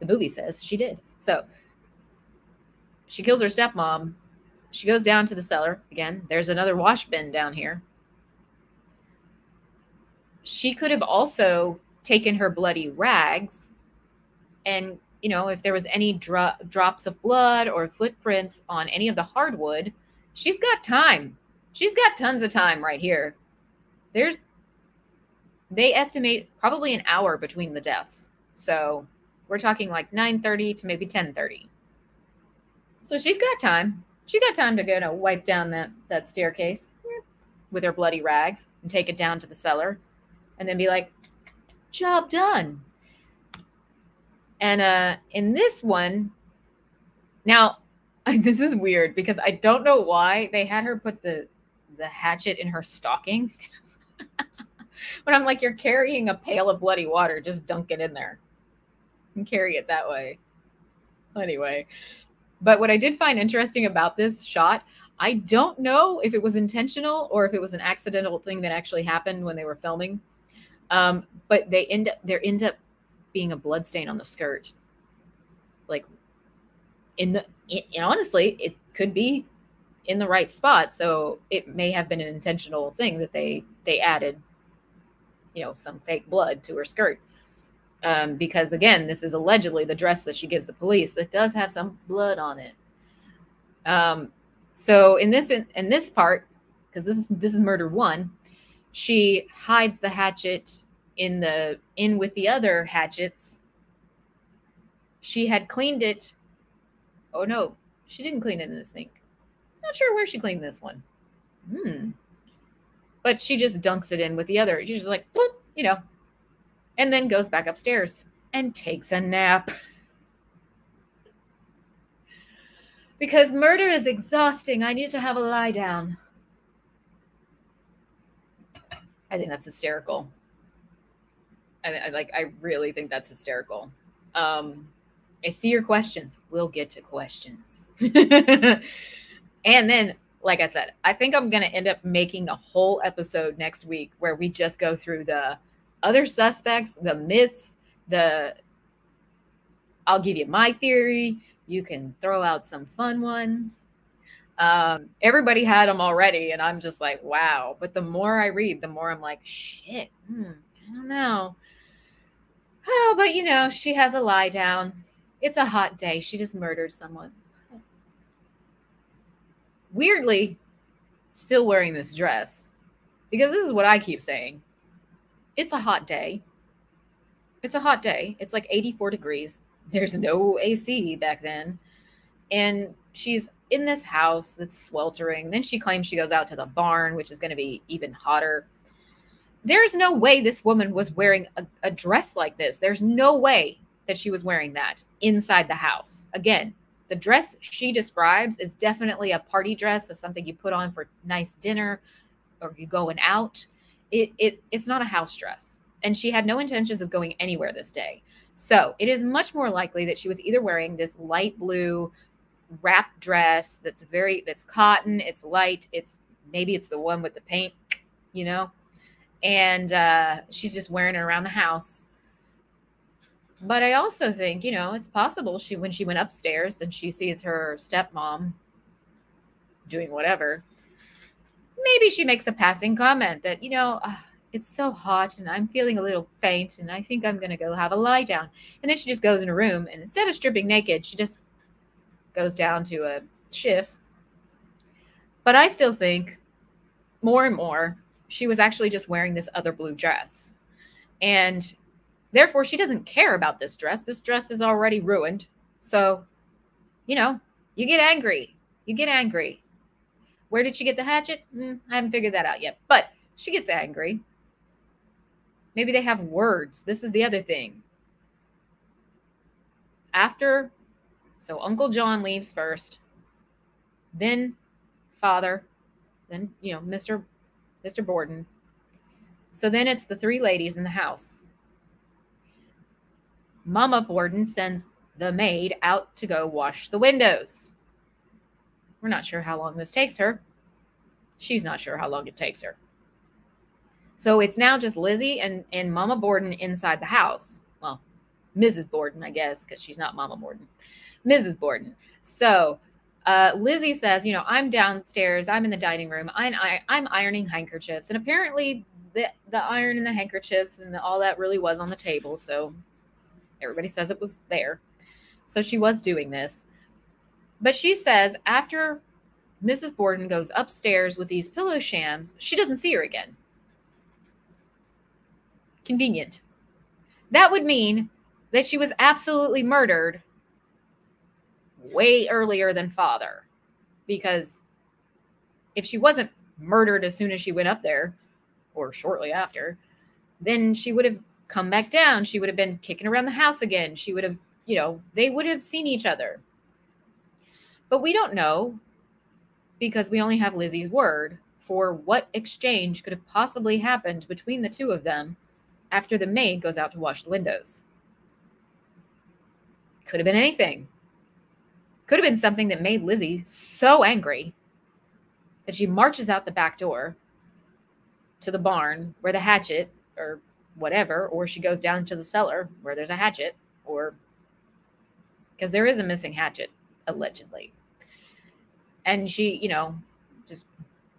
The movie says she did. So she kills her stepmom she goes down to the cellar again. There's another wash bin down here. She could have also taken her bloody rags and you know if there was any dro- drops of blood or footprints on any of the hardwood she's got time. She's got tons of time right here. There's they estimate probably an hour between the deaths. So we're talking like 9:30 to maybe 10:30 so she's got time she got time to go to wipe down that that staircase with her bloody rags and take it down to the cellar and then be like job done and uh, in this one, now <laughs> this is weird because I don't know why they had her put the the hatchet in her stocking. <laughs> but I'm like, you're carrying a pail of bloody water, just dunk it in there and carry it that way. Anyway, but what I did find interesting about this shot, I don't know if it was intentional or if it was an accidental thing that actually happened when they were filming. Um, but they end up there end up being a blood stain on the skirt. Like in the in, honestly, it could be in the right spot. So it may have been an intentional thing that they they added, you know, some fake blood to her skirt. Um, because again, this is allegedly the dress that she gives the police that does have some blood on it. Um, so in this in, in this part, because this is this is murder one, she hides the hatchet in the in with the other hatchets. She had cleaned it. Oh no she didn't clean it in the sink. Not sure where she cleaned this one. Hmm. But she just dunks it in with the other. She's just like you know and then goes back upstairs and takes a nap because murder is exhausting i need to have a lie down i think that's hysterical I, I like I really think that's hysterical. Um, I see your questions. We'll get to questions. <laughs> and then, like I said, I think I'm going to end up making a whole episode next week where we just go through the other suspects, the myths, the. I'll give you my theory. You can throw out some fun ones. Um, everybody had them already, and I'm just like, wow. But the more I read, the more I'm like, shit. Hmm, I don't know. Oh, but you know, she has a lie down. It's a hot day. She just murdered someone. Weirdly, still wearing this dress because this is what I keep saying. It's a hot day. It's a hot day. It's like 84 degrees. There's no AC back then. And she's in this house that's sweltering. Then she claims she goes out to the barn, which is going to be even hotter there's no way this woman was wearing a, a, dress like this. There's no way that she was wearing that inside the house. Again, the dress she describes is definitely a party dress, is something you put on for nice dinner or you going out. It, it it's not a house dress. And she had no intentions of going anywhere this day. So it is much more likely that she was either wearing this light blue wrap dress that's very that's cotton, it's light, it's maybe it's the one with the paint, you know, and uh, she's just wearing it around the house. But I also think, you know, it's possible she when she went upstairs and she sees her stepmom doing whatever, maybe she makes a passing comment that, you know, uh, it's so hot and I'm feeling a little faint and I think I'm going to go have a lie down. And then she just goes in a room and instead of stripping naked, she just goes down to a shift. But I still think more and more she was actually just wearing this other blue dress. And therefore, she doesn't care about this dress. This dress is already ruined. So, you know, you get angry. You get angry. Where did she get the hatchet? Mm, I haven't figured that out yet. But she gets angry. Maybe they have words. This is the other thing. After, so Uncle John leaves first, then father, then, you know, Mr. Mr. Borden. So then it's the three ladies in the house. Mama Borden sends the maid out to go wash the windows. We're not sure how long this takes her. She's not sure how long it takes her. So it's now just Lizzie and, and Mama Borden inside the house. Well, Mrs. Borden, I guess, because she's not Mama Borden. Mrs. Borden. So uh, Lizzie says, you know, I'm downstairs, I'm in the dining room, I'm, I, I'm ironing handkerchiefs. And apparently the, the iron and the handkerchiefs and all that really was on the table. So Everybody says it was there. So she was doing this. But she says after Mrs. Borden goes upstairs with these pillow shams, she doesn't see her again. Convenient. That would mean that she was absolutely murdered way earlier than father. Because if she wasn't murdered as soon as she went up there, or shortly after, then she would have come back down. She would have been kicking around the house again. She would have, you know, they would have seen each other. But we don't know because we only have Lizzie's word for what exchange could have possibly happened between the two of them after the maid goes out to wash the windows. Could have been anything. Could have been something that made Lizzie so angry that she marches out the back door to the barn where the hatchet or whatever, or she goes down to the cellar where there's a hatchet, or because there is a missing hatchet, allegedly. And she, you know, just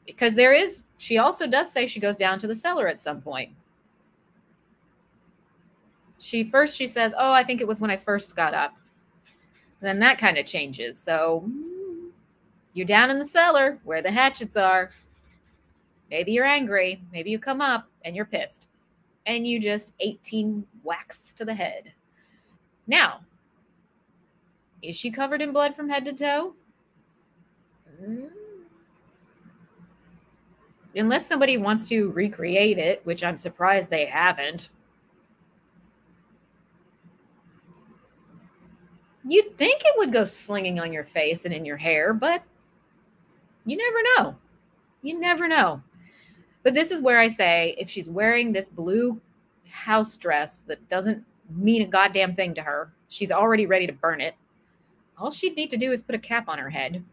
because there is, she also does say she goes down to the cellar at some point. She first, she says, Oh, I think it was when I first got up. Then that kind of changes. So mm, you're down in the cellar where the hatchets are. Maybe you're angry. Maybe you come up and you're pissed. And you just 18 whacks to the head. Now, is she covered in blood from head to toe? Mm. Unless somebody wants to recreate it, which I'm surprised they haven't. You'd think it would go slinging on your face and in your hair, but you never know. You never know. But this is where I say if she's wearing this blue house dress that doesn't mean a goddamn thing to her, she's already ready to burn it. All she'd need to do is put a cap on her head.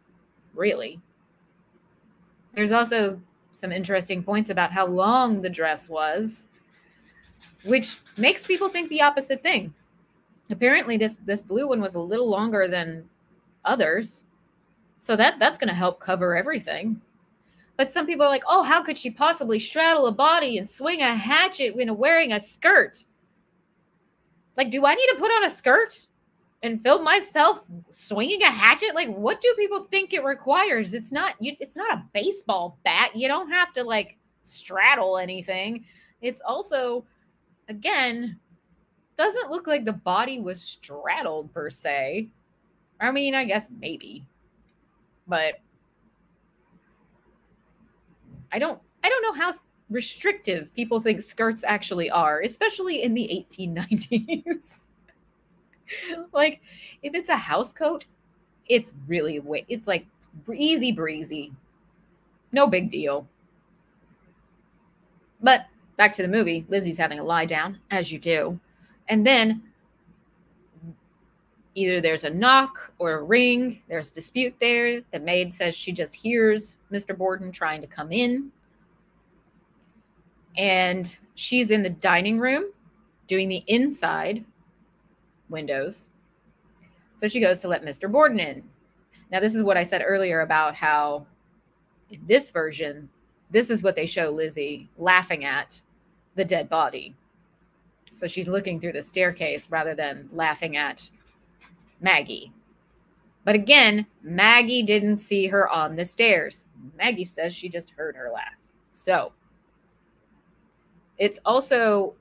Really. There's also some interesting points about how long the dress was, which makes people think the opposite thing. Apparently this this blue one was a little longer than others. So that that's going to help cover everything. But some people are like, "Oh, how could she possibly straddle a body and swing a hatchet when wearing a skirt?" Like, do I need to put on a skirt and film myself swinging a hatchet? Like, what do people think it requires? It's not you it's not a baseball bat. You don't have to like straddle anything. It's also again doesn't look like the body was straddled per se. I mean, I guess maybe but I don't I don't know how restrictive people think skirts actually are, especially in the 1890s. <laughs> <laughs> like if it's a house coat, it's really it's like easy breezy. No big deal. But back to the movie, Lizzie's having a lie down as you do. And then either there's a knock or a ring, there's dispute there. The maid says she just hears Mr. Borden trying to come in. And she's in the dining room doing the inside windows. So she goes to let Mr. Borden in. Now, this is what I said earlier about how in this version, this is what they show Lizzie laughing at the dead body. So she's looking through the staircase rather than laughing at Maggie. But again, Maggie didn't see her on the stairs. Maggie says she just heard her laugh. So it's also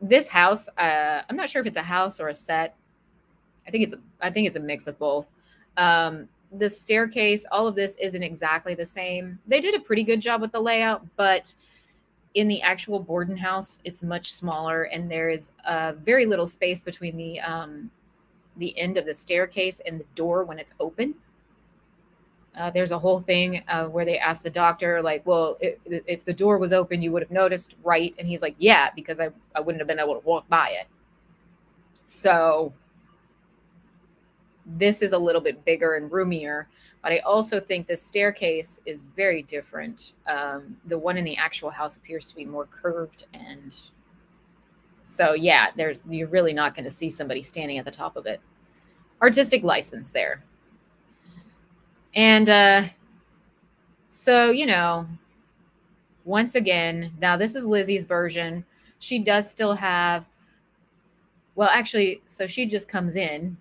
this house. Uh, I'm not sure if it's a house or a set. I think it's I think it's a mix of both. Um, the staircase, all of this isn't exactly the same. They did a pretty good job with the layout, but in the actual Borden house, it's much smaller, and there is uh, very little space between the um, the end of the staircase and the door when it's open. Uh, there's a whole thing uh, where they ask the doctor, like, well, if, if the door was open, you would have noticed, right? And he's like, yeah, because I, I wouldn't have been able to walk by it. So this is a little bit bigger and roomier, but I also think the staircase is very different. Um, the one in the actual house appears to be more curved and so yeah, there's you're really not going to see somebody standing at the top of it. Artistic license there. And uh so, you know, once again, now this is Lizzie's version. She does still have Well, actually, so she just comes in.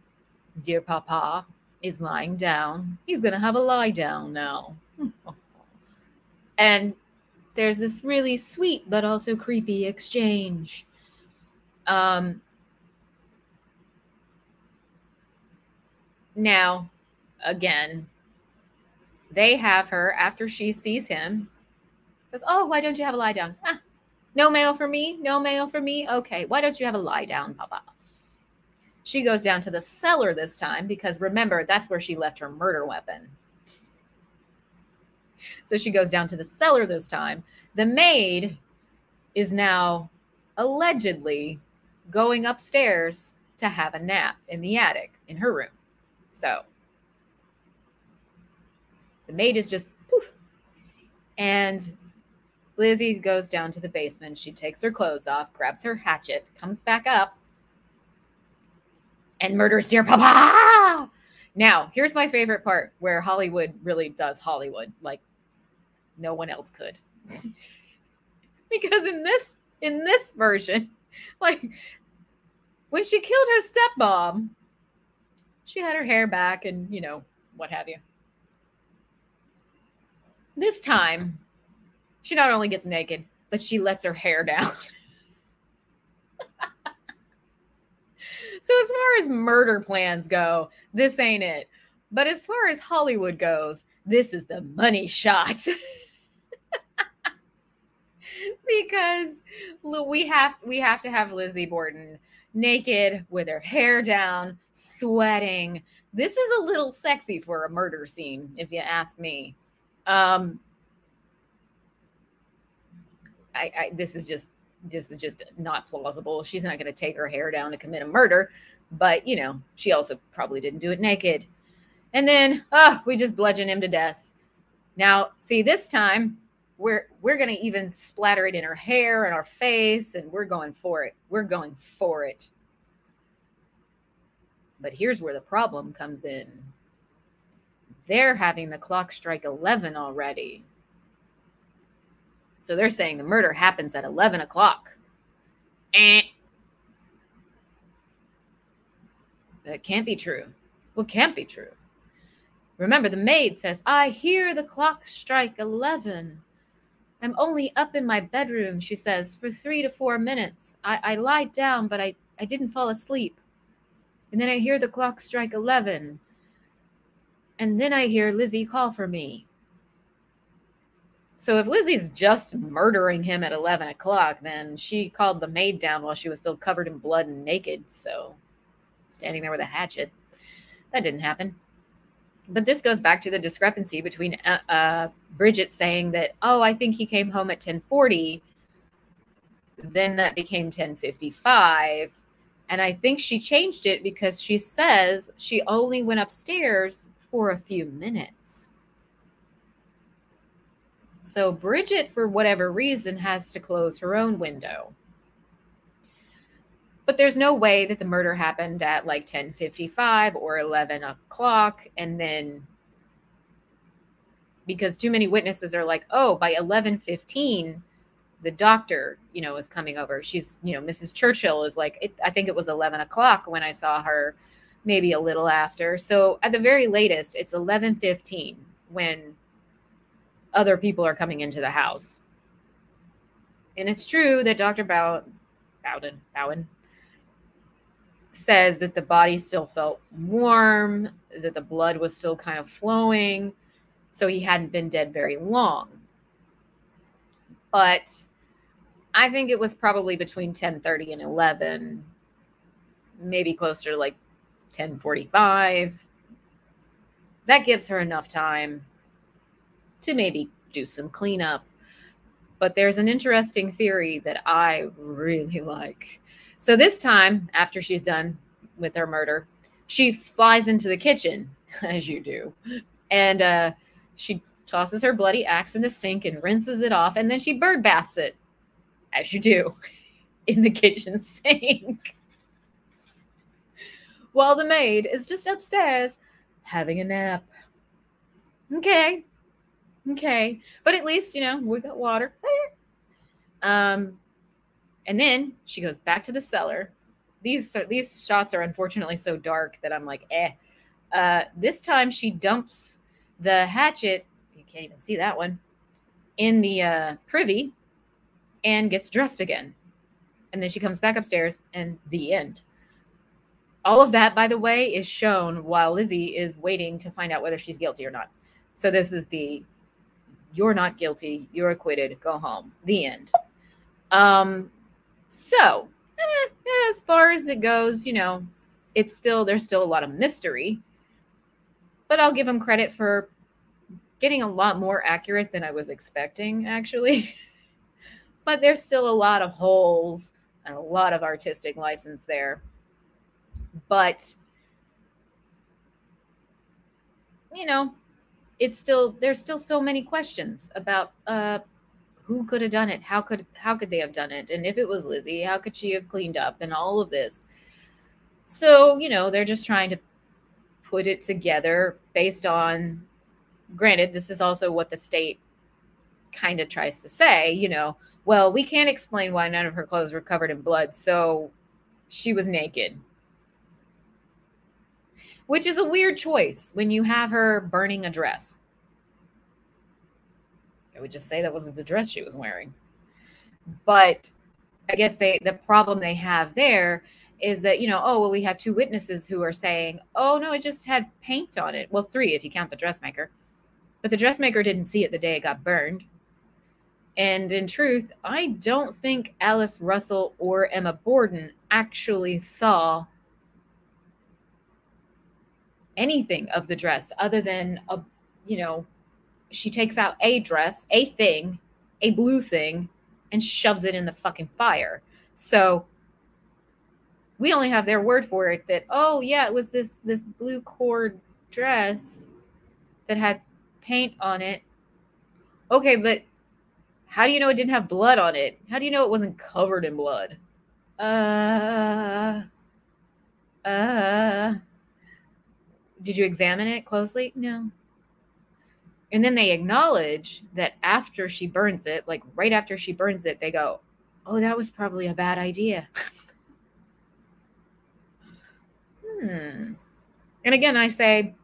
Dear Papa is lying down. He's going to have a lie down now. <laughs> and there's this really sweet but also creepy exchange. Um, now, again, they have her after she sees him, says, Oh, why don't you have a lie down? Ah, no mail for me? No mail for me? Okay, why don't you have a lie down, Papa? She goes down to the cellar this time because remember, that's where she left her murder weapon. So she goes down to the cellar this time. The maid is now allegedly going upstairs to have a nap in the attic in her room. So the maid is just poof. And Lizzie goes down to the basement. She takes her clothes off, grabs her hatchet, comes back up, and murders dear Papa. Now, here's my favorite part where Hollywood really does Hollywood like no one else could. <laughs> because in this in this version, <laughs> like when she killed her stepmom, she had her hair back and, you know, what have you. This time, she not only gets naked, but she lets her hair down. <laughs> so, as far as murder plans go, this ain't it. But as far as Hollywood goes, this is the money shot. <laughs> because we have we have to have Lizzie Borden naked with her hair down, sweating. This is a little sexy for a murder scene, if you ask me. Um, I, I this is just this is just not plausible. She's not going to take her hair down to commit a murder, but you know, she also probably didn't do it naked. And then, oh, we just bludgeon him to death. Now, see, this time we're we're going to even splatter it in her hair and our face and we're going for it we're going for it but here's where the problem comes in they're having the clock strike 11 already so they're saying the murder happens at 11 o'clock eh. that can't be true well can't be true remember the maid says i hear the clock strike 11 I'm only up in my bedroom, she says, for three to four minutes. I, I lied down, but I, I didn't fall asleep. And then I hear the clock strike 11. And then I hear Lizzie call for me. So if Lizzie's just murdering him at 11 o'clock, then she called the maid down while she was still covered in blood and naked. So standing there with a hatchet. That didn't happen but this goes back to the discrepancy between uh, uh, Bridget saying that, oh, I think he came home at 1040. Then that became 1055. And I think she changed it because she says she only went upstairs for a few minutes. So Bridget, for whatever reason, has to close her own window but there's no way that the murder happened at like 10:55 or 11 o'clock and then because too many witnesses are like oh by 11:15 the doctor you know is coming over she's you know mrs churchill is like i think it was 11 o'clock when i saw her maybe a little after so at the very latest it's 11:15 when other people are coming into the house and it's true that dr Bow- bowden bowen says that the body still felt warm, that the blood was still kind of flowing. So he hadn't been dead very long. But I think it was probably between 10:30 and 11, maybe closer to like 10:45. That gives her enough time to maybe do some cleanup. But there's an interesting theory that I really <laughs> like so this time, after she's done with her murder, she flies into the kitchen, <laughs> as you do, and uh, she tosses her bloody axe in the sink and rinses it off, and then she bird baths it, as you do, <laughs> in the kitchen sink. While the maid is just upstairs having a nap. Okay. Okay. But at least, you know, we got water. Um, and then she goes back to the cellar these are, these shots are unfortunately so dark that I'm like, eh. Uh, this time she dumps the hatchet. You can't even see that one in the uh, privy and gets dressed again. And then she comes back upstairs, and the end. All of that, by the way, is shown while Lizzie is waiting to find out whether she's guilty or not. So this is the you're not guilty, you're acquitted, go home. The end. Um, so eh, as far as it goes, you know, it's still there's still a lot of mystery. But I'll give them credit for getting a lot more accurate than I was expecting, actually. <laughs> but there's still a lot of holes and a lot of artistic license there. But you know, it's still there's still so many questions about uh who could have done it? How could how could they have done it? And if it was lizzie how could she have cleaned up? And all of this. So you know they're just trying to put it together based on granted this is also what the state kind of tries to say you know well we can't explain why none of her clothes were covered in blood so she was naked which is a weird choice when you have her burning a dress. I would just say that was the dress she was wearing. But I guess they the problem they have there is that, you know, oh, well, we have two witnesses who are saying, oh, no, it just had paint on it. Well, three if you count the dressmaker. But the dressmaker didn't see it the day it got burned. And in truth, I don't think Alice Russell or Emma Borden actually saw anything of the dress other than a you know she takes out a dress a thing a blue thing and shoves it in the fucking fire. So we only have their word for it that oh yeah it was this this blue cord dress that had paint on it. Okay but how do you know it didn't have blood on it? How do you know it wasn't covered in blood? Uh uh did you examine it closely? No. And then they acknowledge that after she burns it, like right after she burns it, they go, Oh, that was probably a bad idea. hmm. And again, I say,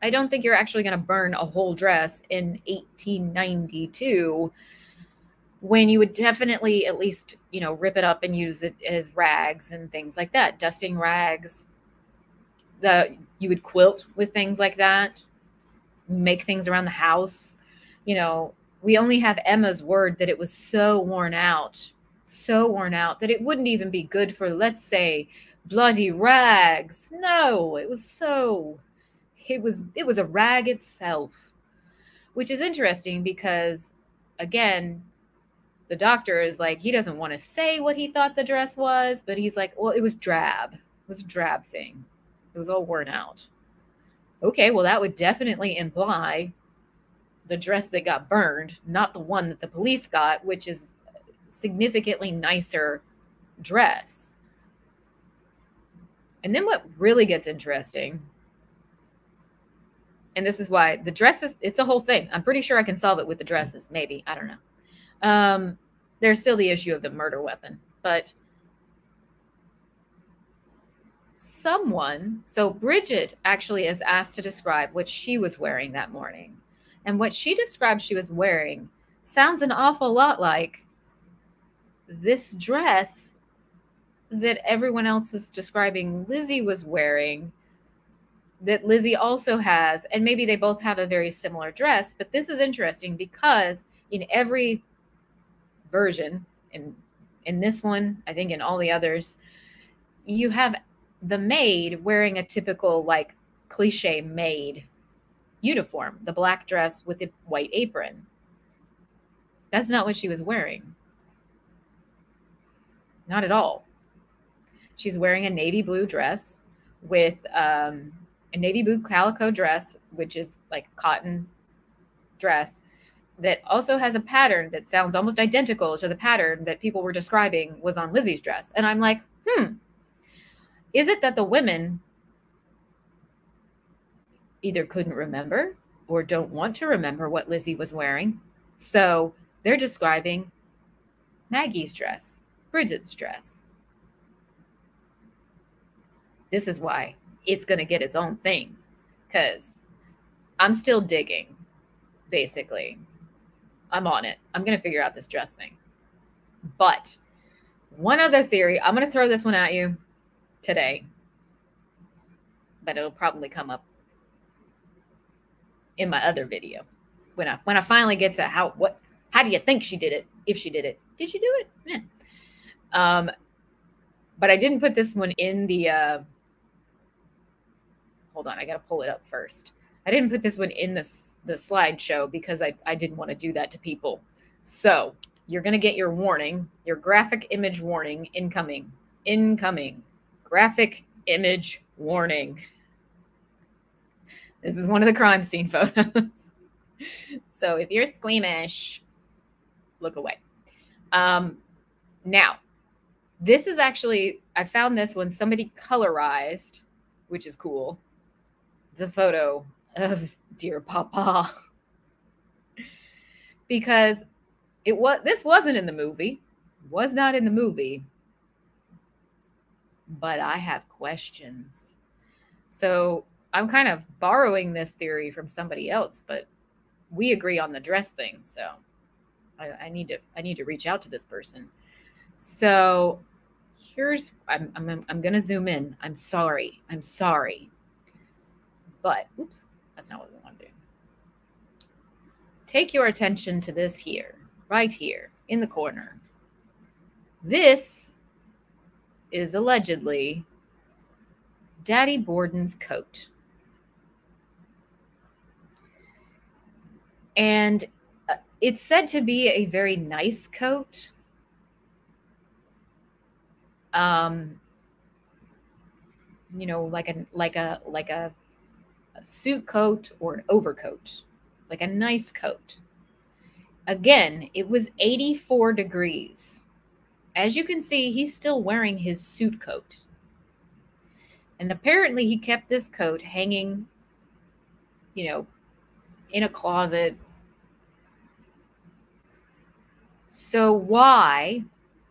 I don't think you're actually going to burn a whole dress in 1892 when you would definitely at least, you know, rip it up and use it as rags and things like that, dusting rags, the you would quilt with things like that, make things around the house. You know, we only have Emma's word that it was so worn out, so worn out that it wouldn't even be good for, let's say, bloody rags. No, it was so it was it was a rag itself. Which is interesting because again, the doctor is like he doesn't want to say what he thought the dress was, but he's like, well, it was drab. It was a drab thing. It was all worn out. Okay, well, that would definitely imply the dress that got burned, not the one that the police got, which is significantly nicer dress. And then what really gets interesting, and this is why the dresses, it's a whole thing. I'm pretty sure I can solve it with the dresses, maybe. I don't know. Um, there's still the issue of the murder weapon, but someone, so Bridget actually is asked to describe what she was wearing that morning. And what she described she was wearing sounds an awful lot like this dress that everyone else is describing Lizzie was wearing that Lizzie also has and maybe they both have a very similar dress but this is interesting because in every version in in this one I think in all the others you have the maid wearing a typical like cliche maid uniform, the black dress with the white apron. That's not what she was wearing. Not at all. She's wearing a navy blue dress with um, a navy blue calico dress, which is like cotton dress that also has a pattern that sounds almost identical to the pattern that people were describing was on Lizzie's dress. And I'm like, hmm, is it that the women either couldn't remember or don't want to remember what Lizzie was wearing? So they're describing Maggie's dress, Bridget's dress. this is why it's going to get its own thing because I'm still digging, basically. I'm on it. I'm going to figure out this dress thing. But one other theory, I'm going to throw this one at you today, but it'll probably come up in my other video when I when I finally get to how what how do you think she did it if she did it did she do it yeah. um but I didn't put this one in the uh hold on I gotta pull it up first I didn't put this one in this the slideshow because I, I didn't want to do that to people. So you're gonna get your warning, your graphic image warning incoming. Incoming. Graphic image warning. This is one of the crime scene <laughs> photos. so if you're squeamish, look away. Um, now, this is actually, I found this when somebody colorized, which is cool, the photo of <laughs> dear papa because it was this wasn't in the movie was not in the movie but i have questions. So i'm kind of borrowing this theory from somebody else but we agree on the dress thing so I, I need to i need to reach out to this person. So here's i'm i'm, I'm going to zoom in. I'm sorry. I'm sorry. But oops that's not what we want to do. Take your attention to this here, right here in the corner. This is allegedly Daddy Borden's coat. And uh, it's said to be a very nice coat. Um, you know, like a like a like a a suit coat or an overcoat, like a nice coat. Again, it was 84 degrees. As you can see, he's still wearing his suit coat. And apparently, he kept this coat hanging, you know, in a closet. So, why?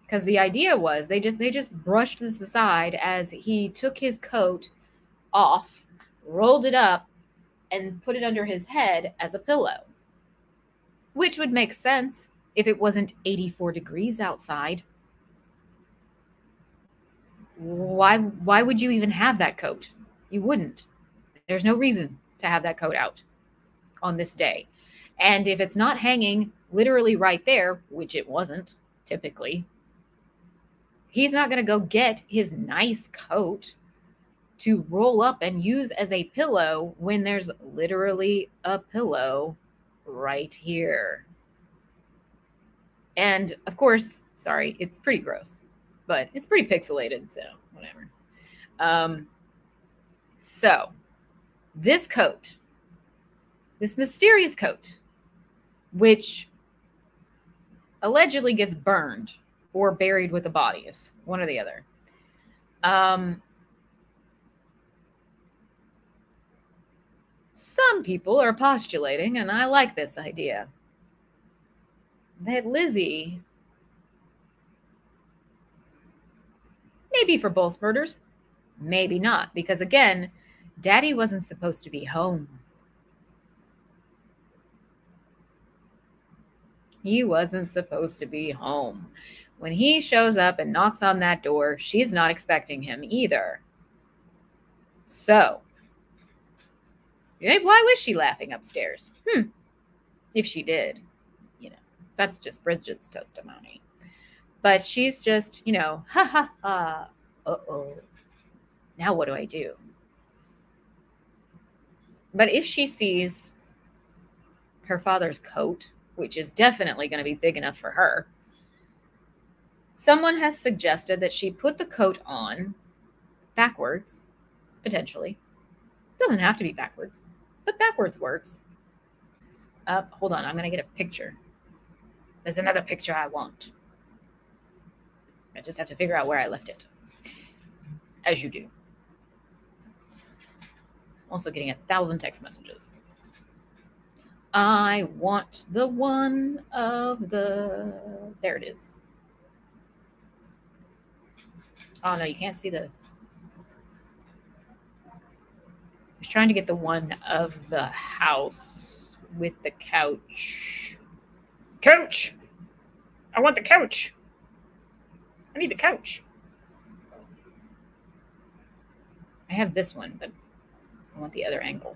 Because the idea was they just they just brushed this aside as he took his coat off rolled it up, and put it under his head as a pillow. Which would make sense if it wasn't 84 degrees outside. Why why would you even have that coat? You wouldn't. There's no reason to have that coat out on this day. And if it's not hanging literally right there, which it wasn't typically, he's not going to go get his nice coat to roll up and use as a pillow when there's literally a pillow right here. And of course, sorry, it's pretty gross, but it's pretty pixelated, so whatever. Um, so, this coat, this mysterious coat, which allegedly gets burned or buried with the bodies, one or the other. Um, Some people are postulating, and I like this idea, that Lizzie, maybe for both murders, maybe not, because again, Daddy wasn't supposed to be home. He wasn't supposed to be home. When he shows up and knocks on that door, she's not expecting him either. So, why was she laughing upstairs? Hmm. If she did, you know, that's just Bridget's testimony. But she's just, you know, <laughs> ha ha ha. Uh oh. Now what do I do? But if she sees her father's coat, which is definitely going to be big enough for her, someone has suggested that she put the coat on backwards, potentially, doesn't have to be backwards, but backwards works. Uh, hold on, I'm going to get a picture. There's another picture I want. I just have to figure out where I left it. As you do. Also getting a thousand text messages. I want the one of the. There it is. Oh no, you can't see the I was trying to get the one of the house with the couch. Couch! I want the couch. I need the couch. I have this one, but I want the other angle.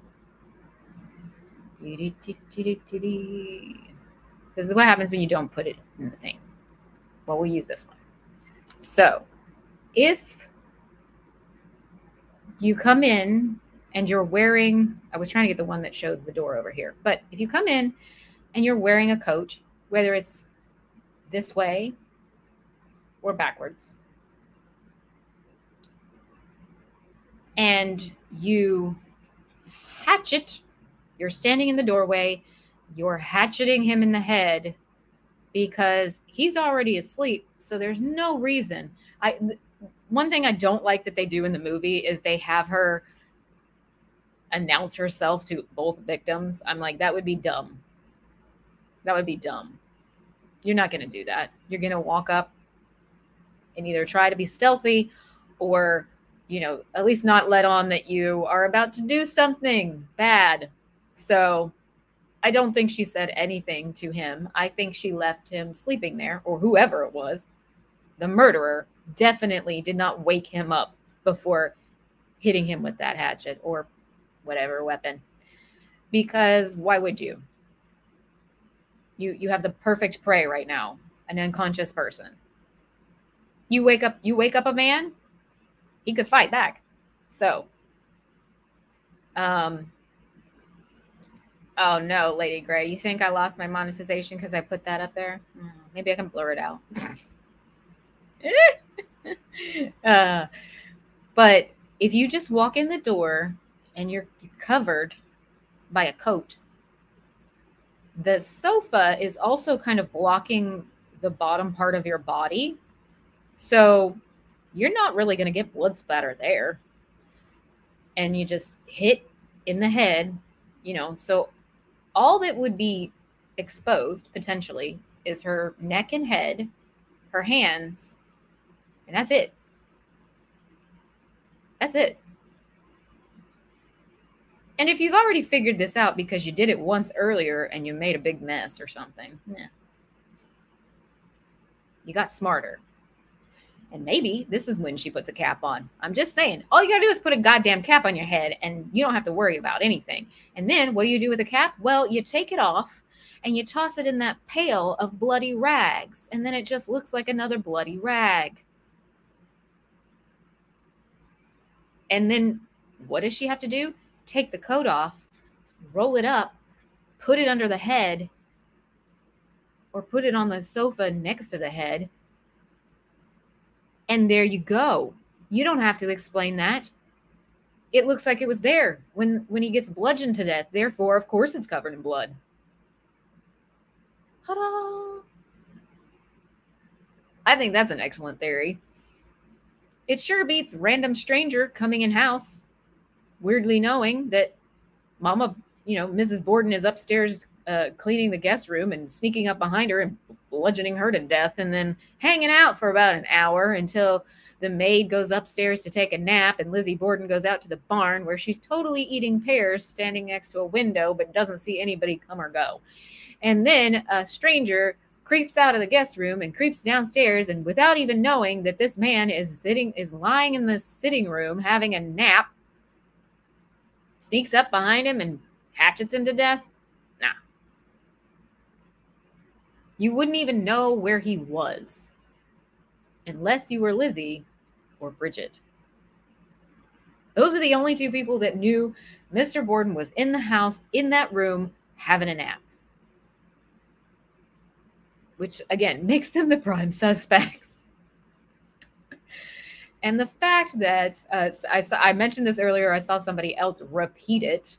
This is what happens when you don't put it in the thing. Well, we'll use this one. So, if you come in and you're wearing, I was trying to get the one that shows the door over here, but if you come in and you're wearing a coat, whether it's this way or backwards, and you hatchet, you're standing in the doorway, you're hatcheting him in the head because he's already asleep. So there's no reason. I one thing I don't like that they do in the movie is they have her announce herself to both victims. I'm like, that would be dumb. That would be dumb. You're not going to do that. You're going to walk up and either try to be stealthy or, you know, at least not let on that you are about to do something bad. So I don't think she said anything to him. I think she left him sleeping there, or whoever it was. The murderer definitely did not wake him up before hitting him with that hatchet or whatever weapon. Because why would you? You you have the perfect prey right now, an unconscious person. You wake up you wake up a man, he could fight back. So um Oh no, Lady Gray. You think I lost my monetization because I put that up there? Hmm, maybe I can blur it out. <laughs> uh, but if you just walk in the door and you're covered by a coat, the sofa is also kind of blocking the bottom part of your body. So you're not really going to get blood splatter there. And you just hit in the head, you know. So all that would be exposed potentially is her neck and head, her hands, and that's it. That's it. And if you've already figured this out because you did it once earlier and you made a big mess or something, yeah. you got smarter. And maybe this is when she puts a cap on. I'm just saying, all you got to do is put a goddamn cap on your head and you don't have to worry about anything. And then what do you do with the cap? Well, you take it off and you toss it in that pail of bloody rags. And then it just looks like another bloody rag. And then what does she have to do? Take the coat off, roll it up, put it under the head, or put it on the sofa next to the head and there you go. You don't have to explain that. It looks like it was there when when he gets bludgeoned to death. Therefore, of course it's covered in blood. Ta-da! I think that's an excellent theory. It sure beats random stranger coming in house, weirdly knowing that Mama, you know, Mrs. Borden is upstairs uh, cleaning the guest room and sneaking up behind her and bludgeoning her to death, and then hanging out for about an hour until the maid goes upstairs to take a nap, and Lizzie Borden goes out to the barn where she's totally eating pears standing next to a window but doesn't see anybody come or go. And then a stranger creeps out of the guest room and creeps downstairs and without even knowing that this man is sitting is lying in the sitting room having a nap sneaks up behind him and hatchets him to death You wouldn't even know where he was unless you were Lizzie or Bridget. Those are the only two people that knew Mr. Borden was in the house, in that room, having a nap. Which, again, <laughs> makes them the prime suspects. <laughs> and the fact that uh, I, saw, I mentioned this earlier, I saw somebody else repeat it.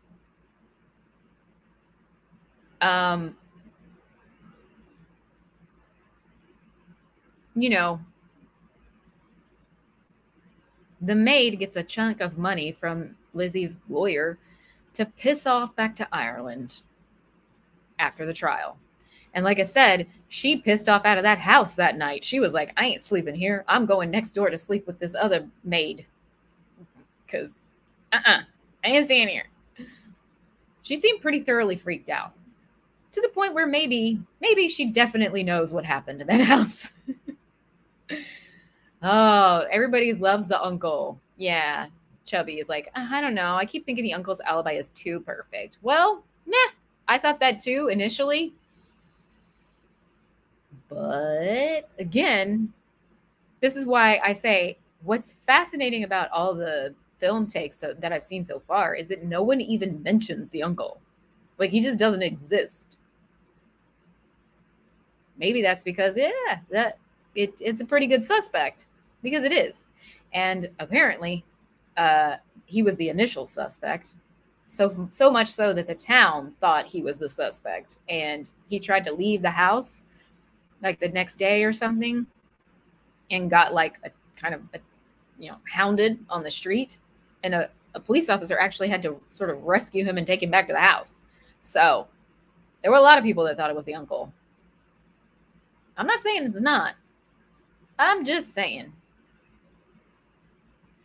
Um, you know, the maid gets a chunk of money from Lizzie's lawyer to piss off back to Ireland after the trial. And like I said, she pissed off out of that house that night. She was like, I ain't sleeping here. I'm going next door to sleep with this other maid. Because, uh uh I ain't staying here. She seemed pretty thoroughly freaked out to the point where maybe, maybe she definitely knows what happened in that <laughs> house. Oh, everybody loves the uncle. Yeah. Chubby is like, uh, I don't know. I keep thinking the uncle's alibi is too perfect. Well, meh. I thought that too initially. But again, this is why I say what's fascinating about all the film takes so, that I've seen so far is that no one even mentions the uncle. Like he just doesn't exist. Maybe that's because yeah, that it, it's a pretty good suspect because it is. And apparently, uh, he was the initial suspect. So so much so that the town thought he was the suspect, and he tried to leave the house like the next day or something, and got like a kind of a, you know hounded on the street, and a, a police officer actually had to sort of rescue him and take him back to the house. So there were a lot of people that thought it was the uncle. I'm not saying it's not. I'm just saying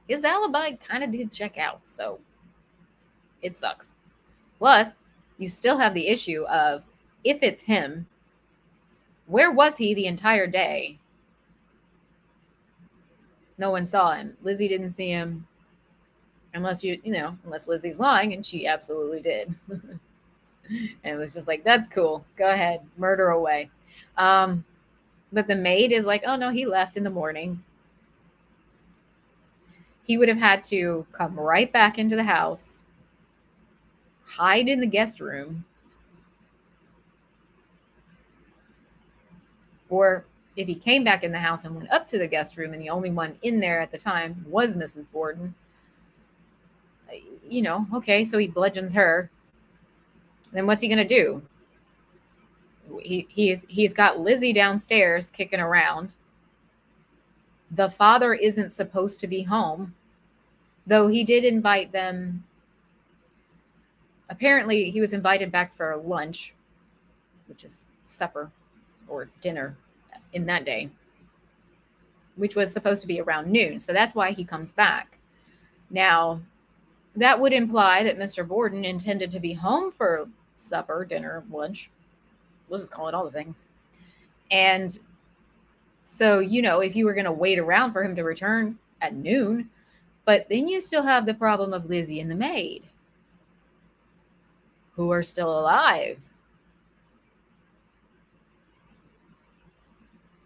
his alibi kind of did check out. So it sucks. Plus, you still have the issue of if it's him, where was he the entire day? No one saw him. Lizzie didn't see him. Unless you, you know, unless Lizzie's lying, and she absolutely did. <laughs> and it was just like, that's cool. Go ahead, murder away. Um, but the maid is like, oh no, he left in the morning. He would have had to come right back into the house, hide in the guest room, or if he came back in the house and went up to the guest room and the only one in there at the time was Mrs. Borden, you know, okay, so he bludgeons her. Then what's he going to do? He, he's he's got Lizzie downstairs kicking around. The father isn't supposed to be home, though he did invite them. Apparently, he was invited back for lunch, which is supper or dinner in that day, which was supposed to be around noon. So that's why he comes back. Now, that would imply that Mr. Borden intended to be home for supper, dinner, lunch, we'll just call it all the things. And so, you know, if you were going to wait around for him to return at noon, but then you still have the problem of Lizzie and the maid who are still alive.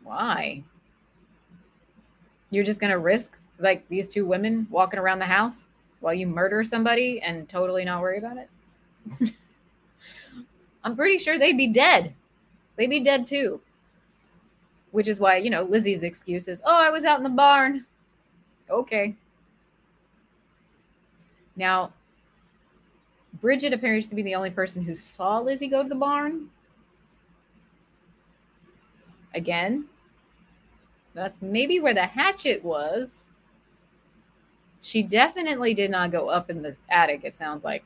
Why? You're just going to risk like these two women walking around the house while you murder somebody and totally not worry about it? <laughs> I'm pretty sure they'd be dead. They'd be dead too. Which is why, you know, Lizzie's excuse is, oh, I was out in the barn. Okay. Now, Bridget appears to be the only person who saw Lizzie go to the barn. Again, that's maybe where the hatchet was. She definitely did not go up in the attic, it sounds like.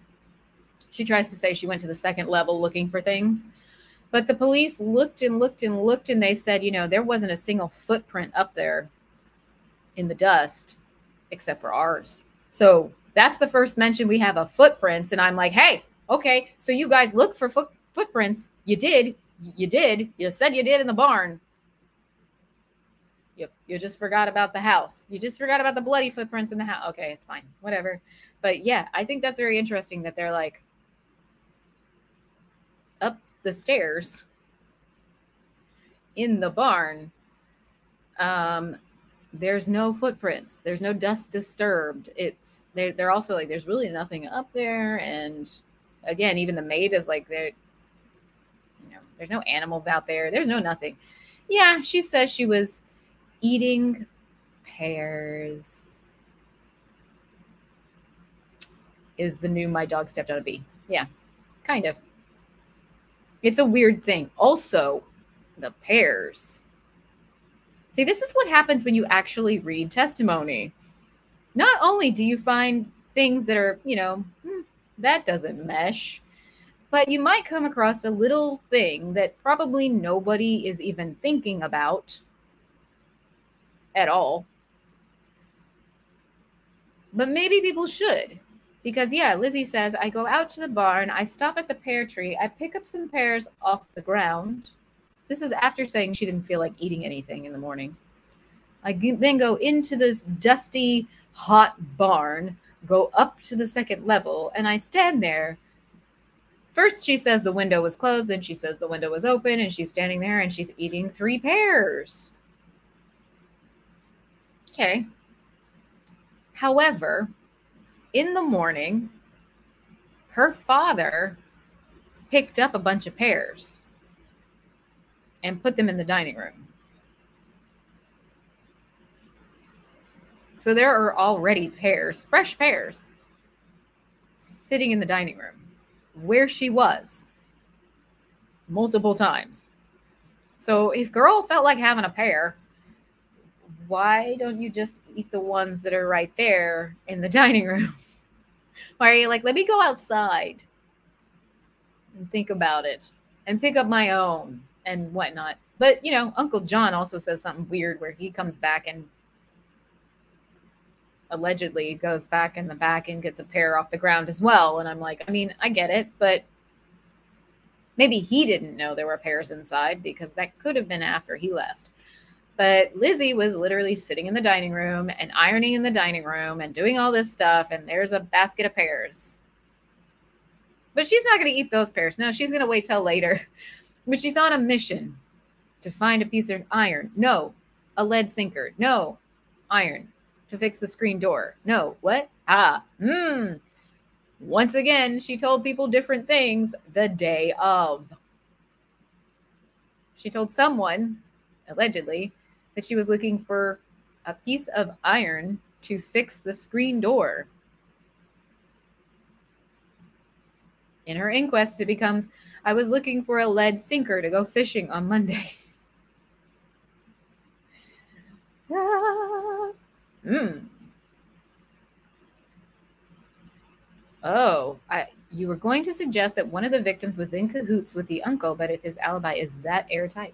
She tries to say she went to the second level looking for things. But the police looked and looked and looked and they said, you know, there wasn't a single footprint up there in the dust except for ours. So that's the first mention we have of footprints. And I'm like, hey, okay, so you guys look for foot- footprints. You did. You did. You said you did in the barn. You, you just forgot about the house. You just forgot about the bloody footprints in the house. Okay, it's fine. Whatever. But yeah, I think that's very interesting that they're like, the stairs in the barn, um, there's no footprints. There's no dust disturbed. It's they're, they're also like there's really nothing up there. And again, even the maid is like there, you know, there's no animals out there. There's no nothing. Yeah, she says she was eating pears. Is the new my dog stepped out of bee? Yeah, kind of. It's a weird thing. Also, the pears. See, this is what happens when you actually read testimony. Not only do you find things that are, you know, hmm, that doesn't mesh, but you might come across a little thing that probably nobody is even thinking about at all. But maybe people should. Because, yeah, Lizzie says, I go out to the barn, I stop at the pear tree, I pick up some pears off the ground. This is after saying she didn't feel like eating anything in the morning. I then go into this dusty, hot barn, go up to the second level, and I stand there. First, she says the window was closed, then she says the window was open, and she's standing there and she's eating three pears. Okay. However, in the morning, her father picked up a bunch of pears and put them in the dining room. So there are already pears, fresh pears, sitting in the dining room where she was multiple times. So if girl felt like having a pear, why don't you just eat the ones that are right there in the <laughs> dining room? why are you like, let me go outside and think about it and pick up my own and whatnot? But you know, Uncle John also says something weird where he comes back and allegedly goes back in the back and gets a pear off the ground as well. And I'm like, I mean, I get it, but maybe he didn't know there were pears inside because that could have been after he left. But Lizzie was literally sitting in the dining room and ironing in the dining room and doing all this stuff. And there's a basket of pears. But she's not going to eat those pears. No, she's going to wait till later. <laughs> But she's on a mission to find a piece of iron. No, a lead sinker. No, iron to fix the screen door. No, what? Ah, hmm. Once again, she told people different things the day of. She told someone, allegedly, that she was looking for a piece of iron to fix the screen door. In her inquest, it becomes I was looking for a lead sinker to go fishing on Monday. ah, <laughs> mm. Oh, I, you were going to suggest that one of the victims was in cahoots with the uncle, but if his alibi is that airtight,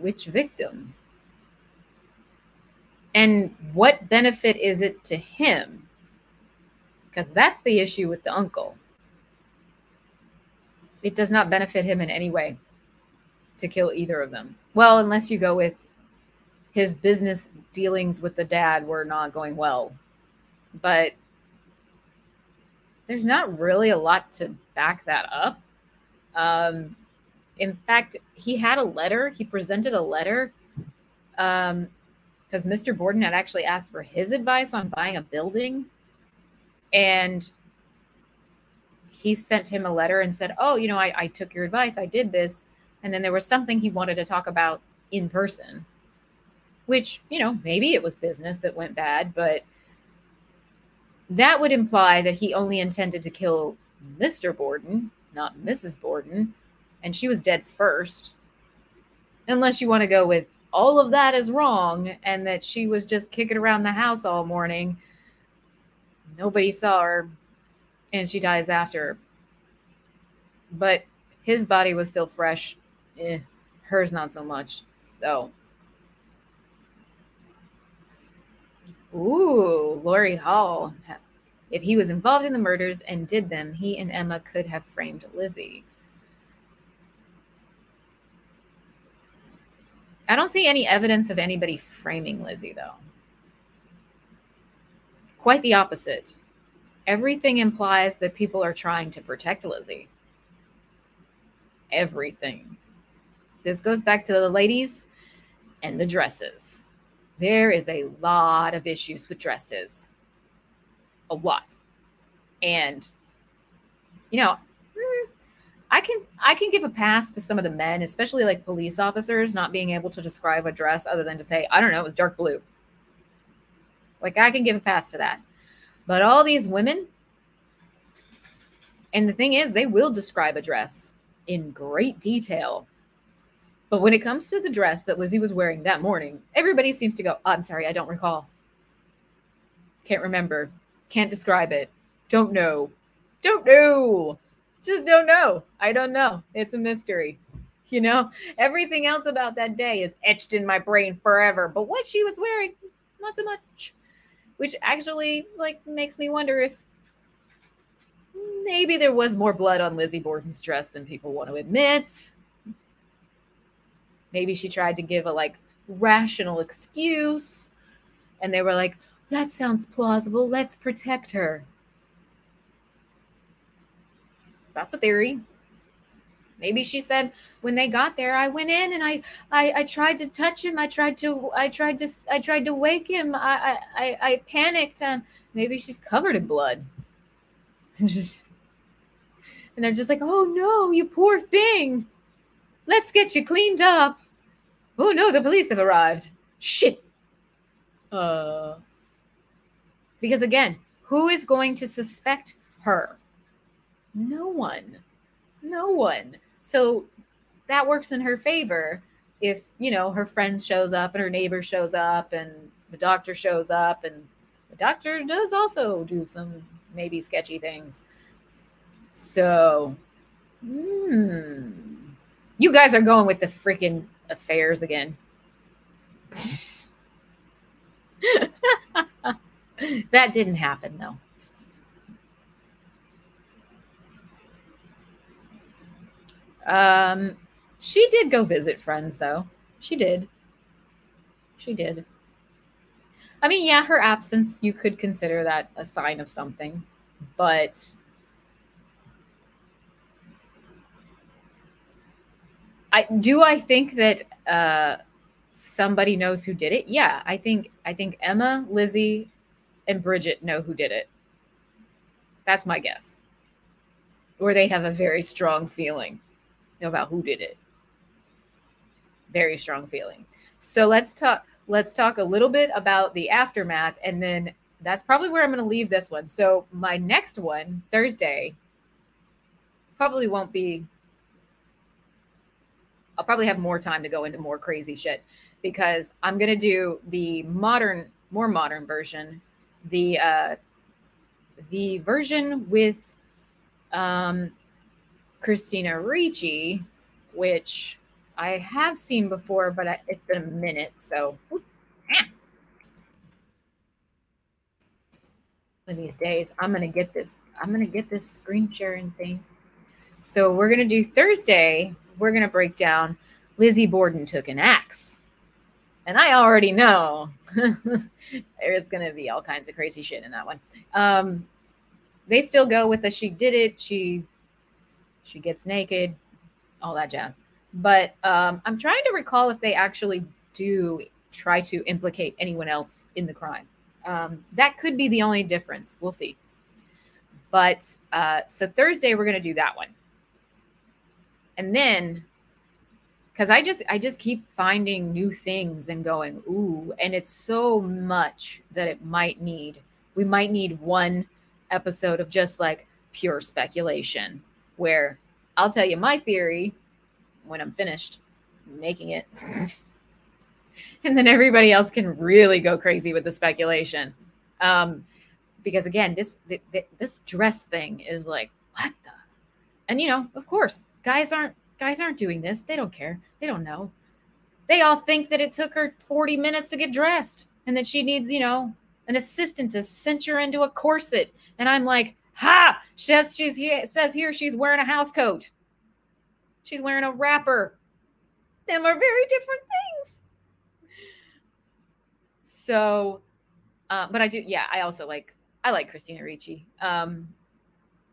which victim? And what benefit is it to him? Because that's the issue with the uncle. It does not benefit him in any way to kill either of them. Well, unless you go with his business dealings with the dad were not going well. But there's not really a lot to back that up. Um, in fact, he had a letter. He presented a letter because um, Mr. Borden had actually asked for his advice on buying a building. And he sent him a letter and said, Oh, you know, I, I took your advice. I did this. And then there was something he wanted to talk about in person, which, you know, maybe it was business that went bad, but that would imply that he only intended to kill Mr. Borden, not Mrs. Borden and she was dead first. Unless you want to go with all of that is wrong and that she was just kicking around the house all morning. Nobody saw her and she dies after. But his body was still fresh. Eh, hers not so much. So. Ooh, Lori Hall. If he was involved in the murders and did them, he and Emma could have framed Lizzie. I don't see any evidence of anybody framing Lizzie, though. Quite the opposite. Everything implies that people are trying to protect Lizzie. Everything. This goes back to the ladies and the dresses. There is a lot of issues with dresses. A lot. And, you know, hmm, I can I can give a pass to some of the men, especially like police officers, not being able to describe a dress other than to say, I don't know, it was dark blue. Like I can give a pass to that. But all these women, and the thing is, they will describe a dress in great detail. But when it comes to the dress that Lizzie was wearing that morning, everybody seems to go, oh, I'm sorry, I don't recall. Can't remember. Can't describe it. Don't know. Don't know just don't know. I don't know. It's a mystery. You know, everything else about that day is etched in my brain forever. But what she was wearing, not so much. which actually like makes me wonder if maybe there was more blood on Lizzie Borden's dress than people want to admit. Maybe she tried to give a like rational excuse and they were like, that sounds plausible. Let's protect her. That's a theory. Maybe she said when they got there, I went in and I, I, I tried to touch him. I tried to, I tried to, I tried to wake him. I, I, I panicked and maybe she's covered in blood. And <laughs> just, and they're just like, oh no, you poor thing. Let's get you cleaned up. Oh no, the police have arrived. Shit. Uh, because again, who is going to suspect her? No one. No one. So that works in her favor if, you know, her friend shows up and her neighbor shows up and the doctor shows up and the doctor does also do some maybe sketchy things. So, hmm. You guys are going with the freaking affairs again. <laughs> that didn't happen though. Um, she did go visit friends though. She did. She did. I mean, yeah, her absence, you could consider that a sign of something, but I do I think that uh somebody knows who did it? Yeah, I think I think Emma, Lizzie, and Bridget know who did it. That's my guess. Or they have a very strong feeling about who did it. Very strong feeling. So let's talk let's talk a little bit about the aftermath and then that's probably where I'm going to leave this one. So my next one, Thursday, probably won't be I'll probably have more time to go into more crazy shit because I'm going to do the modern more modern version the uh, the version with um, Christina Ricci, which I have seen before, but I, it's been a minute. So one of these days, I'm gonna get this. I'm gonna get this screen sharing thing. So we're gonna do Thursday. We're gonna break down. Lizzie Borden took an axe and I already know <laughs> there's going to be all kinds of crazy shit in that one. Um, they still go with the she did it, she she gets naked, all that jazz. But um, I'm trying to recall if they actually do try to implicate anyone else in the crime. Um, that could be the only difference. We'll see. But uh, so Thursday we're going to do that one, and then because I just I just keep finding new things and going ooh, and it's so much that it might need we might need one episode of just like pure speculation where I'll tell you my theory when I'm finished making it. <laughs> and then everybody else can really go crazy with the speculation. Um, because again, this this dress thing is like what the, and you know, of course, guys aren't Guys aren't doing this. They don't care. They don't know. They all think that it took her 40 minutes to get dressed and that she needs, you know, an assistant to cinch her into a corset. And I'm like, ha! She says she's here, says here she's wearing a house coat. She's wearing a wrapper. Them are very different things. So, uh, but I do, yeah, I also like, I like Christina Ricci. Um,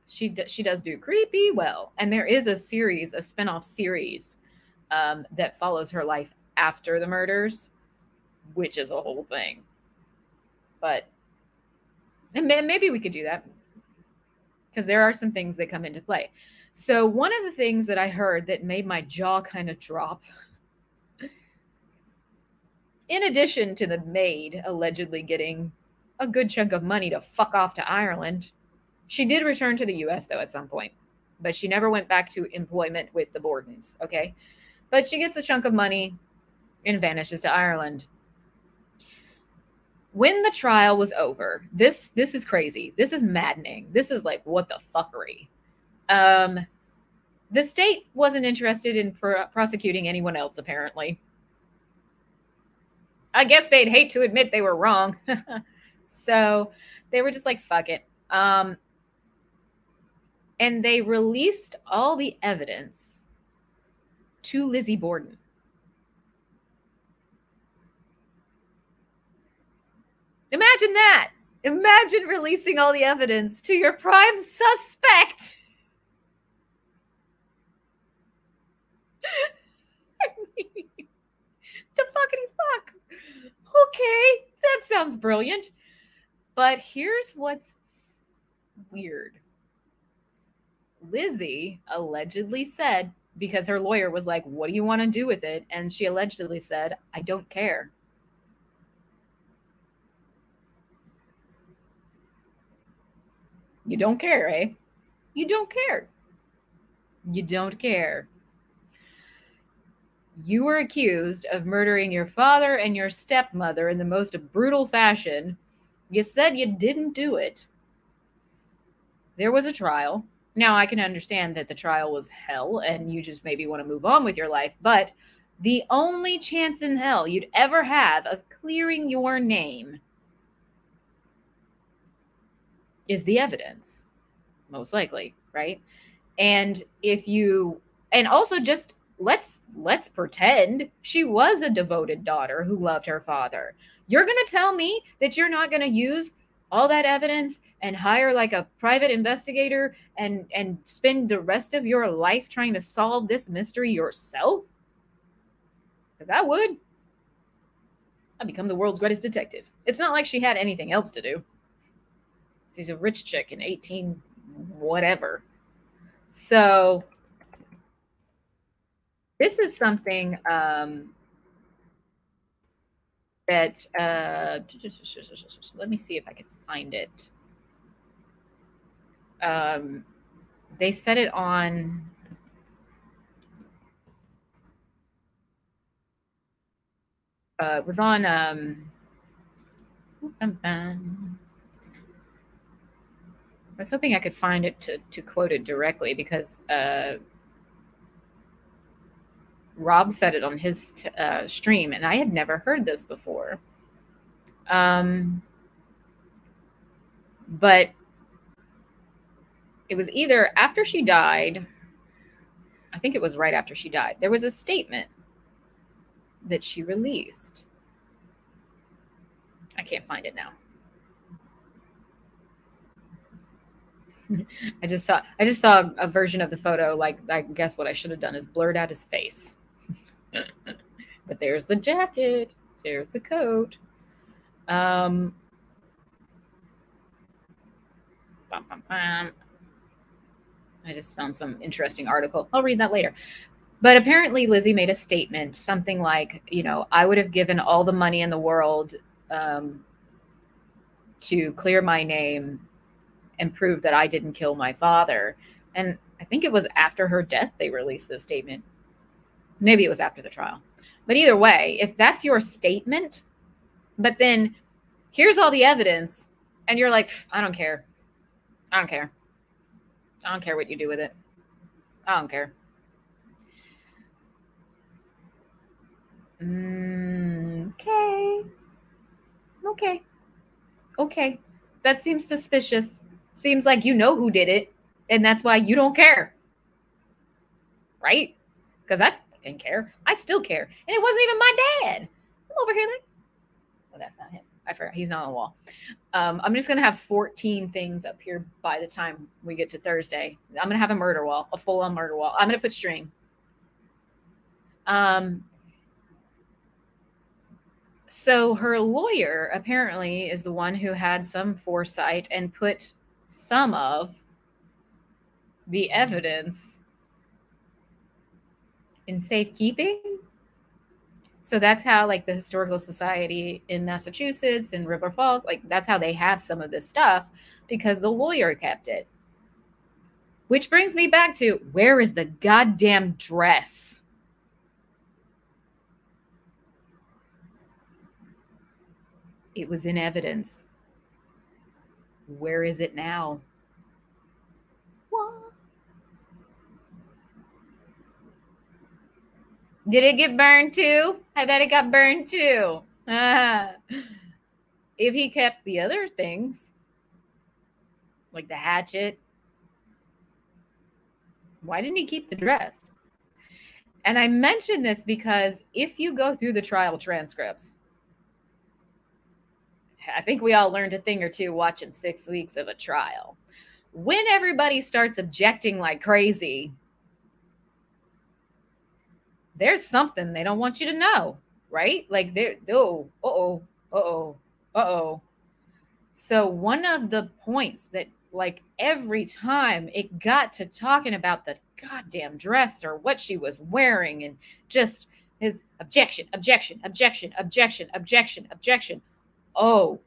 she d- she does do creepy well and there is a series a spin-off series um, that follows her life after the murders which is a whole thing but and maybe we could do that because there are some things that come into play so one of the things that i heard that made my jaw kind of drop in addition to the maid allegedly getting a good chunk of money to fuck off to ireland she did return to the US though at some point, but she never went back to employment with the Bordens. Okay. But she gets a chunk of money and vanishes to Ireland. When the trial was over, this this is crazy. This is maddening. This is like what the fuckery. Um, the state wasn't interested in pr- prosecuting anyone else, apparently. I guess they'd hate to admit they were wrong. <laughs> So they were just like, fuck it. Um, and they released all the evidence to Lizzie Borden. Imagine that. Imagine releasing all the evidence to your prime suspect. <laughs> the fuckity fuck. Okay, that sounds brilliant. But here's what's weird. Lizzie allegedly said, because her lawyer was like, What do you want to do with it? And she allegedly said, I don't care. You don't care, eh? You don't care. You don't care. You were accused of murdering your father and your stepmother in the most brutal fashion. You said you didn't do it. There was a trial. Now, I can understand that the trial was hell and you just maybe want to move on with your life, but the only chance in hell you'd ever have of clearing your name is the evidence most likely right? And if you and also just let's let's pretend she was a devoted daughter who loved her father. You're going to tell me that you're not going to use all that evidence and hire like a private investigator and and spend the rest of your life trying to solve this mystery yourself? Because i would. I become the world's greatest detective. It's not like she had anything else to do She's a rich chick in 18 whatever. So this is something um, that uh, let me see if I can find it. Um, they said it on uh, it was on um, I was hoping I could find it to, to quote it directly because uh, Rob said it on his t- uh, stream, and I had never heard this before. Um, but it was either after she died, I think it was right after she died, there was a statement that she released. I can't find it now. <laughs> I just saw I just saw a version of the photo. Like I guess what I should have done is blurred out his face. <laughs> but there's the jacket. There's the coat. Um, bum, bum, bum. I just found some interesting article. I'll read that later. But apparently, Lizzie made a statement, something like, you know, I would have given all the money in the world um, to clear my name and prove that I didn't kill my father. And I think it was after her death they released this statement. Maybe it was after the trial. But either way, if that's your statement, but then here's all the evidence, and you're like, I don't care. I don't care. I don't care what you do with it. I don't care. Mm, okay. Okay. Okay. That seems suspicious. Seems like you know who did it, and that's why you don't care. Right? Because I didn't care. I still care. And it wasn't even my dad. I'm over here like, oh, that's not him. I forgot. He's not on the wall. Um, I'm just going to have 14 things up here by the time we get to Thursday. I'm going to have a murder wall, a full on murder wall. I'm going to put string. Um, so her lawyer apparently is the one who had some foresight and put some of the evidence in safekeeping. So that's how, like, the Historical Society in Massachusetts and River Falls, like, that's how they have some of this stuff because the lawyer kept it. Which brings me back to where is the goddamn dress? It was in evidence. Where is it now? What? Did it get burned too? I bet it got burned too. Ah. <laughs> if he kept the other things, like the hatchet, why didn't he keep the dress? And I mention this because if you go through the trial transcripts, I think we all learned a thing or two watching six weeks of a trial. When everybody starts objecting like crazy, there's something they don't want you to know, right? Like they're oh, uh oh, uh oh, uh oh. So one of the points that like every time it got to talking about the goddamn dress or what she was wearing and just his objection, objection, objection, objection, objection, objection. Oh,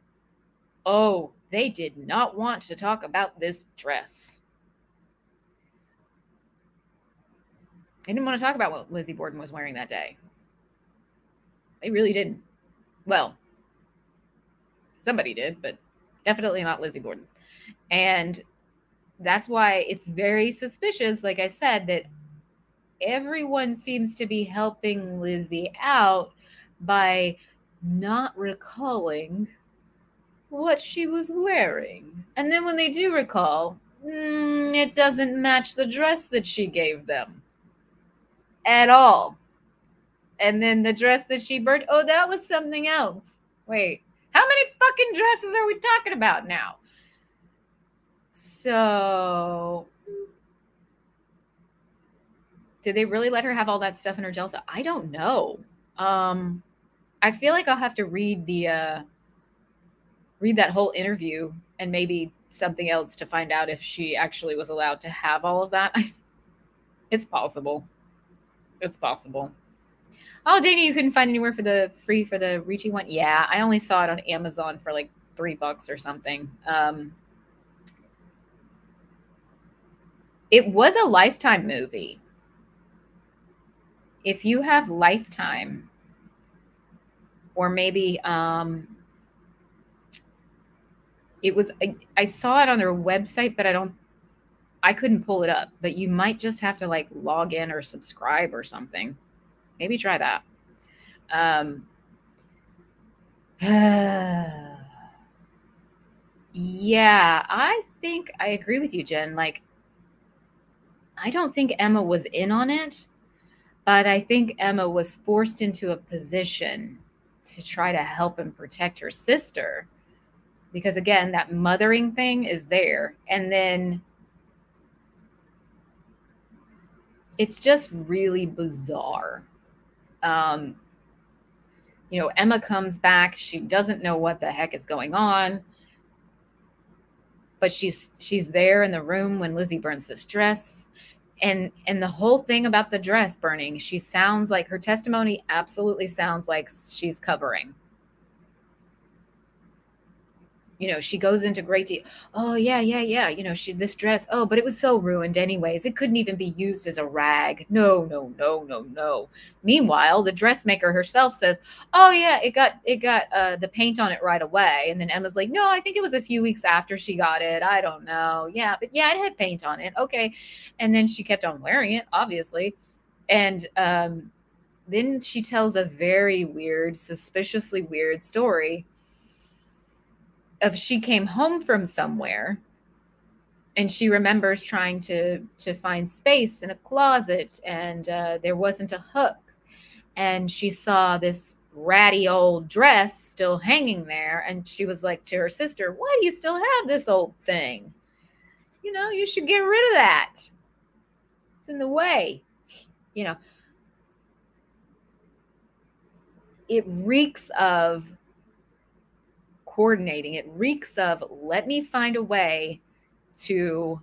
oh, they did not want to talk about this dress. They didn't want to talk about what Lizzie Borden was wearing that day. They really didn't. Well, somebody did, but definitely not Lizzie Borden. And that's why it's very suspicious, like I said, that everyone seems to be helping Lizzie out by not recalling what she was wearing. And then when they do recall, mm, it doesn't match the dress that she gave them at all. And then the dress that she burned, oh, that was something else. Wait, how many fucking dresses are we talking about now? So, did they really let her have all that stuff in her gel set? I don't know. Um, I feel like I'll have to read the uh, read that whole interview and maybe something else to find out if she actually was allowed to have all of that. <laughs> it's possible. It's possible. Oh, Dana, you couldn't find anywhere for the free for the Ricci one? Yeah, I only saw it on Amazon for like three bucks or something. Um, it was a lifetime movie. If you have Lifetime, or maybe um, it was, I, I saw it on their website, but I don't I couldn't pull it up, but you might just have to like log in or subscribe or something. Maybe try that. Um, <sighs> yeah, I think I agree with you, Jen. Like, I don't think Emma was in on it, but I think Emma was forced into a position to try to help and protect her sister. Because again, that mothering thing is there. And then it's just really bizarre. Um, you know, Emma comes back. She doesn't know what the heck is going on, but she's she's there in the room when Lizzie burns this dress, and and the whole thing about the dress burning. She sounds like her testimony absolutely sounds like she's covering you know she goes into great deal oh yeah yeah yeah you know she this dress oh but it was so ruined anyways. It couldn't even be used as a rag. No no no no no. Meanwhile the dressmaker herself says oh yeah it got it got uh, the paint on it right away. And then emma's like no i think it was a few weeks after she got it. I don't know. Yeah but yeah it had paint on it. Okay. And then she kept on wearing it obviously. And um then she tells a very weird suspiciously weird story of she came home from somewhere and she remembers trying to to find space in a closet and uh, there wasn't a hook. And she saw this ratty old dress still hanging there and she was like to her sister why do you still have this old thing? You know you should get rid of that. It's in the way. You know it reeks of coordinating. It reeks of let me find a way to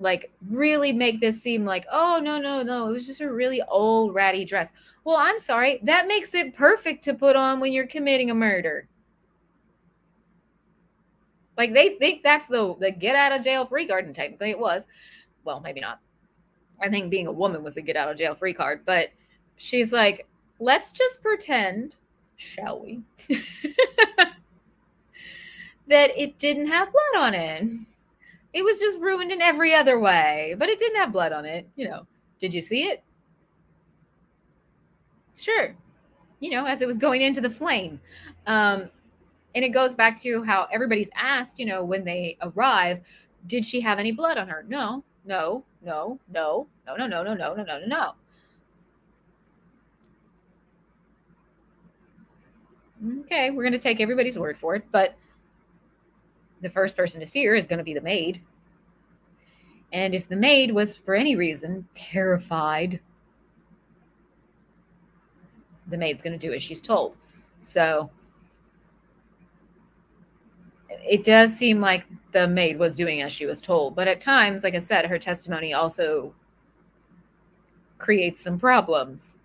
like really make this seem like oh no no no it was just a really old ratty dress. Well i'm sorry that makes it perfect to put on when you're committing a murder. Like they think that's the the get out of jail free card and technically it was. Well maybe not. I think being a woman was the get out of jail free card but she's like let's just pretend shall we? <laughs> that it didn't have blood on it. It was just ruined in every other way, but it didn't have blood on it. You know, did you see it? Sure. you know, as it was going into the flame. Um, and it goes back to how everybody's asked, you know, when they arrive, did she have any blood on her? No, no, no, no, no, no, no, no, no, no, no, no, Okay, we're going to take everybody's word for it, but the first person to see her is going to be the maid. And if the maid was, for any reason, terrified, the maid's going to do as she's told. So it does seem like the maid was doing as she was told. But at times, like I said, her testimony also creates some problems.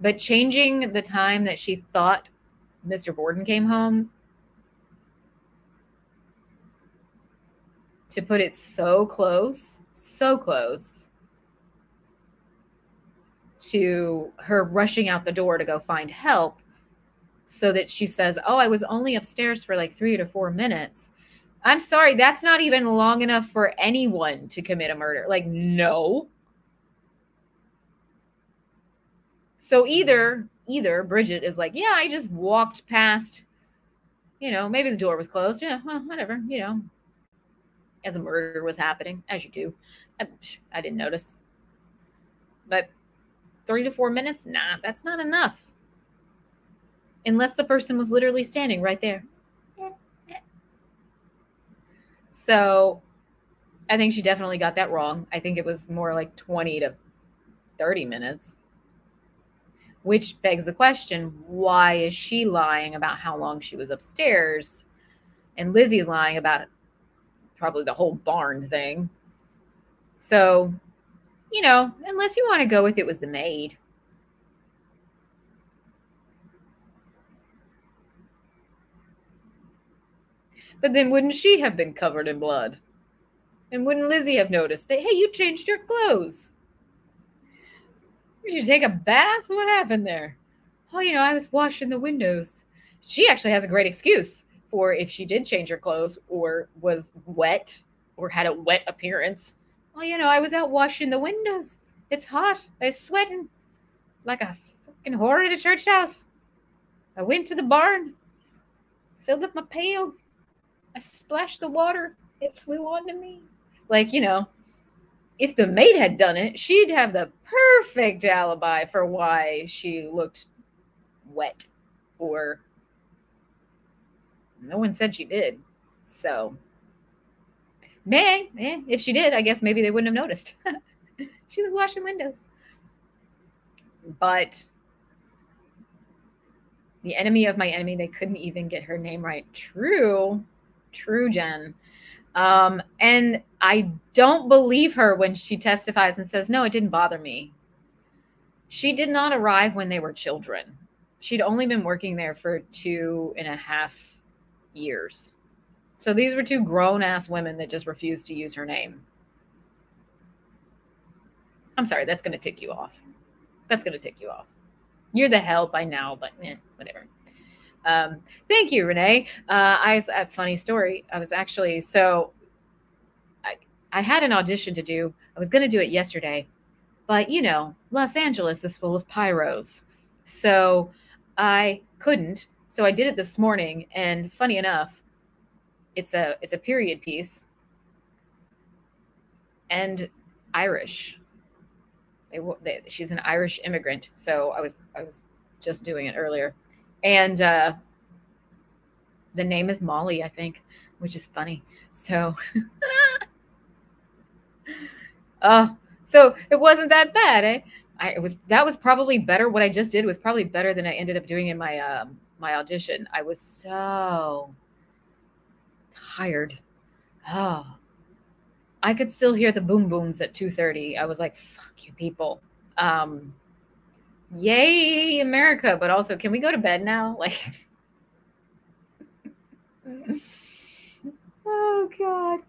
But changing the time that she thought Mr. Borden came home to put it so close, so close to her rushing out the door to go find help so that she says, Oh, I was only upstairs for like three to four minutes. I'm sorry, that's not even long enough for anyone to commit a murder. Like, no. So either either Bridget is like, yeah, I just walked past, you know, maybe the door was closed. Yeah, well, whatever, you know, as a murder was happening, as you do. Um, I, I didn't notice. But three to four minutes, nah, that's not enough unless the person was literally standing right there. So I think she definitely got that wrong. I think it was more like 20 to 30 minutes. Which begs the question why is she lying about how long she was upstairs? And Lizzie's lying about probably the whole barn thing. So, you know, unless you want to go with it was the maid. But then wouldn't she have been covered in blood? And wouldn't Lizzie have noticed that, hey, you changed your clothes? Did you take a bath? What happened there? Oh, you know, I was washing the windows. She actually has a great excuse for if she did change her clothes or was wet or had a wet appearance. Oh, you know, I was out washing the windows. It's hot. I was sweating like a fucking whore at a church house. I went to the barn, filled up my pail, I splashed the water. It flew onto me. Like, you know, if the maid had done it, she'd have the perfect alibi for why she looked wet or no one said she did. So, may, eh, if she did, I guess maybe they wouldn't have noticed. <laughs> she was washing windows. But the enemy of my enemy, they couldn't even get her name right. True. True, Jen. Um, and I don't believe her when she testifies and says, no, it didn't bother me. She did not arrive when they were children. She'd only been working there for two and a half years. So these were two grown ass women that just refused to use her name. I'm sorry, that's going to tick you off. That's going to tick you off. You're the hell by now, but eh, whatever. Um, thank you, Renee. Uh, I a funny story. I was actually so I I had an audition to do. I was going to do it yesterday, but you know, Los Angeles is full of pyros, so I couldn't. So I did it this morning, and funny enough, it's a it's a period piece and Irish. They, they she's an Irish immigrant, so I was I was just doing it earlier and uh, the name is Molly, I think, which is funny. So, oh, <laughs> so it wasn't that bad, eh? I it was that was probably better. What I just did was probably better than I ended up doing in my um, my audition. I was so tired. Oh, I could still hear the boom booms at two thirty. I was like, "Fuck you, people." Um, yay America, but also can we go to bed now? <laughs> Like Oh god.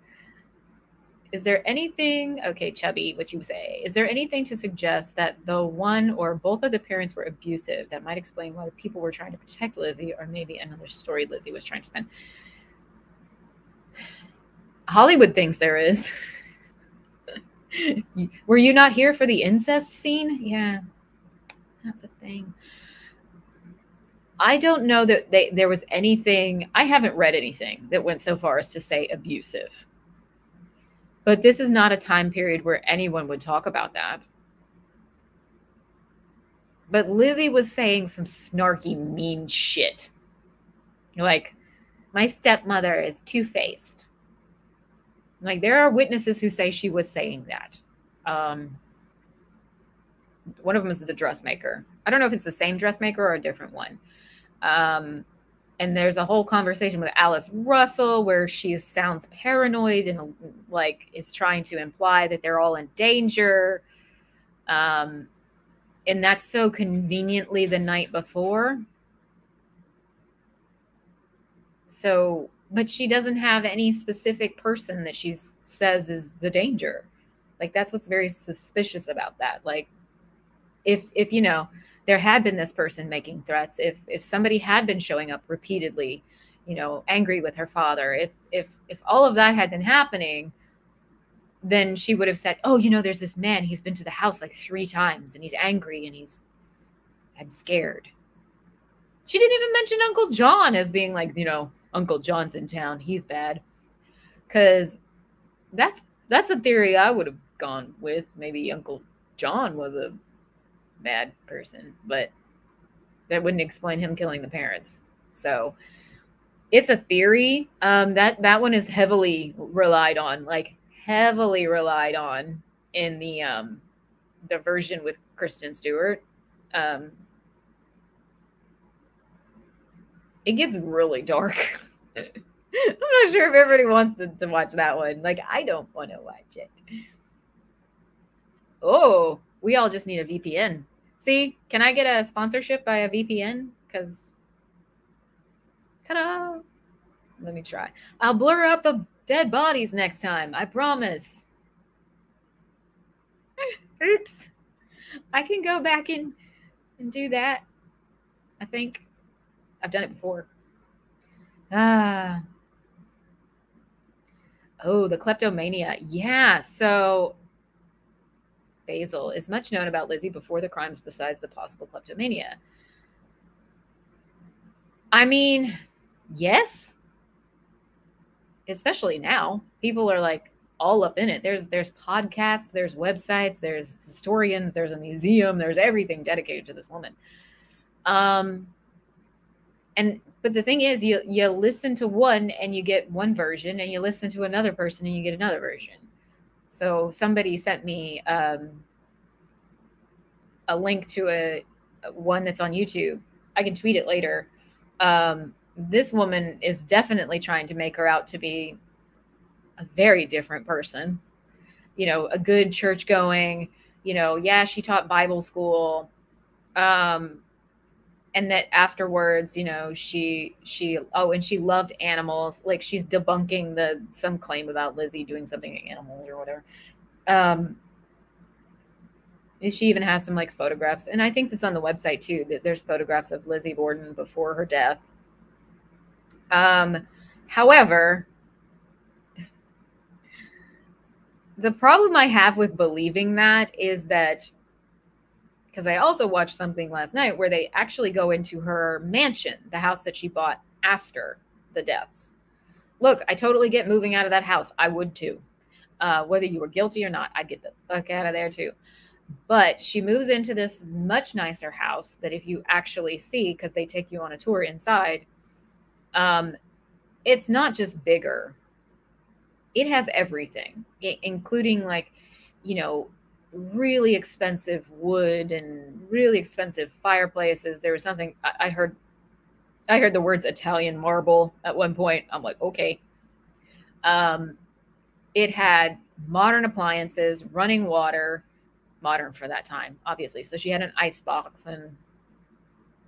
Is there anything okay, Chubby, what you say? Is there anything to suggest that the one or both of the parents were abusive that might explain why the people were trying to protect Lizzie or maybe another story Lizzie was trying to spin? Hollywood thinks there is. <laughs> were you not here for the incest scene? Yeah, that's a thing. I don't know that they, there was anything, I haven't read anything that went so far as to say abusive. But this is not a time period where anyone would talk about that. But Lizzie was saying some snarky, mean shit. Like, my stepmother is two faced. Like, there are witnesses who say she was saying that. Um, one of them is the dressmaker. I don't know if it's the same dressmaker or a different one. Um, and there's a whole conversation with Alice Russell where she sounds paranoid and like is trying to imply that they're all in danger. Um, and that's so conveniently the night before. So, but she doesn't have any specific person that she says is the danger. Like that's what's very suspicious about that. Like if if you know there had been this person making threats, if if somebody had been showing up repeatedly, you know, angry with her father, if if if all of that had been happening, then she would have said, "Oh, you know, there's this man. He's been to the house like three times, and he's angry, and he's I'm scared." She didn't even mention Uncle John as being like, you know, Uncle John's in town. He's bad, because that's that's a theory I would have gone with. Maybe Uncle John was a bad person, but that wouldn't explain him killing the parents. So it's a theory. Um, that that one is heavily relied on, like heavily relied on in the um, the version with Kristen Stewart. Um, it gets really dark. <laughs> I'm not sure if everybody wants to, to watch that one. Like, I don't want to watch it. Oh, we all just need a VPN. See, can I get a sponsorship by a VPN? Because, ta-da! Let me try. I'll blur out the dead bodies next time. I promise. <laughs> Oops. I can go back and and do that. I think I've done it before. Ah. Oh, the kleptomania. Yeah. So Basil is much known about Lizzie before the crimes besides the possible kleptomania. I mean, yes. Especially now. People are like all up in it. There's there's podcasts, there's websites, there's historians, there's a museum, there's everything dedicated to this woman. Um and but the thing is you you listen to one and you get one version and you listen to another person and you get another version so somebody sent me um, a link to a one that's on YouTube. I can tweet it later. Um, this woman is definitely trying to make her out to be a very different person. You know, a good church going, you know, yeah, she taught Bible school. Um, and that afterwards you know she she oh and she loved animals. Like she's debunking the some claim about lizzie doing something to animals or whatever. Um she even has some like photographs. And i think that's on the website too that there's photographs of lizzie borden before her death. Um however <laughs> the problem i have with believing that is that because I also watched something last night where they actually go into her mansion, the house that she bought after the deaths. Look, I totally get moving out of that house. I would too. Uh, whether you were guilty or not, I'd get the fuck out of there too. But she moves into this much nicer house that if you actually see, because they take you on a tour inside, um, it's not just bigger. It has everything, including like, you know, really expensive wood and really expensive fireplaces. There was something I, I heard. I heard the words Italian marble at one point. I'm like, okay. Um, it had modern appliances, running water, modern for that time, obviously. So she had an ice box and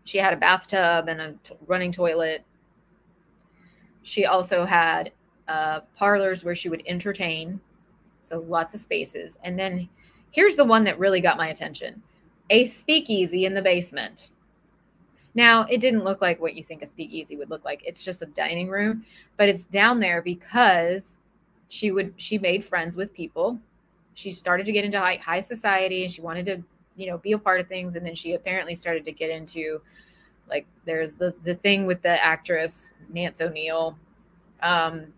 she had a bathtub and a running toilet. She also had uh, parlors where she would entertain, so lots of spaces. And then Here's the one that really got my attention a speakeasy in the basement. Now, it didn't look like what you think a speakeasy would look like. It's just a dining room, but it's down there because she would she made friends with people. She started to get into high, high society and she wanted to, you know, be a part of things and then she apparently started to get into Like there's the the thing with the actress Nance O'Neil Um,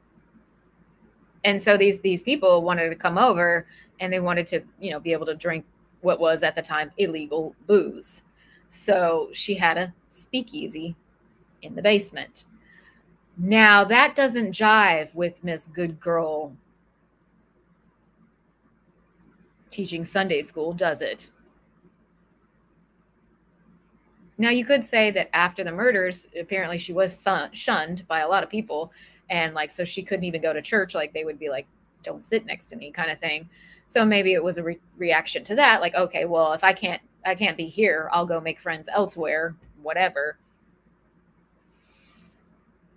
and so these these people wanted to come over and they wanted to you know be able to drink what was at the time illegal booze. So she had a speakeasy in the basement. Now that doesn't jive with miss good girl teaching sunday school does it? Now you could say that after the murders apparently she was shunned by a lot of people and like so she couldn't even go to church like they would be like don't sit next to me kind of thing. So maybe it was a re- reaction to that like okay well if i can't i can't be here i'll go make friends elsewhere whatever.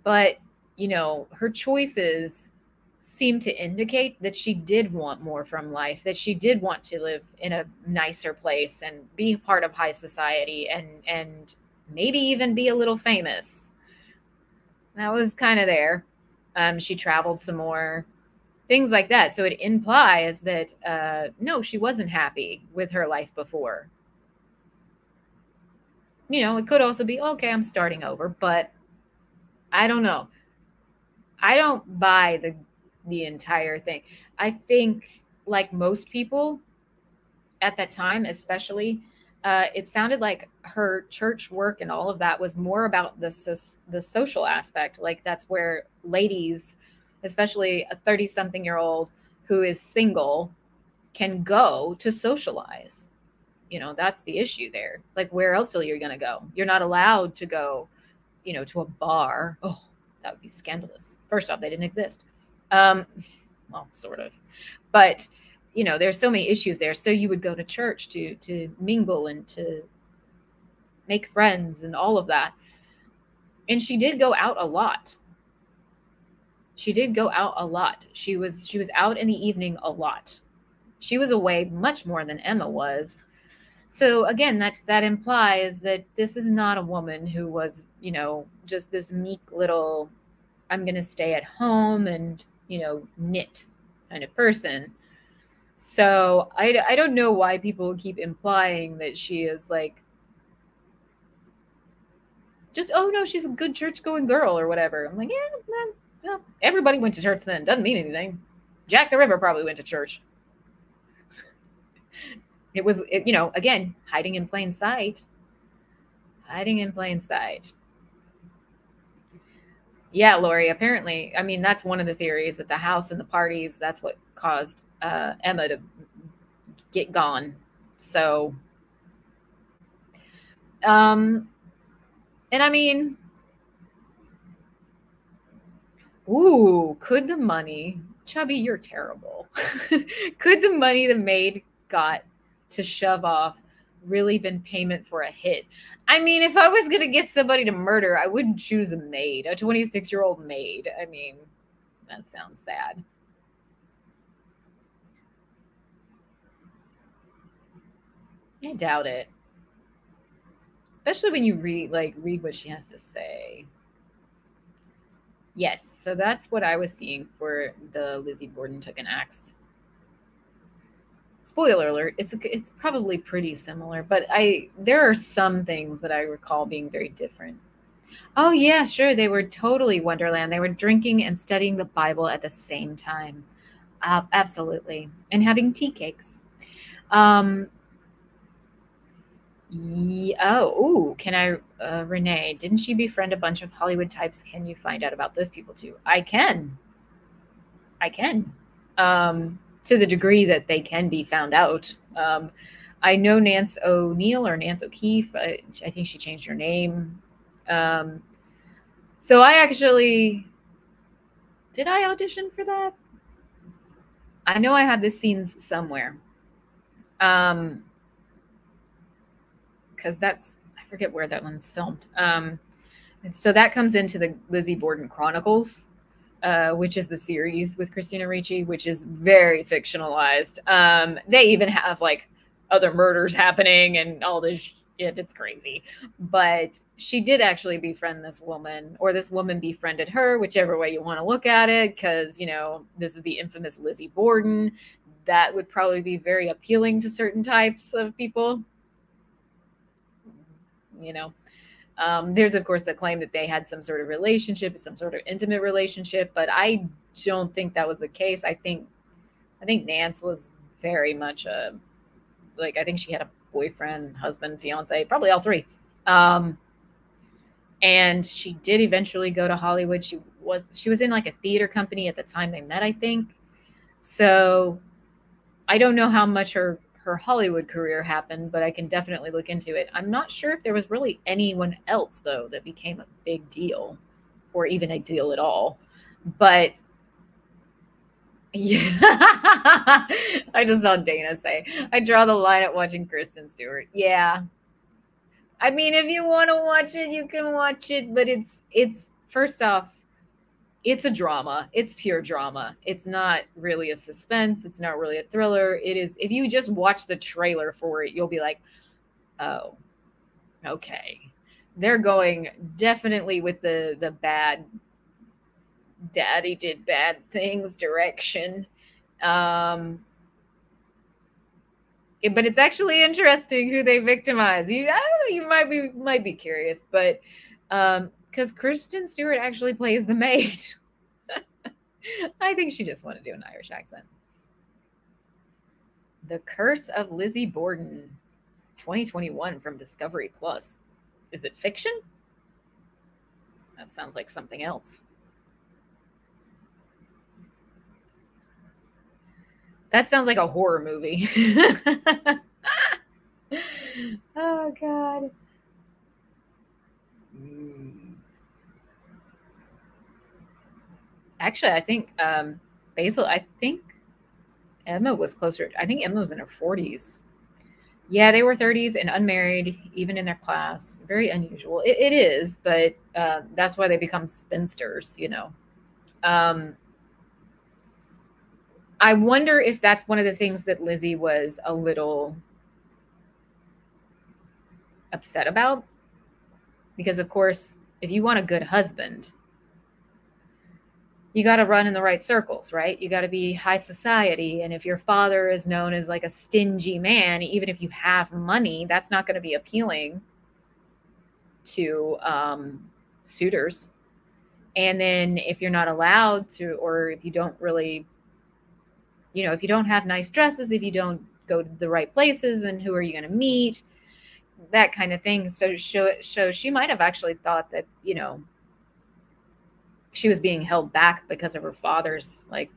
But you know her choices seem to indicate that she did want more from life that she did want to live in a nicer place and be part of high society and and maybe even be a little famous. That was kind of there um, she traveled some more, things like that. So it implies that uh, no, she wasn't happy with her life before. You know, it could also be okay, I'm starting over, but I don't know. I don't buy the the entire thing. I think, like most people at that time, especially, uh, it sounded like her church work and all of that was more about the so- the social aspect. Like that's where ladies, especially a thirty something year old who is single, can go to socialize. You know, that's the issue there. Like, where else are you going to go? You're not allowed to go, you know, to a bar. Oh, that would be scandalous. First off, they didn't exist. Um, well, sort of, but you know there's so many issues there so you would go to church to to mingle and to make friends and all of that and she did go out a lot she did go out a lot. She was she was out in the evening a lot. She was away much more than emma was. So again that that implies that this is not a woman who was you know just this meek little i'm going to stay at home and you know knit kind of person. So I, I don't know why people keep implying that she is like just oh no she's a good church going girl or whatever. I'm like yeah, no, everybody went to church then doesn't mean anything. Jack the Ripper probably went to church. <laughs> it was it, you know again hiding in plain sight. Hiding in plain sight. Yeah, Lori. Apparently, I mean that's one of the theories that the house and the parties that's what caused uh, Emma to get gone. So, um, and I mean, ooh, could the money, Chubby, you're terrible. <laughs> could the money the maid got to shove off really been payment for a hit? I mean, if I was gonna get somebody to murder, I wouldn't choose a maid, a 26 year old maid. I mean, that sounds sad. I doubt it. Especially when you read like read what she has to say. Yes, so that's what I was seeing for the Lizzie Borden took an axe. Spoiler alert, it's it's probably pretty similar, but I there are some things that I recall being very different. Oh yeah, sure, they were totally Wonderland. They were drinking and studying the Bible at the same time. Uh, absolutely. And having tea cakes. Um, yeah, oh, ooh, can I, uh, Renee, didn't she befriend a bunch of Hollywood types? Can you find out about those people too? I can. I can. Um, to the degree that they can be found out. Um, I know Nance O'Neil or Nance O'Keefe. I, I think she changed her name. Um, so I actually did I audition for that? I know I have the scenes somewhere. Um, because that's forget where that one's filmed. Um, so that comes into the Lizzie Borden Chronicles, uh, which is the series with Christina Ricci, which is very fictionalized. Um, they even have like other murders happening and all this shit. It's crazy. But she did actually befriend this woman, or this woman befriended her, whichever way you want to look at it, because, you know, this is the infamous Lizzie Borden. That would probably be very appealing to certain types of people you know. Um, there's of course the claim that they had some sort of relationship, some sort of intimate relationship, but I don't think that was the case. I think I think Nance was very much a like I think she had a boyfriend, husband, fiance, probably all three. Um, and she did eventually go to Hollywood. She was she was in like a theater company at the time they met, I think. So I don't know how much her her Hollywood career happened, but I can definitely look into it. I'm not sure if there was really anyone else though that became a big deal or even a deal at all. But yeah, <laughs> I just saw Dana say, I draw the line at watching Kristen Stewart. Yeah. I mean, if you want to watch it, you can watch it, but it's, it's, first off, it's a drama. It's pure drama. It's not really a suspense. It's not really a thriller. It is, if you just watch the trailer for it, you'll be like, oh, okay. They're going definitely with the the bad daddy did bad things direction. Um, but it's actually interesting who they victimize. You, I don't know, you might be might be curious, but um, because Kristen Stewart actually plays the maid, <laughs> I think she just wanted to do an Irish accent. The Curse of Lizzie Borden, 2021 from Discovery Plus. Is it fiction? That sounds like something else. That sounds like a horror movie. <laughs> oh god. Mm. Actually, I think um, Basil. I think Emma was closer. I think Emma was in her forties. Yeah, they were 30s and unmarried, even in their class. Very unusual. it, it is, but uh, that's why they become spinsters, you know. Um, I wonder if that's one of the things that Lizzie was a little upset about. Because, of course, if you want a good husband, you got to run in the right circles, right? You got to be high society. And if your father is known as like a stingy man, even if you have money, that's not going to be appealing to um, suitors. And then if you're not allowed to, or if you don't really you know, if you don't have nice dresses, if you don't go to the right places, and who are you going to meet? That kind of thing. So show show she might have actually thought that you know she was being held back because of her father's like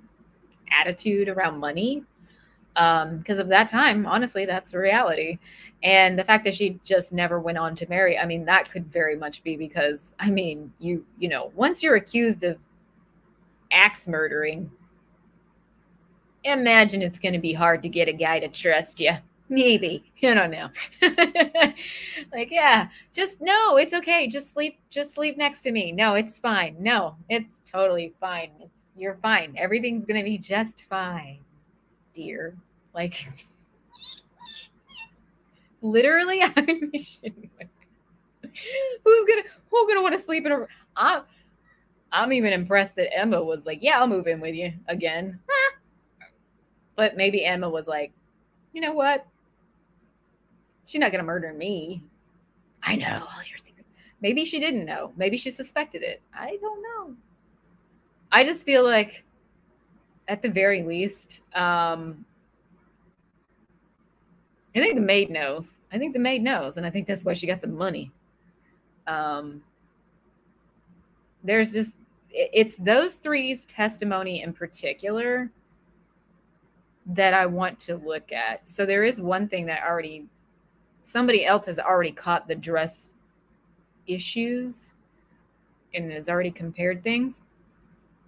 attitude around money. Um, because of that time, honestly, that's the reality. And the fact that she just never went on to marry, I mean, that could very much be because, I mean, you, you know, once you're accused of axe murdering, imagine it's going to be hard to get a guy to trust you. Maybe. I don't know. <laughs> like, yeah, just no, it's okay. Just sleep, just sleep next to me. No, it's fine. No, it's totally fine. It's you're fine. Everything's gonna be just fine, dear. Like <laughs> literally, <laughs> I'm who's gonna who's gonna want to sleep in a I'm I'm even impressed that Emma was like, Yeah, I'll move in with you again. But maybe Emma was like, you know what? She's not going to murder me. I know all your secrets. Maybe she didn't know. Maybe she suspected it. I don't know. I just feel like, at the very least, um, I think the maid knows. I think the maid knows, and I think that's why she got some money. Um, there's just it's those three's testimony in particular that I want to look at. So there is one thing that already somebody else has already caught the dress issues and has already compared things.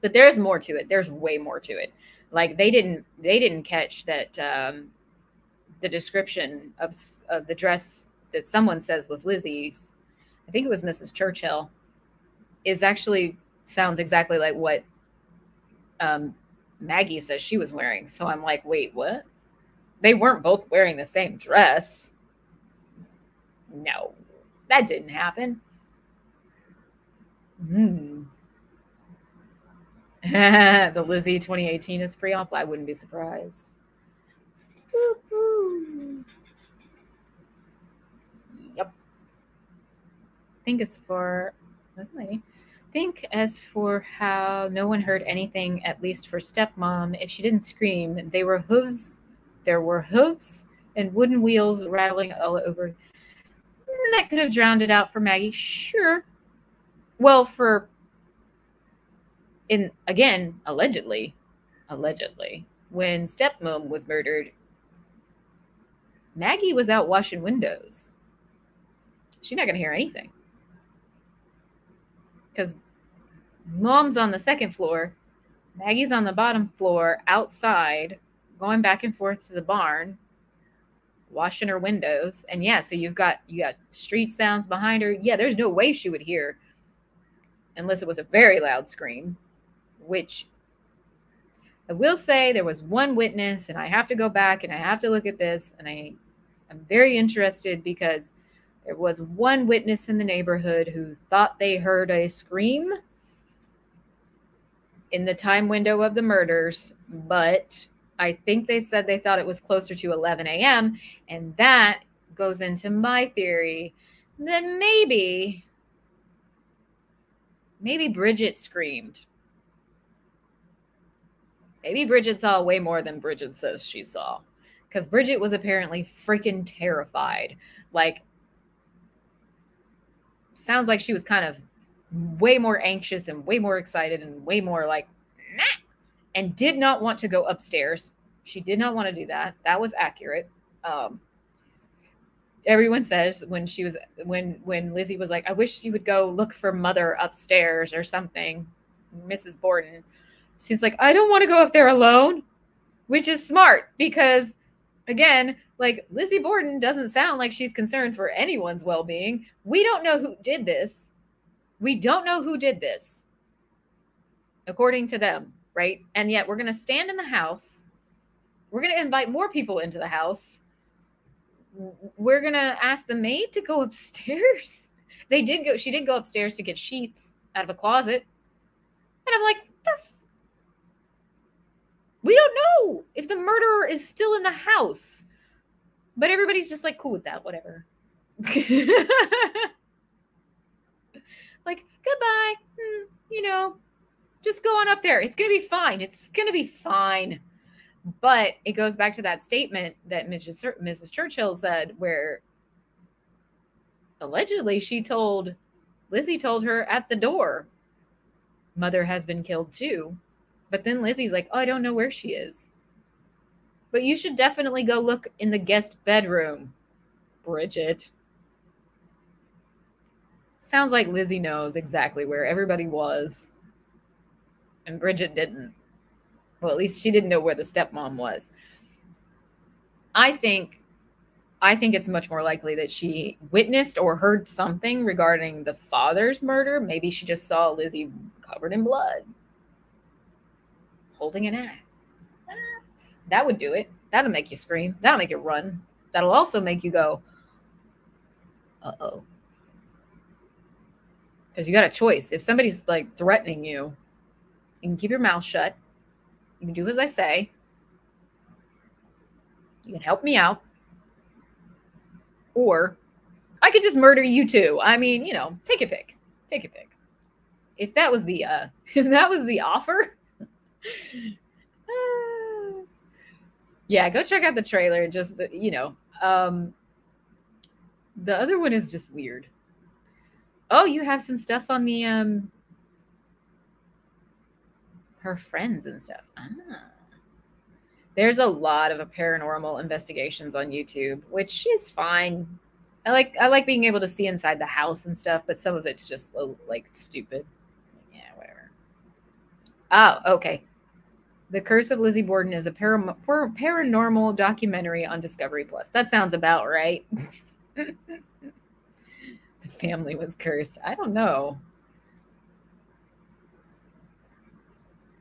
But there's more to it. There's way more to it. Like they didn't they didn't catch that um, the description of of the dress that someone says was Lizzie's. I think it was Mrs. Churchill. Is actually sounds exactly like what um, Maggie says she was wearing. So I'm like, wait, what? They weren't both wearing the same dress. No, that didn't happen. Hmm. <laughs> the Lizzie 2018 is free off. I wouldn't be surprised. Yep. think as for this lady, think as for how no one heard anything, at least for stepmom, if she didn't scream, they were hooves. There were hooves and wooden wheels rattling all over. That could have drowned it out for Maggie. Sure. Well, for in again, allegedly, allegedly, when stepmom was murdered, Maggie was out washing windows. She's not to hear anything. Because mom's on the second floor, Maggie's on the bottom floor outside, going back and forth to the barn, washing her windows. And yeah, so you've got you got street sounds behind her. Yeah, there's no way she would hear unless it was a very loud scream, which I will say there was one witness, and I have to go back and I have to look at this, and I I'm very interested because there was one witness in the neighborhood who thought they heard a scream in the time window of the murders, but I think they said they thought it was closer to 11 a.m. And that goes into my theory that maybe, maybe Bridget screamed. Maybe Bridget saw way more than Bridget says she saw because Bridget was apparently freaking terrified. Like, sounds like she was kind of way more anxious and way more excited and way more like, nah, and did not want to go upstairs. She did not want to do that. That was accurate. Um, everyone says when she was when when Lizzie was like, I wish you would go look for mother upstairs or something, Mrs. Borden. She's like, I don't want to go up there alone, which is smart because again, like Lizzie Borden doesn't sound like she's concerned for anyone's well being. We don't know who did this. We don't know who did this, according to them, right? And yet we're going to stand in the house. We're going to invite more people into the house. We're going to ask the maid to go <laughs> upstairs. They did go, she did go upstairs to get sheets out of a closet. And I'm like, we don't know if the murderer is still in the house. But everybody's just like cool with that, whatever. <laughs> like, goodbye. Hmm, you know, just go on up there. It's going to be fine. It's going to be fine. But it goes back to that statement that Mrs. Mrs. Churchill said, where allegedly she told Lizzie told her at the door, Mother has been killed too. But then Lizzie's like, oh, I don't know where she is. But you should definitely go look in the guest bedroom, Bridget. Sounds like Lizzie knows exactly where everybody was. And Bridget didn't. Well, at least she didn't know where the stepmom was. I think I think it's much more likely that she witnessed or heard something regarding the father's murder. Maybe she just saw Lizzie covered in blood holding an axe. That would do it. That'll make you scream. That'll make you run. That'll also make you go, uh oh. Because you got a choice. If somebody's like threatening you, you can keep your mouth shut. You can do as I say. You can help me out. Or I could just murder you too. I mean, you know, take a pick. Take a pick. If that was the uh <laughs> if that was the offer, <laughs> yeah, go check out the trailer. Just you know, um, the other one is just weird. Oh, you have some stuff on the um, her friends and stuff. Ah. There's a lot of paranormal investigations on YouTube, which is fine. I like I like being able to see inside the house and stuff, but some of it's just like stupid. Yeah, whatever. Oh, okay. The Curse of Lizzie Borden is a para- paranormal documentary on Discovery Plus. That sounds about right. <laughs> the family was cursed. I don't know.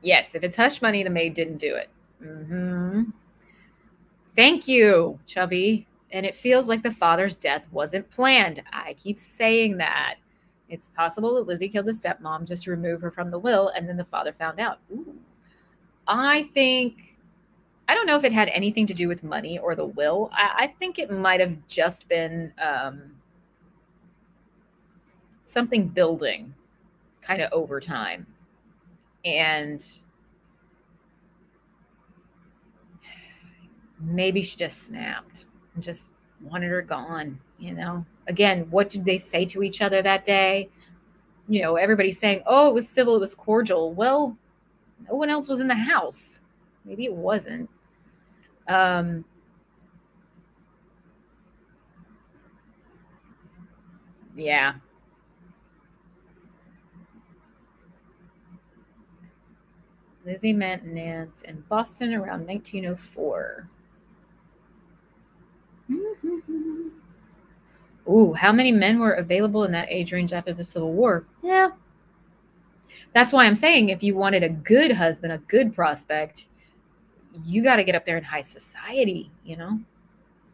Yes, if it's hush money, the maid didn't do it. Mm-hmm. Thank you, Chubby. And it feels like the father's death wasn't planned. I keep saying that. It's possible that Lizzie killed the stepmom just to remove her from the will, and then the father found out. Ooh. I think I don't know if it had anything to do with money or the will. I, I think it might have just been um, something building kind of over time. And maybe she just snapped and just wanted her gone, you know? Again, what did they say to each other that day? You know, everybody's saying, oh, it was civil, it was cordial. Well, no one else was in the house. Maybe it wasn't. Um, yeah. Lizzie met Nance in Boston around 1904. Mm-hmm. Ooh, how many men were available in that age range after the Civil War? Yeah. That's why I'm saying if you wanted a good husband, a good prospect, you got to get up there in high society, you know?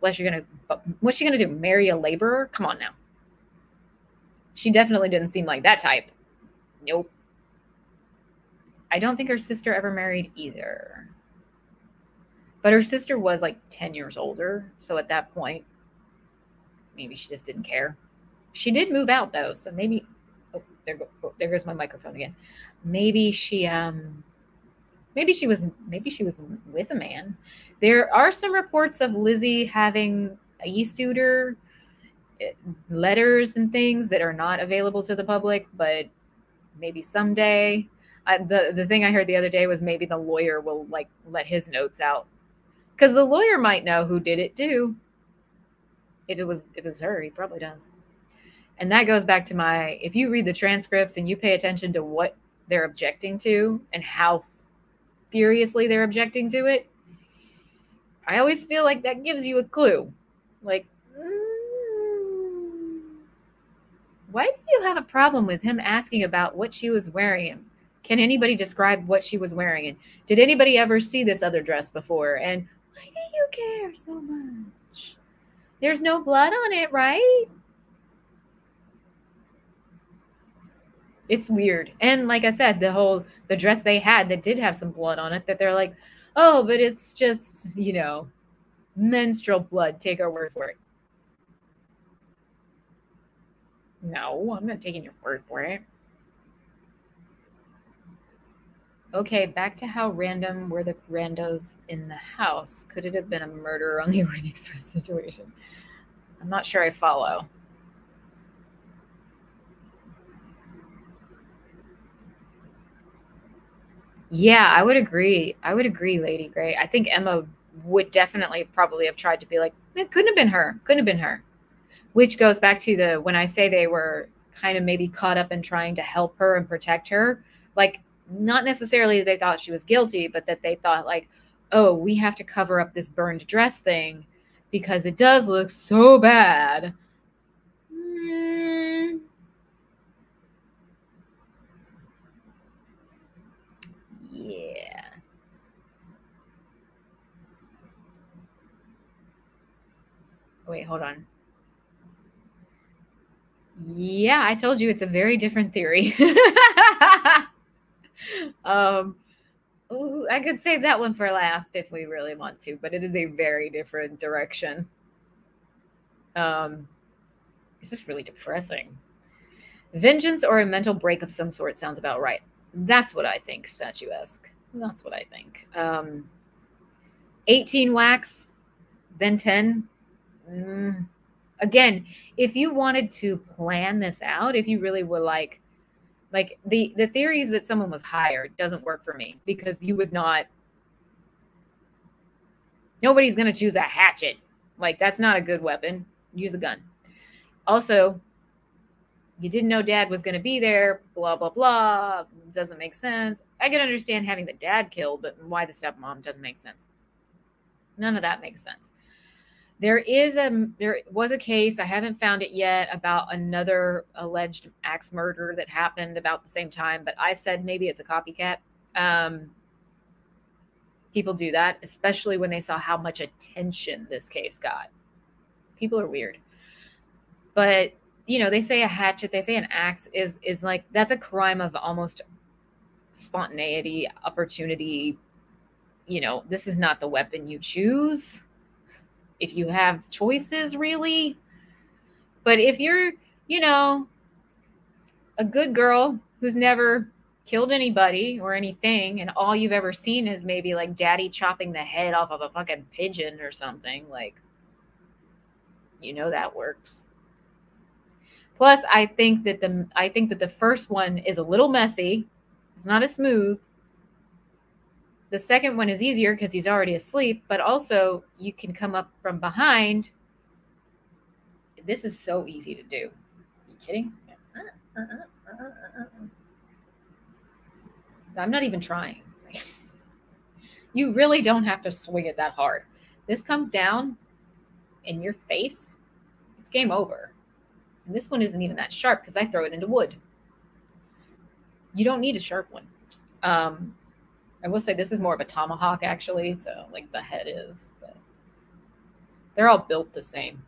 Unless you're going to, what's she going to do? Marry a laborer? Come on now. She definitely didn't seem like that type. Nope. I don't think her sister ever married either. But her sister was like 10 years older. So at that point, maybe she just didn't care. She did move out though. So maybe, oh, there, go, oh, there goes my microphone again. Maybe she, um, maybe she was, maybe she was with a man. There are some reports of Lizzie having a suitor letters and things that are not available to the public, but maybe someday. The the thing I heard the other day was maybe the lawyer will like let his notes out because the lawyer might know who did it too. If it was if it was her, he probably does. And that goes back to my if you read the transcripts and you pay attention to what they're objecting to and how furiously they're objecting to it, I always feel like that gives you a clue. Like, mm, why do you have a problem with him asking about what she was wearing? Can anybody describe what she was wearing? And did anybody ever see this other dress before? And why do you care so much? There's no blood on it, right? It's weird. And like I said, the whole the dress they had that did have some blood on it that they're like, "Oh, but it's just, you know, menstrual blood. Take our word for it." No, I'm not taking your word for it. Okay, back to how random were the randos in the house. Could it have been a murder on the <laughs> Orient Express situation? I'm not sure I follow. Yeah, I would agree. I would agree, Lady Gray. I think Emma would definitely probably have tried to be like, it couldn't have been her. Couldn't have been her which goes back to the when I say they were kind of maybe caught up in trying to help her and protect her, like not necessarily they thought she was guilty, but that they thought like, oh, we have to cover up this burned dress thing because it does look so bad. Mm. Yeah. Wait, hold on. Yeah, I told you it's a very different theory. <laughs> <laughs> um, I could save that one for last if we really want to, but it is a very different direction. Um, it's just really depressing. Vengeance or a mental break of some sort sounds about right. That's what I think, statuesque. That's what I think. Um, 18 whacks, then 10. Mm, again, if you wanted to plan this out, if you really were like, like the the theories that someone was hired doesn't work for me because you would not. Nobody's gonna choose a hatchet. Like that's not a good weapon. Use a gun. Also, you didn't know dad was going to be there, blah, blah, blah. Doesn't make sense. I can understand having the dad killed, but why the stepmom doesn't make sense. None of that makes sense. There is a there was a case I haven't found it yet about another alleged axe murder that happened about the same time, but I said maybe it's a copycat. Um, people do that, especially when they saw how much attention this case got. People are weird, but you know they say a hatchet, they say an axe is is like that's a crime of almost spontaneity, opportunity. You know, this is not the weapon you choose if you have choices really. But if you're, you know, a good girl who's never killed anybody or anything, and all you've ever seen is maybe like daddy chopping the head off of a fucking pigeon or something, like, you know that works. Plus, I think that the I think that the first one is a little messy. It's not as smooth. The second one is easier because he's already asleep, but also you can come up from behind. This is so easy to do. Are you kidding? I'm not even trying. <laughs> you really don't have to swing it that hard. This comes down in your face, it's game over. And this one isn't even that sharp because I throw it into wood. You don't need a sharp one. Um, I will say this is more of a tomahawk actually, so like the head is, but they're all built the same.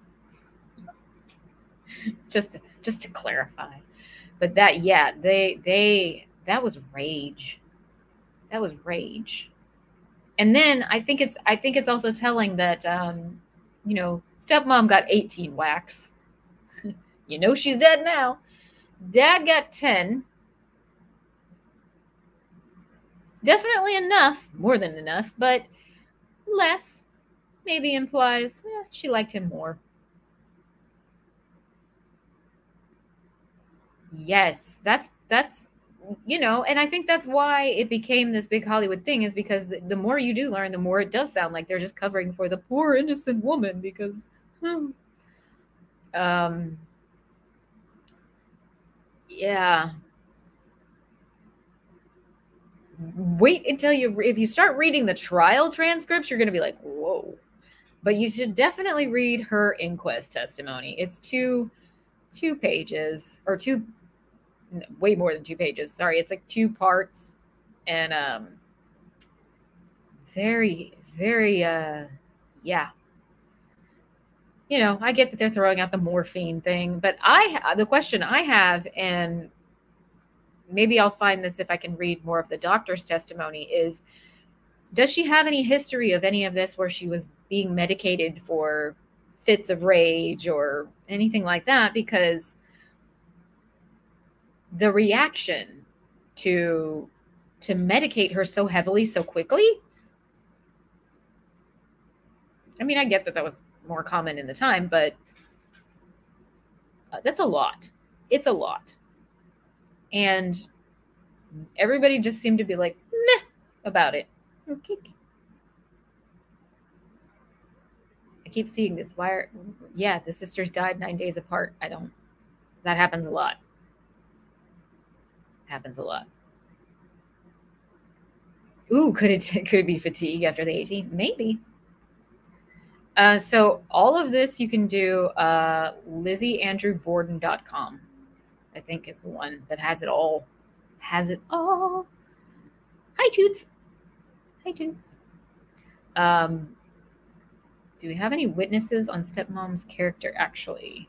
<laughs> just just to clarify. But that yeah, they they that was rage. That was rage. And then I think it's I think it's also telling that um, you know, stepmom got 18 whacks. <laughs> you know she's dead now. Dad got 10 definitely enough, more than enough, but less maybe implies eh, she liked him more. Yes, that's that's you know, and I think that's why it became this big Hollywood thing is because the, the more you do learn, the more it does sound like they're just covering for the poor innocent woman because hmm. um yeah, wait until you if you start reading the trial transcripts you're going to be like whoa. But you should definitely read her inquest testimony. It's two two pages or two way more than two pages sorry. It's like two parts and um very very uh yeah. You know i get that they're throwing out the morphine thing but i the question i have and maybe I'll find this if I can read more of the doctor's testimony is does she have any history of any of this where she was being medicated for fits of rage or anything like that? Because the reaction to to medicate her so heavily so quickly I mean I get that that was more common in the time but uh, that's a lot. It's a lot and everybody just seemed to be like meh about it. Okay. I keep seeing this. Why are yeah, the sisters died nine days apart. I don't that happens a lot. Happens a lot. Ooh, could it <laughs> could it be fatigue after the 18? Maybe. Uh, so all of this you can do uh, lizzieandrewborden.com. I think is the one that has it all. Has it all. Hi, Toots. Hi, Toots. Um, do we have any witnesses on stepmom's character actually?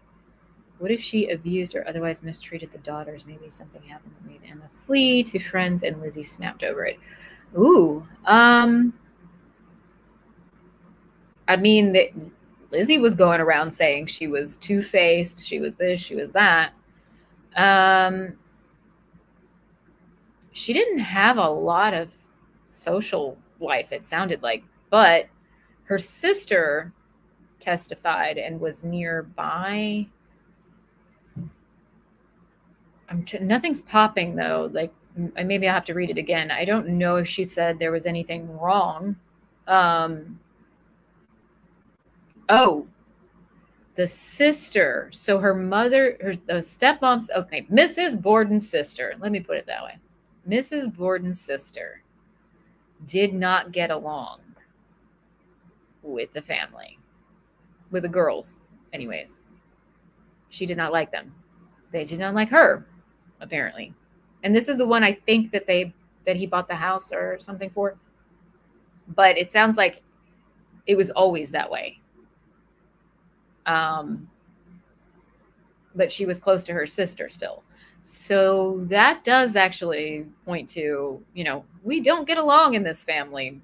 What if she abused or otherwise mistreated the daughters? Maybe something happened that made Emma flee to friends and Lizzie snapped over it. Ooh. Um I mean that Lizzie was going around saying she was two-faced, she was this, she was that. Um, she didn't have a lot of social life, it sounded like, but her sister testified and was nearby. I'm t- nothing's popping though. Like maybe I'll have to read it again. I don't know if she said there was anything wrong. Um, oh, the sister, so her mother, her the stepmom's okay, Mrs. Borden's sister. Let me put it that way. Mrs. Borden's sister did not get along with the family, with the girls, anyways. She did not like them. They did not like her, apparently. And this is the one I think that they that he bought the house or something for. But it sounds like it was always that way um, but she was close to her sister still. So that does actually point to, you know, we don't get along in this family.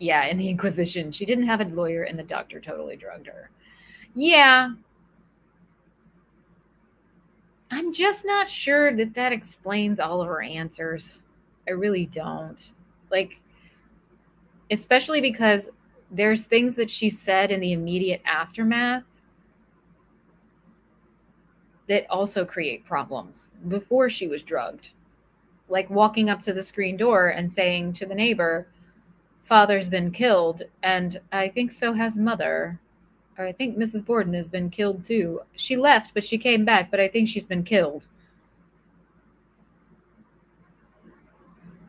Yeah, in the Inquisition, she didn't have a lawyer and the doctor totally drugged her. Yeah. I'm just not sure that that explains all of her answers. I really don't. Like, especially because there's things that she said in the immediate aftermath that also create problems before she was drugged. Like walking up to the screen door and saying to the neighbor, Father's been killed, and I think so has mother. Or I think Mrs. Borden has been killed too. She left, but she came back, but I think she's been killed.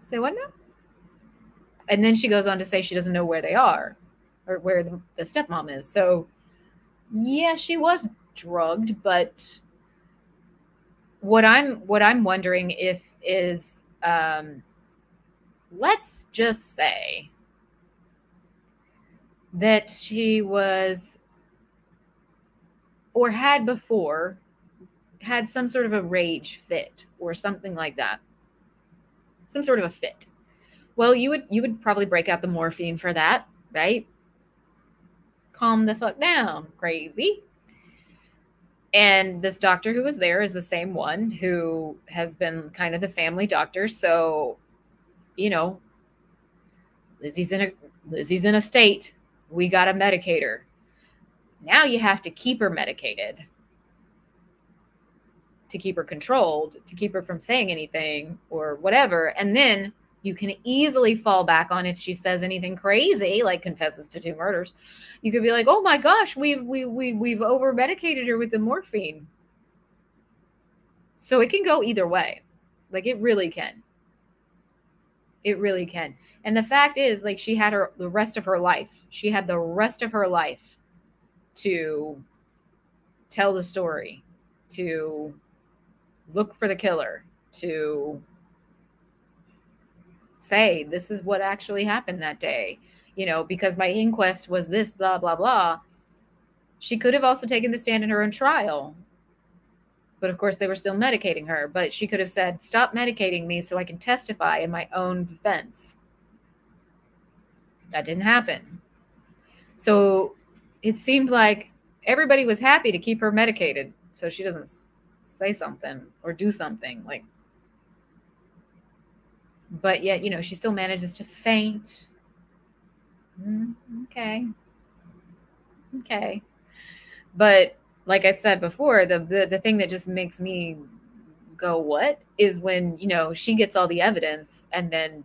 Say what now? And then she goes on to say she doesn't know where they are or where the, the stepmom is. So, yeah, she was drugged, but what I'm what I'm wondering if is um, let's just say that she was or had before had some sort of a rage fit or something like that. Some sort of a fit. Well you would you would probably break out the morphine for that right calm the fuck down crazy. And this doctor who was there is the same one who has been kind of the family doctor. So you know lizzie's in a lizzie's in a state. We got to medicate her now you have to keep her medicated to keep her controlled to keep her from saying anything or whatever. And then you can easily fall back on if she says anything crazy like confesses to two murders. You could be like oh my gosh we've we, we, we've over medicated her with the morphine. So it can go either way. Like it really can. It really can. And the fact is like she had her the rest of her life she had the rest of her life to tell the story to look for the killer to say this is what actually happened that day you know because my inquest was this blah blah blah. She could have also taken the stand in her own trial. But of course they were still medicating her. But she could have said stop medicating me so i can testify in my own defense. That didn't happen. So it seemed like everybody was happy to keep her medicated so she doesn't say something or do something like but yet you know she still manages to faint. Mm, okay. Okay. But like i said before the, the the thing that just makes me go what? is when you know she gets all the evidence and then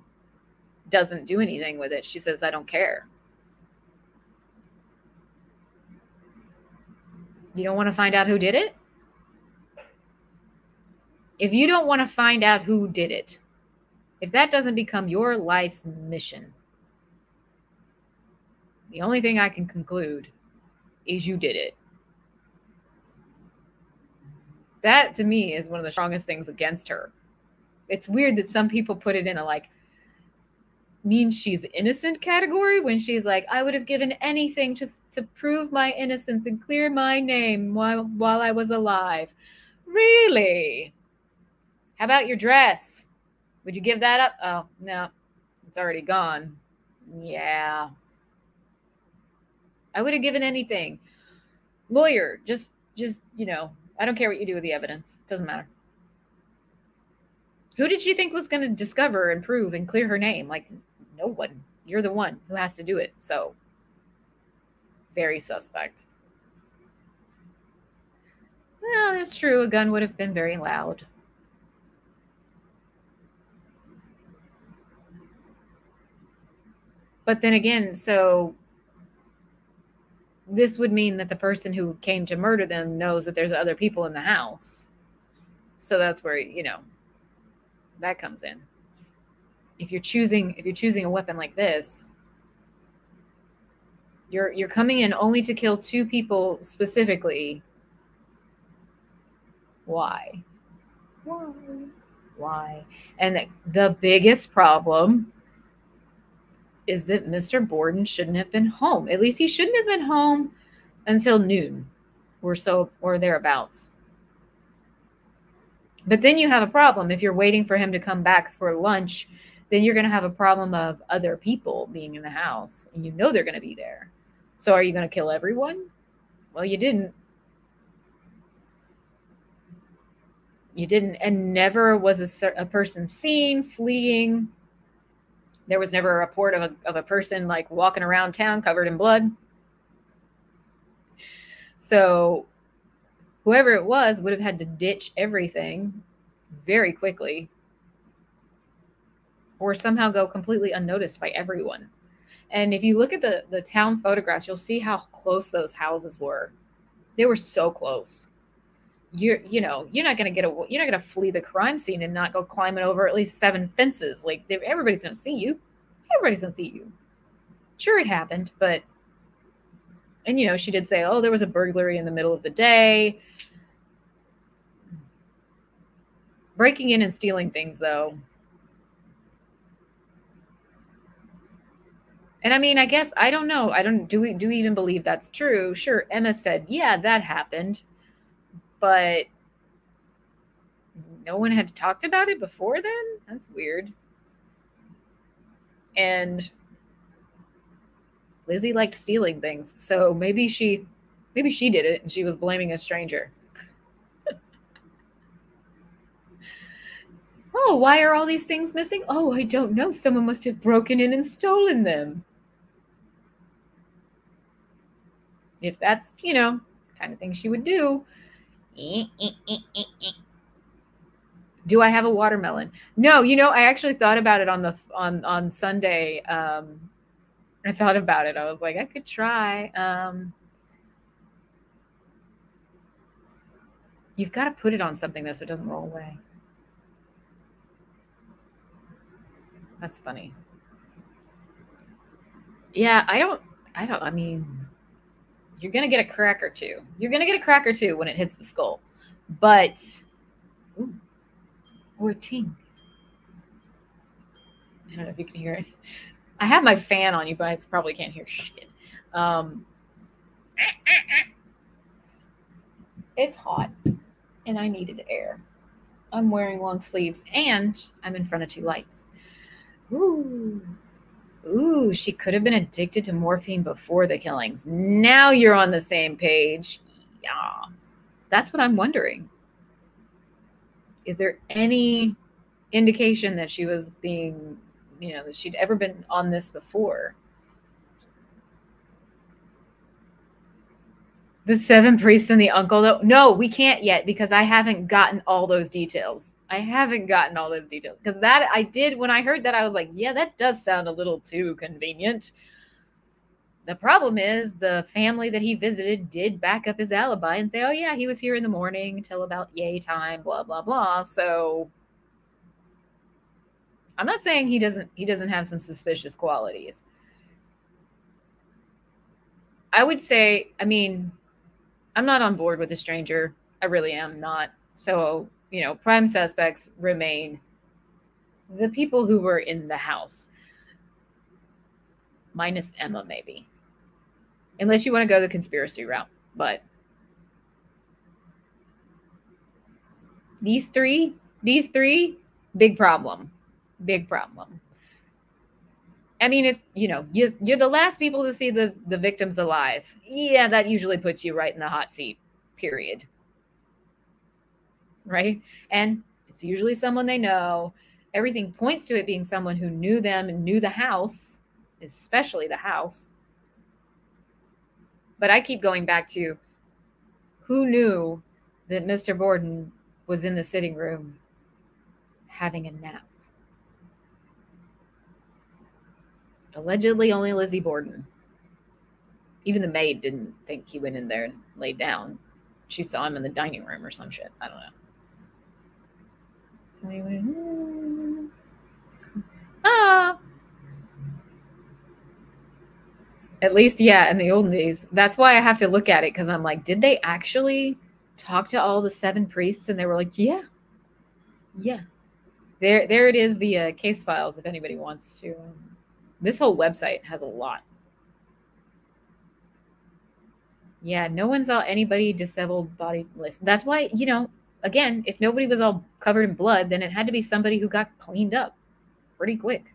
doesn't do anything with it. She says i don't care. You don't want to find out who did it? If you don't want to find out who did it if that doesn't become your life's mission, the only thing I can conclude is you did it. That to me is one of the strongest things against her. It's weird that some people put it in a like means she's innocent category when she's like, I would have given anything to to prove my innocence and clear my name while while I was alive. Really? How about your dress? Would you give that up? Oh, no, it's already gone. Yeah. I would have given anything. Lawyer, just, just, you know, I don't care what you do with the evidence. It doesn't matter. Who did she think was going to discover and prove and clear her name? Like, no one. You're the one who has to do it. So, very suspect. Well, that's true. A gun would have been very loud. But then again, so this would mean that the person who came to murder them knows that there's other people in the house. So that's where, you know, that comes in. If you're choosing if you're choosing a weapon like this, you're you're coming in only to kill two people specifically. Why? Why? Why? And the, the biggest problem is that Mr. Borden shouldn't have been home. At least he shouldn't have been home until noon or so or thereabouts. But then you have a problem. If you're waiting for him to come back for lunch, then you're going to have a problem of other people being in the house and you know they're going to be there. So are you going to kill everyone? Well, you didn't. You didn't, and never was a, a person seen fleeing. There was never a report of a, of a person like walking around town covered in blood. So, whoever it was would have had to ditch everything very quickly or somehow go completely unnoticed by everyone. And if you look at the, the town photographs, you'll see how close those houses were. They were so close you're you know you're not going to get a you're not going to flee the crime scene and not go climbing over at least seven fences. Like everybody's going to see you. Everybody's going to see you. Sure it happened but and you know she did say oh there was a burglary in the middle of the day. Breaking in and stealing things though. And i mean i guess i don't know. I don't do we do we even believe that's true? Sure emma said yeah that happened but no one had talked about it before then. That's weird. And Lizzie liked stealing things, so maybe she maybe she did it and she was blaming a stranger. <laughs> oh, why are all these things missing? Oh, I don't know. Someone must have broken in and stolen them. If that's, you know, kind of thing she would do, do I have a watermelon? No, you know, I actually thought about it on the on on Sunday. Um, I thought about it. I was like, I could try. Um, you've got to put it on something though, so it doesn't roll away. That's funny. Yeah, I don't. I don't. I mean, you're going to get a crack or two. You're going to get a crack or two when it hits the skull. But, ooh, or a ting. I don't know if you can hear it. I have my fan on you, I probably can't hear shit. Um, it's hot and I needed air. I'm wearing long sleeves and I'm in front of two lights. Ooh. Ooh, she could have been addicted to morphine before the killings. Now you're on the same page. Yeah. That's what I'm wondering. Is there any indication that she was being, you know, that she'd ever been on this before? The seven priests and the uncle, though? No, we can't yet because I haven't gotten all those details. I haven't gotten all those details because that I did when I heard that, I was like, yeah, that does sound a little too convenient. The problem is the family that he visited did back up his alibi and say, oh, yeah, he was here in the morning till about yay time, blah, blah, blah. So I'm not saying he doesn't he doesn't have some suspicious qualities. I would say, I mean, I'm not on board with a stranger. I really am not. So, you know, prime suspects remain the people who were in the house, minus Emma, maybe. Unless you want to go the conspiracy route. But these three, these three, big problem. Big problem. I mean, it's you know, you're, the last people to see the the victims alive. Yeah, that usually puts you right in the hot seat. Period. Right, and it's usually someone they know. Everything points to it being someone who knew them and knew the house, especially the house. But I keep going back to who knew that Mr. Borden was in the sitting room having a nap. Allegedly, only Lizzie Borden. Even the maid didn't think he went in there and laid down. She saw him in the dining room or some shit. I don't know. So he went, hmm. ah. At least, yeah, in the old days. That's why I have to look at it because I'm like, did they actually talk to all the seven priests? And they were like, yeah, yeah. There, there it is. The uh, case files. If anybody wants to. Um, this whole website has a lot. Yeah, no one saw anybody disheveled body list. That's why, you know, again, if nobody was all covered in blood, then it had to be somebody who got cleaned up pretty quick.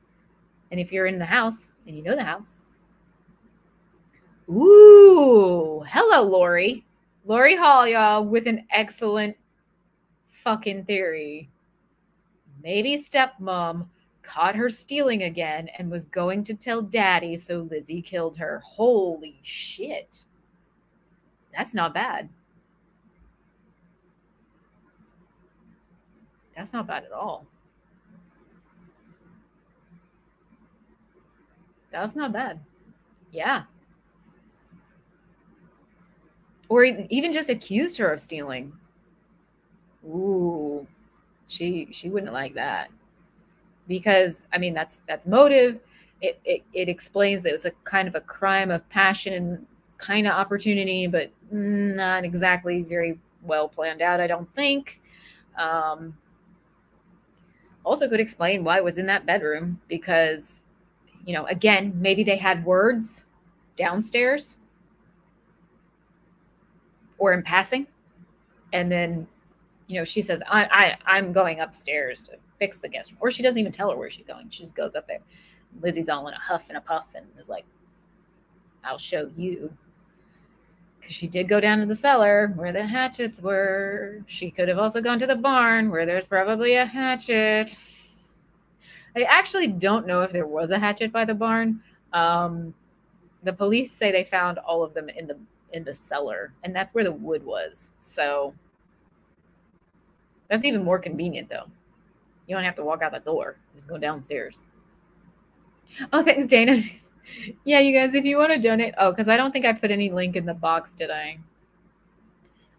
And if you're in the house and you know the house. Ooh, hello, Lori. Lori Hall, y'all, with an excellent fucking theory, maybe stepmom caught her stealing again and was going to tell daddy, so Lizzie killed her. Holy shit. That's not bad. That's not bad at all. That's not bad. Yeah. Or even just accused her of stealing. Ooh, she she wouldn't like that because I mean that's that's motive. It, it it explains it was a kind of a crime of passion, and kind of opportunity, but not exactly very well planned out. I don't think. Um, also, could explain why it was in that bedroom because, you know, again, maybe they had words downstairs or in passing, and then you know, she says, I, I, I'm going upstairs to fix the guest room. Or she doesn't even tell her where she's going. She just goes up there. Lizzie's all in a huff and a puff and is like, I'll show you. Because she did go down to the cellar where the hatchets were. She could have also gone to the barn where there's probably a hatchet. I actually don't know if there was a hatchet by the barn. Um, the police say they found all of them in the in the cellar, and that's where the wood was. So that's even more convenient though. You don't have to walk out the door. Just go downstairs. Oh, thanks, Dana. <laughs> yeah, you guys, if you want to donate. Oh, because I don't think I put any link in the box, did I?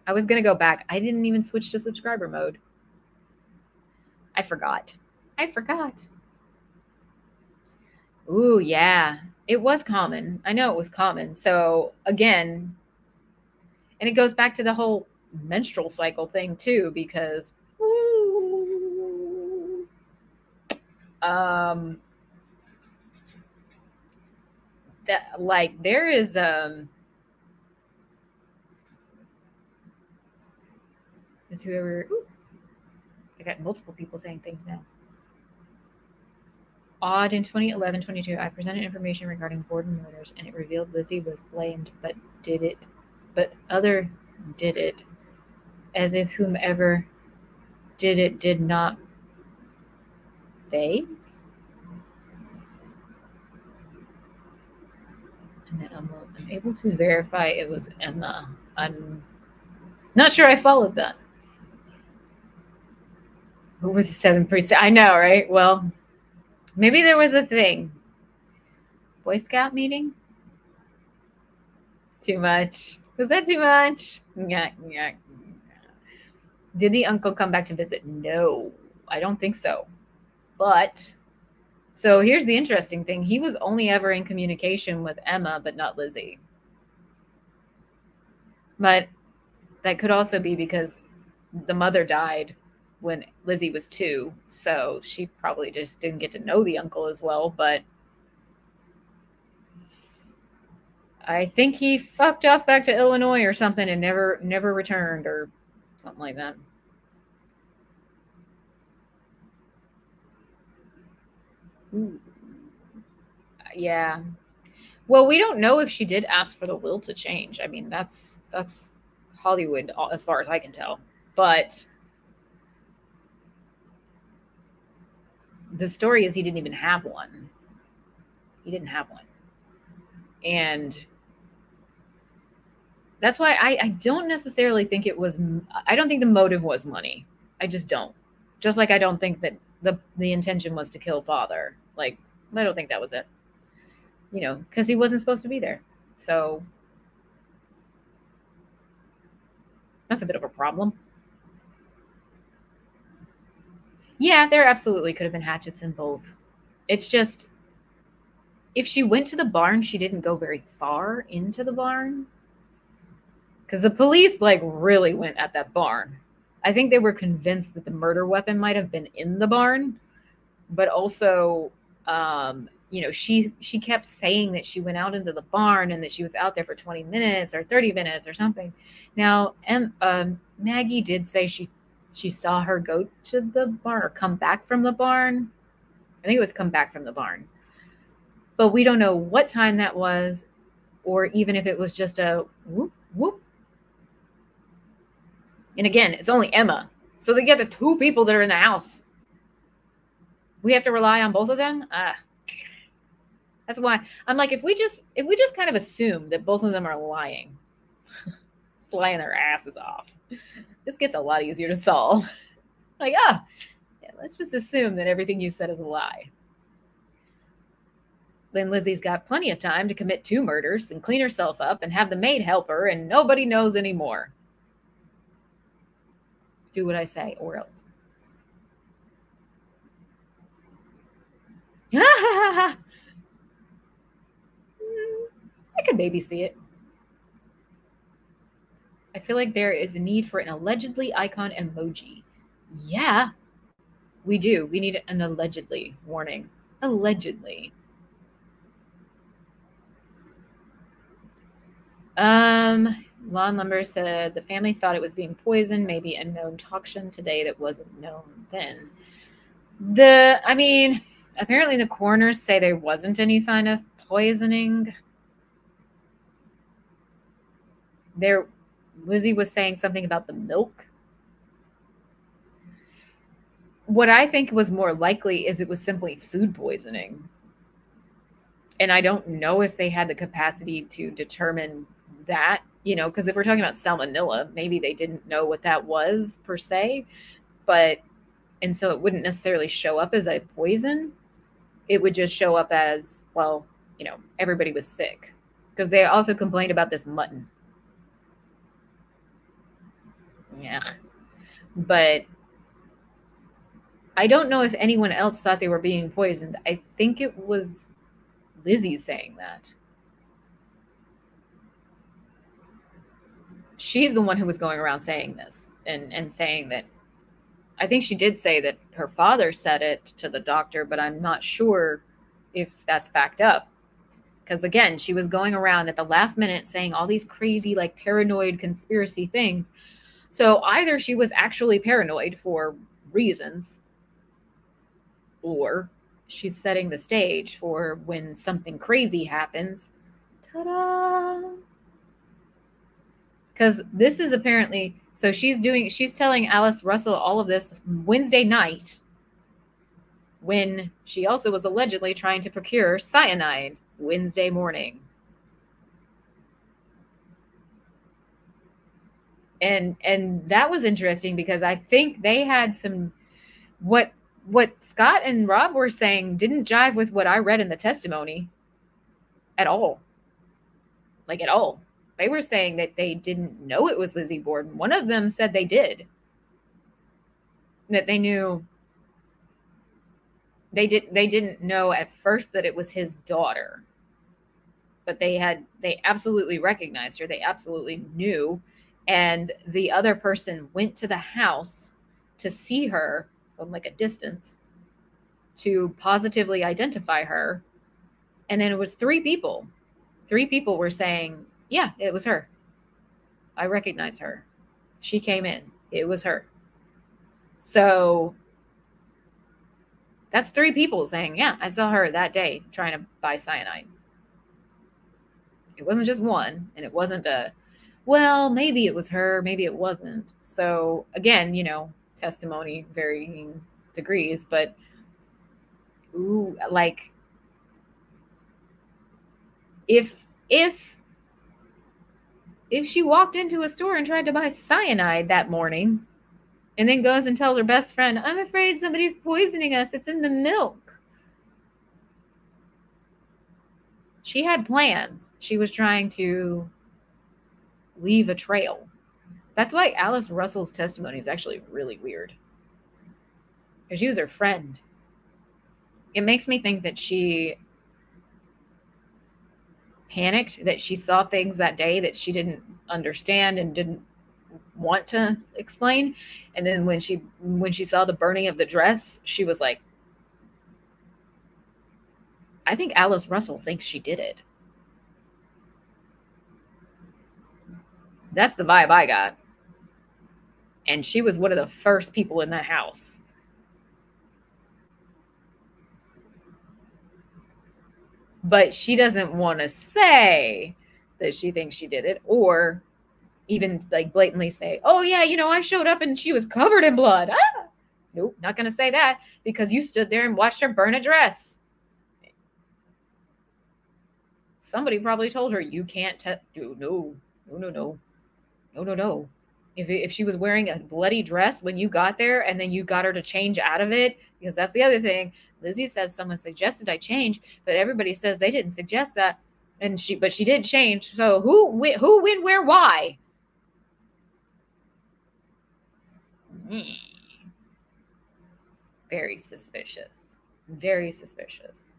I was going to go back. I didn't even switch to subscriber mode. I forgot. I forgot. Ooh, yeah. It was common. I know it was common. So, again, and it goes back to the whole menstrual cycle thing, too, because um that like there is um is whoever ooh, I got multiple people saying things now. Odd in 2011 22, I presented information regarding Borden murders and it revealed Lizzie was blamed, but did it, but other did it as if whomever did it did not bathe. And then I'm unable to verify it was Emma. I'm not sure I followed that. Who was the seven priests? I know, right? Well, maybe there was a thing. Boy Scout meeting? Too much. Was that too much? Yeah, yeah. Did the uncle come back to visit? No, I don't think so. But so here's the interesting thing he was only ever in communication with Emma, but not Lizzie. But that could also be because the mother died when Lizzie was two. So she probably just didn't get to know the uncle as well. But I think he fucked off back to Illinois or something and never never returned or something like that. Yeah. Well, we don't know if she did ask for the will to change. I mean, that's that's Hollywood as far as I can tell. But the story is he didn't even have one. He didn't have one. And that's why I, I don't necessarily think it was i don't think the motive was money i just don't just like i don't think that the the intention was to kill father. Like i don't think that was it. You know because he wasn't supposed to be there. So that's a bit of a problem. Yeah there absolutely could have been hatchets in both. It's just if she went to the barn she didn't go very far into the barn? Because the police like really went at that barn. I think they were convinced that the murder weapon might have been in the barn, but also, um, you know, she she kept saying that she went out into the barn and that she was out there for 20 minutes or 30 minutes or something. Now, and um, Maggie did say she she saw her go to the barn or come back from the barn. I think it was come back from the barn, but we don't know what time that was, or even if it was just a whoop whoop and again, it's only Emma. So they get the two people that are in the house. We have to rely on both of them. That's why I'm like, if we just if we just kind of assume that both of them are lying, <laughs> just lying their asses off, this gets a lot easier to solve. <laughs> like, ah, yeah, let's just assume that everything you said is a lie. Then Lizzie's got plenty of time to commit two murders and clean herself up and have the maid help her, and nobody knows anymore do what I say or else. <laughs> I could maybe see it. I feel like there is a need for an allegedly icon emoji. Yeah, we do. We need an allegedly warning. Allegedly. Um, Lawn Lumber said the family thought it was being poisoned, maybe a known toxin today that wasn't known then. The, I mean, apparently the coroners say there wasn't any sign of poisoning. There, Lizzie was saying something about the milk. What I think was more likely is it was simply food poisoning. And I don't know if they had the capacity to determine that you know, because if we're talking about salmonella, maybe they didn't know what that was per se, but and so it wouldn't necessarily show up as a poison. It would just show up as, well, you know, everybody was sick because they also complained about this mutton. Yeah. But I don't know if anyone else thought they were being poisoned. I think it was Lizzie saying that. She's the one who was going around saying this and and saying that I think she did say that her father said it to the doctor, but I'm not sure if that's backed up. Because again, she was going around at the last minute saying all these crazy, like paranoid conspiracy things. So either she was actually paranoid for reasons, or she's setting the stage for when something crazy happens. Ta da! Because this is apparently so she's doing she's telling Alice Russell all of this Wednesday night when she also was allegedly trying to procure cyanide Wednesday morning. And and that was interesting because I think they had some what what Scott and Rob were saying didn't jive with what I read in the testimony at all. Like at all they were saying that they didn't know it was Lizzie Borden. One of them said they did. That they knew they did they didn't know at first that it was his daughter. But they had they absolutely recognized her. They absolutely knew and the other person went to the house to see her from like a distance to positively identify her and then it was three people three people were saying yeah, it was her. I recognize her. She came in. It was her. So that's three people saying, yeah, I saw her that day trying to buy cyanide. It wasn't just one, and it wasn't a, well, maybe it was her, maybe it wasn't. So again, you know, testimony varying degrees, but ooh, like if if if she walked into a store and tried to buy cyanide that morning and then goes and tells her best friend, I'm afraid somebody's poisoning us, it's in the milk. She had plans. She was trying to leave a trail. That's why Alice Russell's testimony is actually really weird. Because she was her friend. It makes me think that she panicked that she saw things that day that she didn't understand and didn't want to explain. And then when she when she saw the burning of the dress she was like i think alice russell thinks she did it. That's the vibe i got. And she was one of the first people in that house but she doesn't want to say that she thinks she did it or even like blatantly say, "Oh yeah, you know, I showed up and she was covered in blood." Ah! Nope, not going to say that because you stood there and watched her burn a dress. Somebody probably told her you can't tell. No, no, no, no, no, no, no, no. If if she was wearing a bloody dress when you got there and then you got her to change out of it, because that's the other thing. Lizzie says someone suggested I change, but everybody says they didn't suggest that, and she but she did change. So who who when where why? Hmm. Very suspicious. Very suspicious.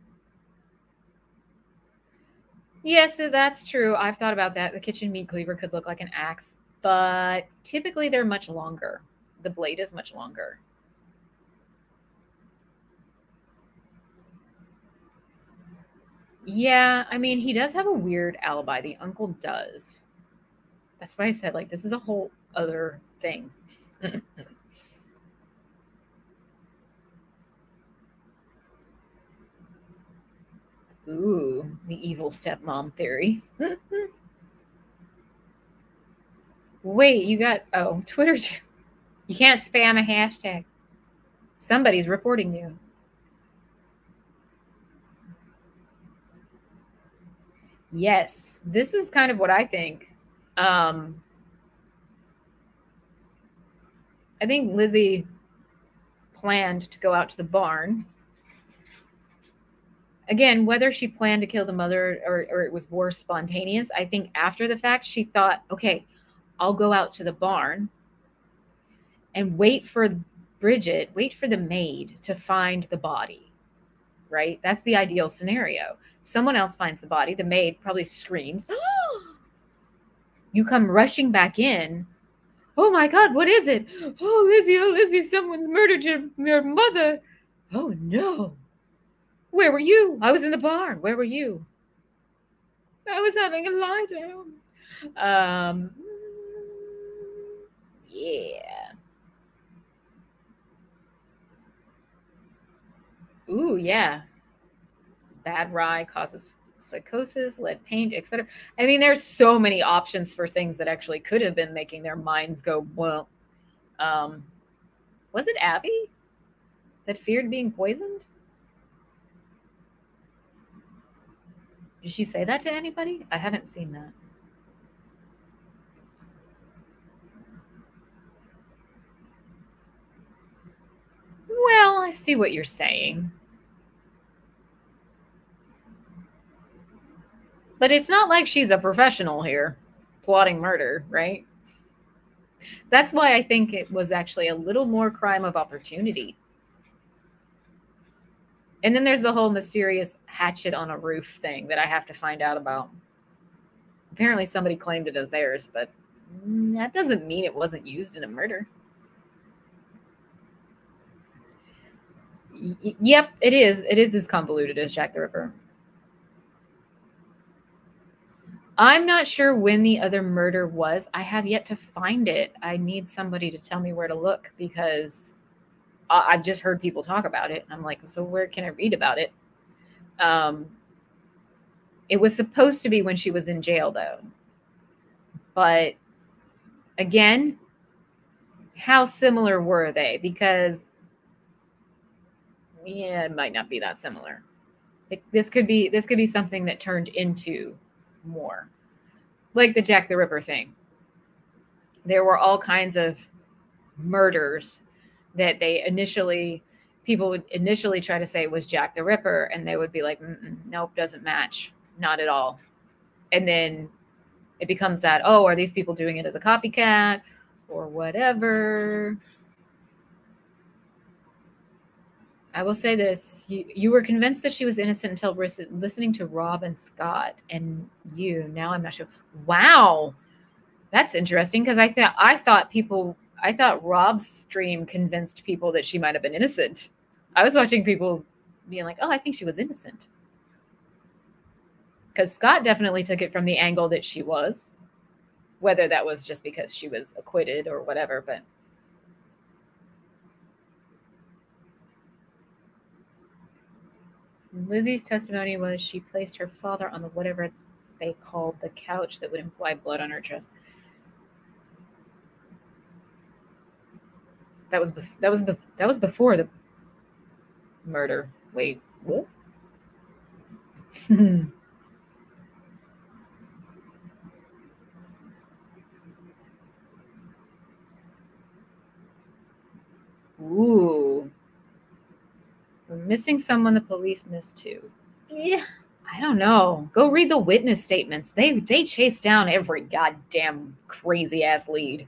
Yes, yeah, so that's true. I've thought about that. The kitchen meat cleaver could look like an axe, but typically they're much longer. The blade is much longer. Yeah, I mean, he does have a weird alibi. The uncle does. That's why I said, like, this is a whole other thing. <laughs> Ooh, the evil stepmom theory. <laughs> Wait, you got oh <laughs> Twitter. You can't spam a hashtag. Somebody's reporting you. Yes, this is kind of what I think. Um, I think Lizzie planned to go out to the barn again, whether she planned to kill the mother or, or it was more spontaneous, I think after the fact, she thought, okay, I'll go out to the barn and wait for Bridget, wait for the maid to find the body, right? That's the ideal scenario. Someone else finds the body, the maid probably screams, <gasps> you come rushing back in. Oh my God, what is it? Oh, Lizzie, oh, Lizzie, someone's murdered your, your mother. Oh no. Where were you? I was in the barn. Where were you? I was having a lie down. Um, yeah. Ooh, yeah. Bad rye causes psychosis, lead paint, etc. I mean, there's so many options for things that actually could have been making their minds go, well, um, was it Abby that feared being poisoned? Did she say that to anybody? I haven't seen that. Well, I see what you're saying. But it's not like she's a professional here plotting murder, right? That's why I think it was actually a little more crime of opportunity and then there's the whole mysterious hatchet on a roof thing that I have to find out about. Apparently, somebody claimed it as theirs, but that doesn't mean it wasn't used in a murder. Yep, it is. It is as convoluted as Jack the Ripper. I'm not sure when the other murder was. I have yet to find it. I need somebody to tell me where to look because I've just heard people talk about it. And I'm like, so where can I read about it? Um, it was supposed to be when she was in jail, though. But again, how similar were they? Because, yeah, it might not be that similar. It, this could be this could be something that turned into more, like the Jack the Ripper thing. There were all kinds of murders that they initially people would initially try to say was Jack the Ripper, and they would be like, nope, doesn't match, not at all. And then it becomes that, oh, are these people doing it as a copycat or whatever? I will say this: you you were convinced that she was innocent until listening to Rob and Scott, and you. Now I'm not sure. Wow, that's interesting because I thought I thought people I thought Rob's stream convinced people that she might have been innocent. I was watching people being like, "Oh, I think she was innocent." Cuz Scott definitely took it from the angle that she was. Whether that was just because she was acquitted or whatever, but Lizzie's testimony was she placed her father on the whatever they called the couch that would imply blood on her chest. That was bef- that was be- that was before the murder. Wait, what? <laughs> Ooh. Missing someone the police missed too. Yeah. I don't know. Go read the witness statements. They they chase down every goddamn crazy ass lead.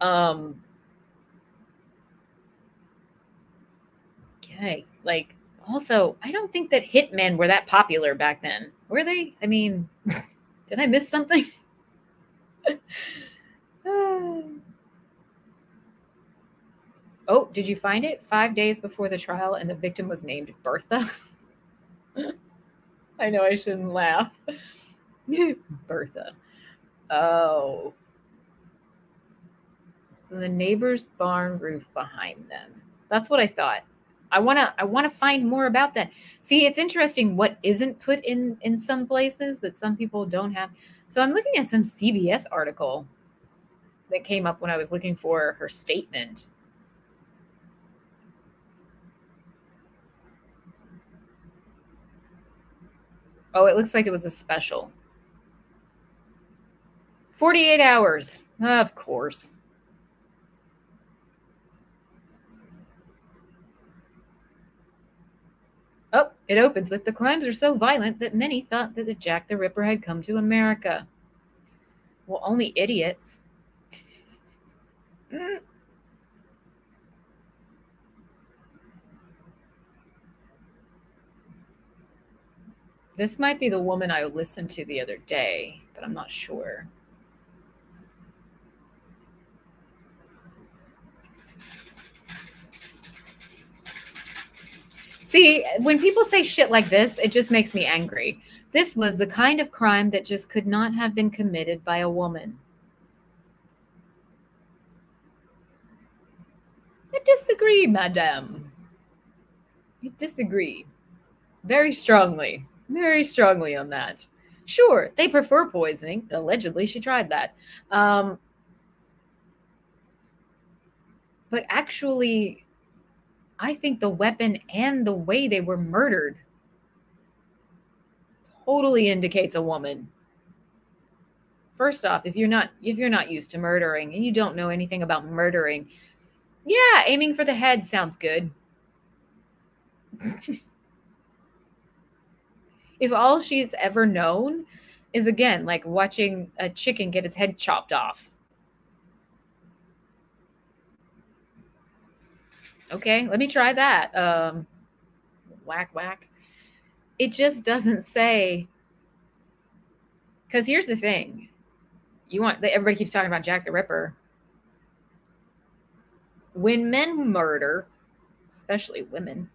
Um Okay. Like also, I don't think that hitmen were that popular back then. Were they? I mean, <laughs> did I miss something? <laughs> <sighs> Oh, did you find it? Five days before the trial, and the victim was named Bertha. <laughs> I know I shouldn't laugh. <laughs> Bertha. Oh. So the neighbor's barn roof behind them. That's what I thought. I want to I want to find more about that. See, it's interesting what isn't put in in some places that some people don't have. So I'm looking at some CBS article that came up when I was looking for her statement Oh, it looks like it was a special. 48 hours. Of course. Oh, it opens with the crimes are so violent that many thought that the Jack the Ripper had come to America. Well, only idiots. <laughs> Mm. This might be the woman I listened to the other day, but I'm not sure. See, when people say shit like this, it just makes me angry. This was the kind of crime that just could not have been committed by a woman. I disagree, madame. I disagree very strongly very strongly on that. Sure, they prefer poisoning. Allegedly, she tried that. Um, but actually, I think the weapon and the way they were murdered totally indicates a woman. First off, if you're not if you're not used to murdering and you don't know anything about murdering, yeah, aiming for the head sounds good. <laughs> if all she's ever known is again like watching a chicken get its head chopped off. Okay, let me try that. Um, whack, whack. It just doesn't say. Because here's the thing you want, everybody keeps talking about Jack the Ripper. When men murder, especially women,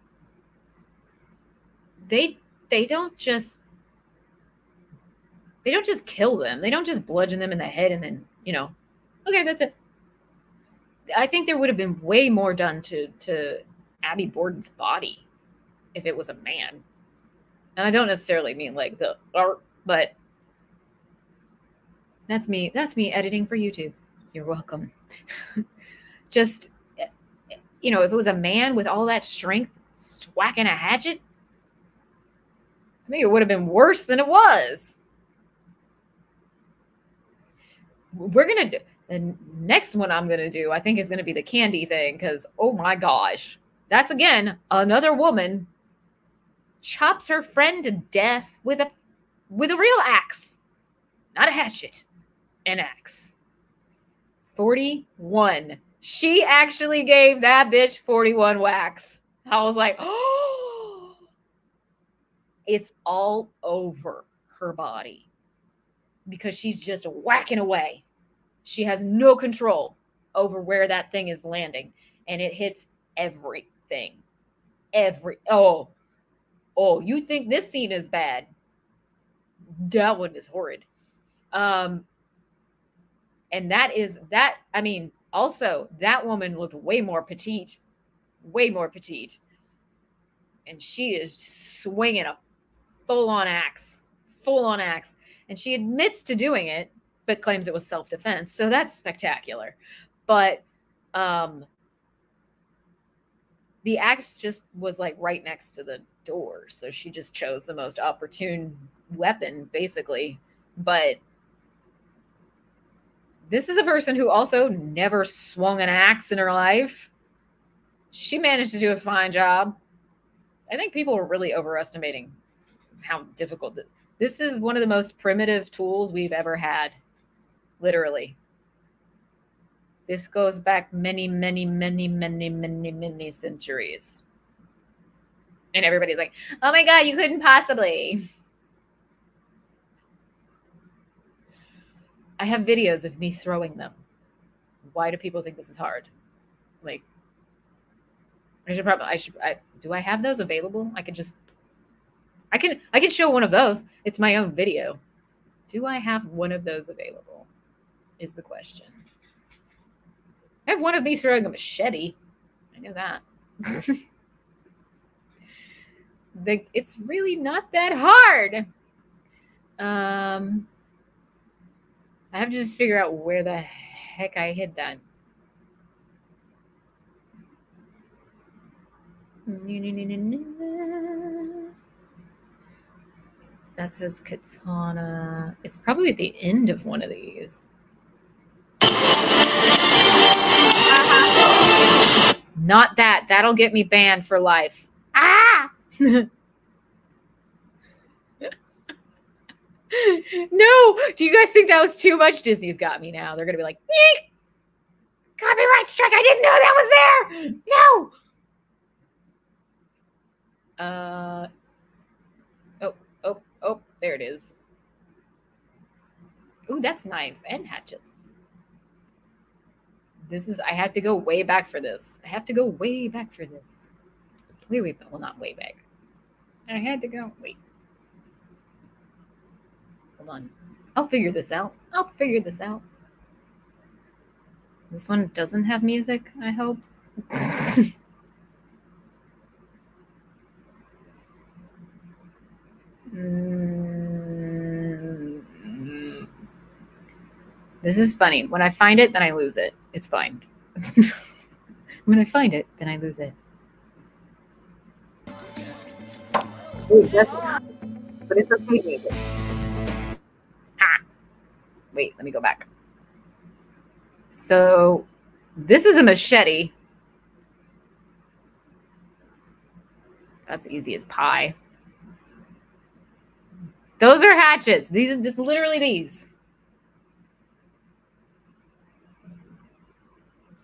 they they don't just they don't just kill them. They don't just bludgeon them in the head and then, you know, okay, that's it. I think there would have been way more done to to Abby Borden's body if it was a man. And I don't necessarily mean like the art, but that's me. That's me editing for YouTube. You're welcome. <laughs> just you know, if it was a man with all that strength swacking a hatchet, I think it would have been worse than it was. We're going to do the next one I'm going to do, I think, is going to be the candy thing because, oh my gosh, that's again another woman chops her friend to death with a with a real axe, not a hatchet, an axe. 41. She actually gave that bitch 41 whacks. I was like, <gasps> oh it's all over her body because she's just whacking away. She has no control over where that thing is landing and it hits everything. Every oh, oh, you think this scene is bad? That one is horrid. Um, and that is that. I mean, also that woman looked way more petite, way more petite, and she is swinging a full on axe, full on axe. And she admits to doing it, but claims it was self defense. So that's spectacular. But Um, the axe just was like right next to the door, so she just chose the most opportune weapon, basically. But this is a person who also never swung an axe in her life. She managed to do a fine job. I think people were really overestimating how difficult th- this is one of the most primitive tools we've ever had literally. This goes back many many many many many many centuries. And everybody's like oh my god you couldn't possibly. I have videos of me throwing them. Why do people think this is hard? Like i should probably i should i do i have those available? I could just I can I can show one of those. It's my own video. Do I have one of those available? Is the question. I have one of me throwing a machete. I know that. <laughs> the, it's really not that hard. Um, I have to just figure out where the heck I hid that. <laughs> That says katana. It's probably at the end of one of these. Not that. That'll get me banned for life. Ah! <laughs> no! Do you guys think that was too much? Disney's got me now. They're going to be like, Yeek! copyright strike. I didn't know that was there. No. Uh, there it is. Ooh, that's knives and hatchets. This is, I had to go way back for this. I have to go way back for this. Wait, wait, well, not way back. I had to go, wait. Hold on. I'll figure this out. I'll figure this out. This one doesn't have music, I hope. <laughs> Mm. This is funny. When I find it, then I lose it. It's fine. <laughs> when I find it, then I lose it. Wait, that's, but it's music. Ah. Wait, let me go back. So this is a machete. That's easy as pie. Those are hatchets. These it's literally these.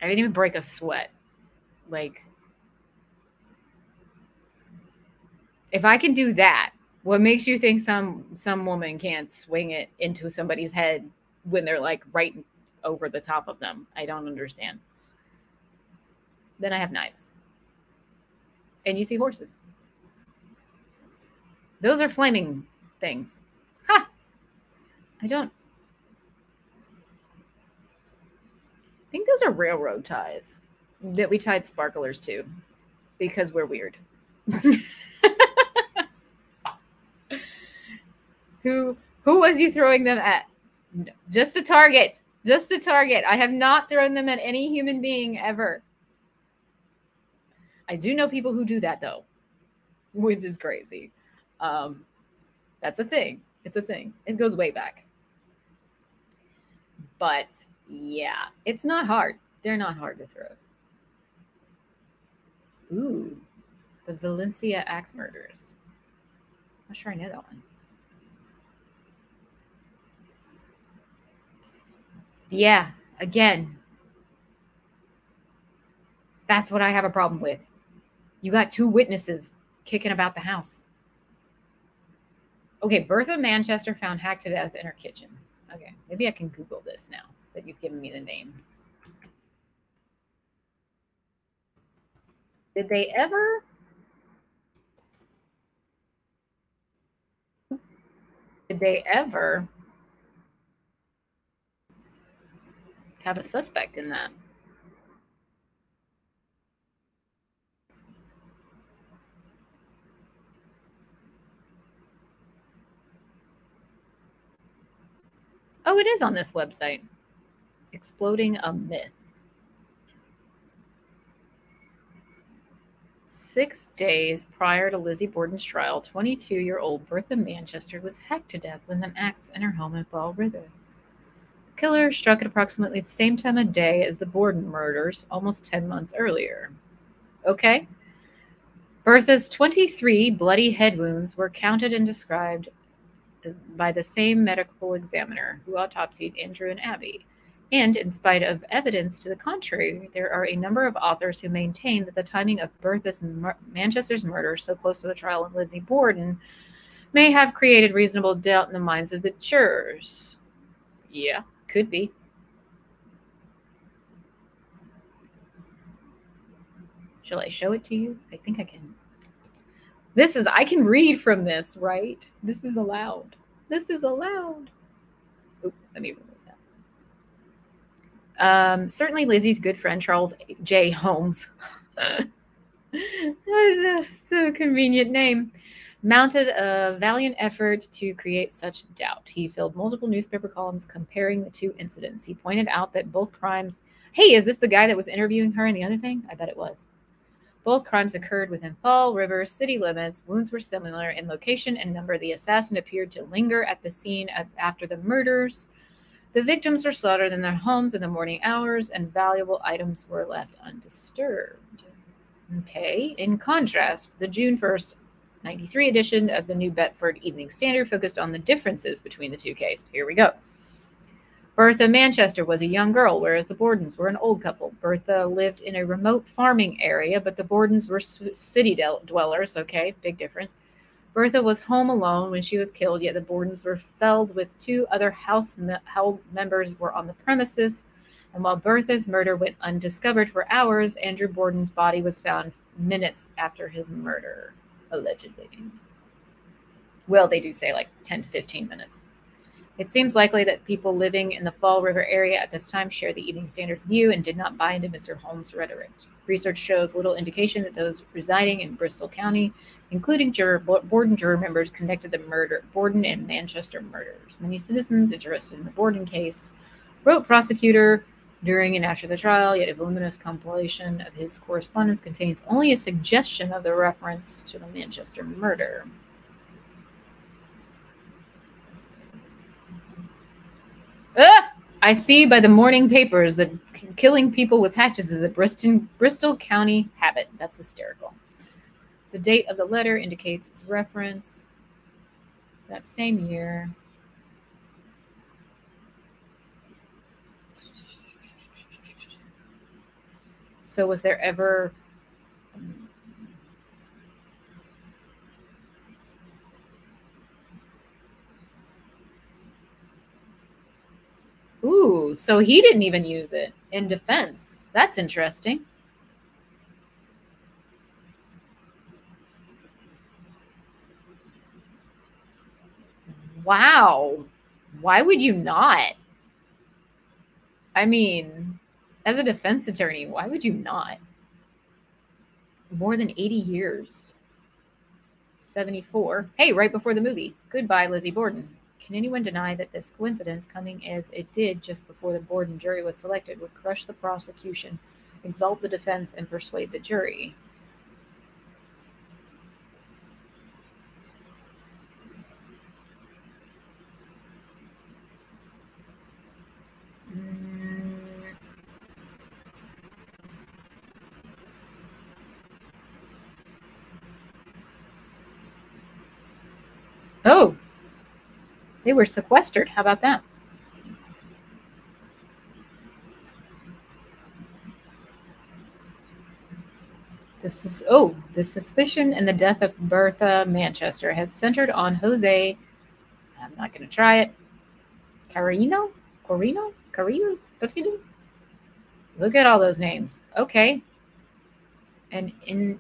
I didn't even break a sweat. Like if I can do that, what makes you think some some woman can't swing it into somebody's head when they're like right over the top of them? I don't understand. Then I have knives. And you see horses. Those are flaming things. Ha! I don't. Think those are railroad ties that we tied sparklers to because we're weird. <laughs> who who was you throwing them at? Just a target. Just a target. I have not thrown them at any human being ever. I do know people who do that though, which is crazy. Um, that's a thing. It's a thing. It goes way back. But yeah, it's not hard. They're not hard to throw. Ooh, the Valencia axe murders. I'm not sure I know that one. Yeah, again, that's what I have a problem with. You got two witnesses kicking about the house. Okay, Bertha Manchester found hacked to death in her kitchen. Okay, maybe I can Google this now that you've given me the name. Did they ever? Did they ever have a suspect in that? Oh, it is on this website exploding a myth. Six days prior to Lizzie Borden's trial, 22 year old Bertha Manchester was hacked to death with an axe in her home at Fall River. The killer struck at approximately the same time of day as the Borden murders almost 10 months earlier. Okay? Bertha's 23 bloody head wounds were counted and described by the same medical examiner who autopsied Andrew and Abby. And in spite of evidence to the contrary, there are a number of authors who maintain that the timing of Bertha's Mur- Manchester's murder, so close to the trial of Lizzie Borden, may have created reasonable doubt in the minds of the jurors. Yeah, could be. Shall I show it to you? I think I can. This is, I can read from this, right? This is allowed. This is allowed. Oop, let me. Um, certainly Lizzie's good friend, Charles J. Holmes. <laughs> so convenient name. Mounted a valiant effort to create such doubt. He filled multiple newspaper columns comparing the two incidents. He pointed out that both crimes. Hey, is this the guy that was interviewing her in the other thing? I bet it was. Both crimes occurred within Fall River city limits. Wounds were similar in location and number. The assassin appeared to linger at the scene after the murders. The victims were slaughtered in their homes in the morning hours, and valuable items were left undisturbed. Okay, in contrast, the June 1st, 93 edition of the New Bedford Evening Standard focused on the differences between the two cases. Here we go. Bertha Manchester was a young girl, whereas the Bordens were an old couple. Bertha lived in a remote farming area, but the Bordens were city dwellers. Okay, big difference. Bertha was home alone when she was killed, yet the Bordens were felled with two other household members were on the premises. And while Bertha's murder went undiscovered for hours, Andrew Borden's body was found minutes after his murder, allegedly. Well, they do say like 10 to 15 minutes. It seems likely that people living in the Fall River area at this time shared the Evening Standard's view and did not buy into Mr. Holmes' rhetoric. Research shows little indication that those residing in Bristol County, including juror, Borden juror members, connected the murder, Borden and Manchester murders. Many citizens interested in the Borden case wrote prosecutor during and after the trial, yet a voluminous compilation of his correspondence contains only a suggestion of the reference to the Manchester murder. I see by the morning papers that killing people with hatchets is a Bristol, Bristol County habit. That's hysterical. The date of the letter indicates its reference that same year. So, was there ever Ooh, so he didn't even use it in defense. That's interesting. Wow. Why would you not? I mean, as a defense attorney, why would you not? More than 80 years. 74. Hey, right before the movie. Goodbye, Lizzie Borden. Can anyone deny that this coincidence, coming as it did just before the Borden jury was selected, would crush the prosecution, exalt the defense, and persuade the jury? Mm. Oh, they were sequestered. How about that? This is oh, the suspicion and the death of Bertha Manchester has centered on Jose. I'm not going to try it. Carino, Corino, Carino. Look at all those names. Okay. And in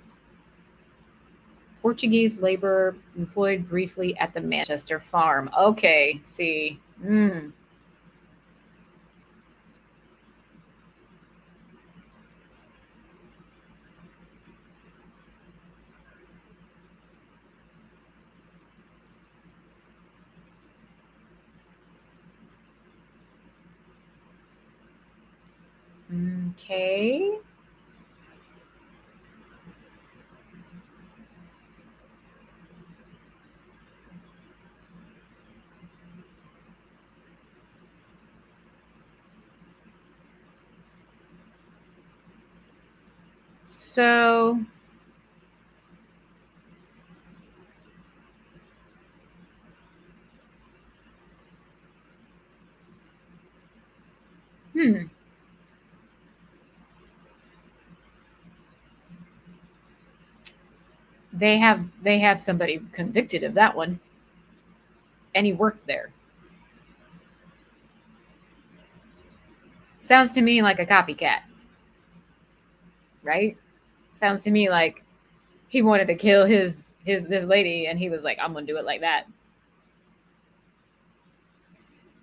Portuguese labor employed briefly at the Manchester farm. Okay, see. Mm. Okay. So Hmm. They have they have somebody convicted of that one. And he worked there. Sounds to me like a copycat. Right? Sounds to me like he wanted to kill his his this lady and he was like I'm to do it like that.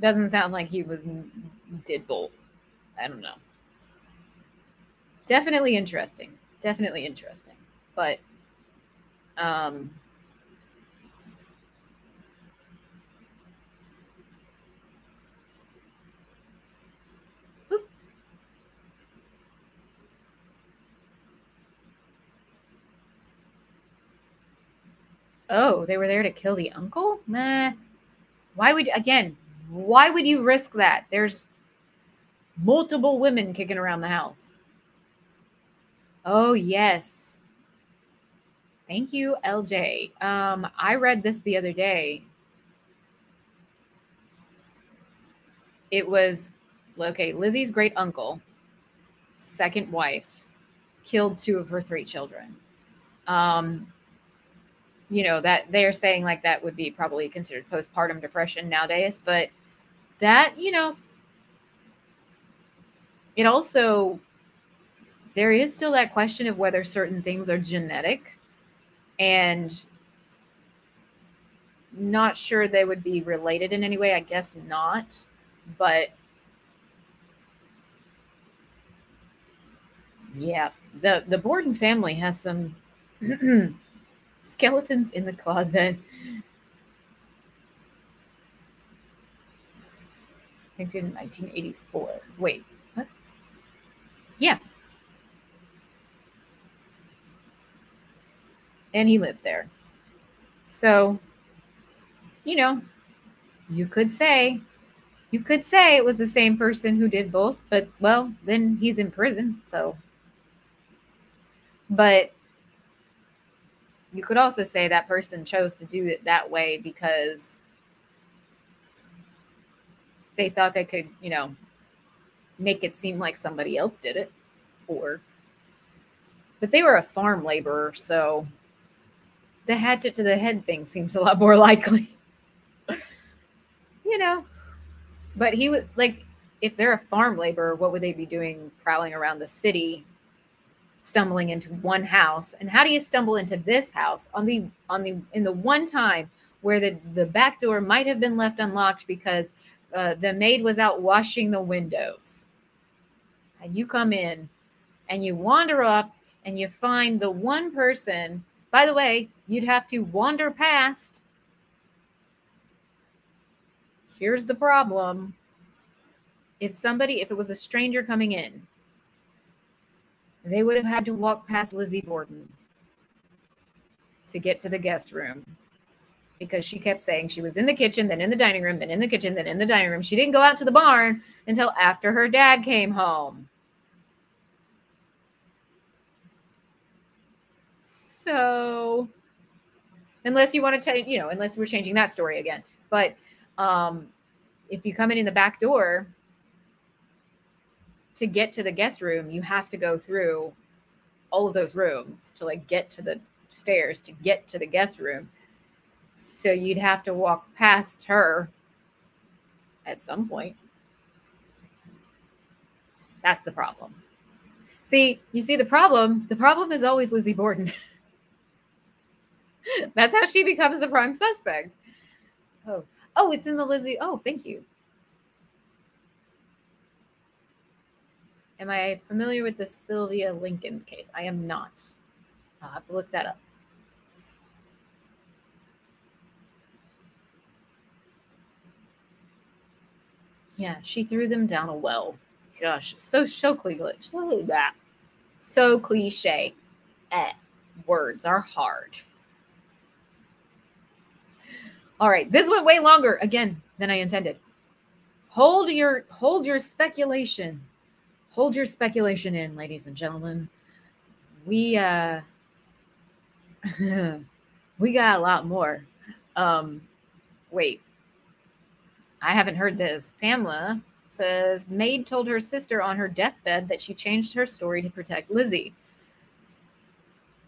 Doesn't sound like he was did both. I don't know. Definitely interesting. Definitely interesting. But um Oh, they were there to kill the uncle? Nah. Why would you again, why would you risk that? There's multiple women kicking around the house. Oh, yes. Thank you, LJ. Um, I read this the other day. It was okay, Lizzie's great uncle, second wife, killed two of her three children. Um, you know, that they're saying like that would be probably considered postpartum depression nowadays, but that, you know, it also there is still that question of whether certain things are genetic and not sure they would be related in any way i guess not but yeah the the borden family has some <clears throat> skeletons in the closet think in 1984 wait what? yeah. And he lived there. So, you know, you could say, you could say it was the same person who did both, but well, then he's in prison. So, but you could also say that person chose to do it that way because they thought they could, you know, make it seem like somebody else did it or but they were a farm laborer so the hatchet to the head thing seems a lot more <laughs> likely. You know but he would like if they're a farm laborer what would they be doing prowling around the city stumbling into one house and how do you stumble into this house on the on the in the one time where the the back door might have been left unlocked because uh, the maid was out washing the windows. And you come in and you wander up and you find the one person, by the way, you'd have to wander past. Here's the problem. If somebody, if it was a stranger coming in, they would have had to walk past Lizzie Borden to get to the guest room because she kept saying she was in the kitchen, then in the dining room, then in the kitchen, then in the dining room. She didn't go out to the barn until after her dad came home. So, unless you want to you know, unless we're changing that story again, but um, if you come in in the back door to get to the guest room, you have to go through all of those rooms to like get to the stairs to get to the guest room. So you'd have to walk past her at some point. That's the problem. See, you see the problem. The problem is always Lizzie Borden. <laughs> That's how she becomes the prime suspect. Oh, oh, it's in the Lizzie. Oh, thank you. Am I familiar with the Sylvia Likens case? I am not. I'll have to look that up. Yeah, she threw them down a well. Gosh, so so cliche. that. So cliche. Eh, words are hard. All right, this went way longer again than I intended. Hold your hold your speculation. Hold your speculation in, ladies and gentlemen. we uh <laughs> we got a lot more. Um wait. I haven't heard this. Pamela says maid told her sister on her deathbed that she changed her story to protect Lizzie.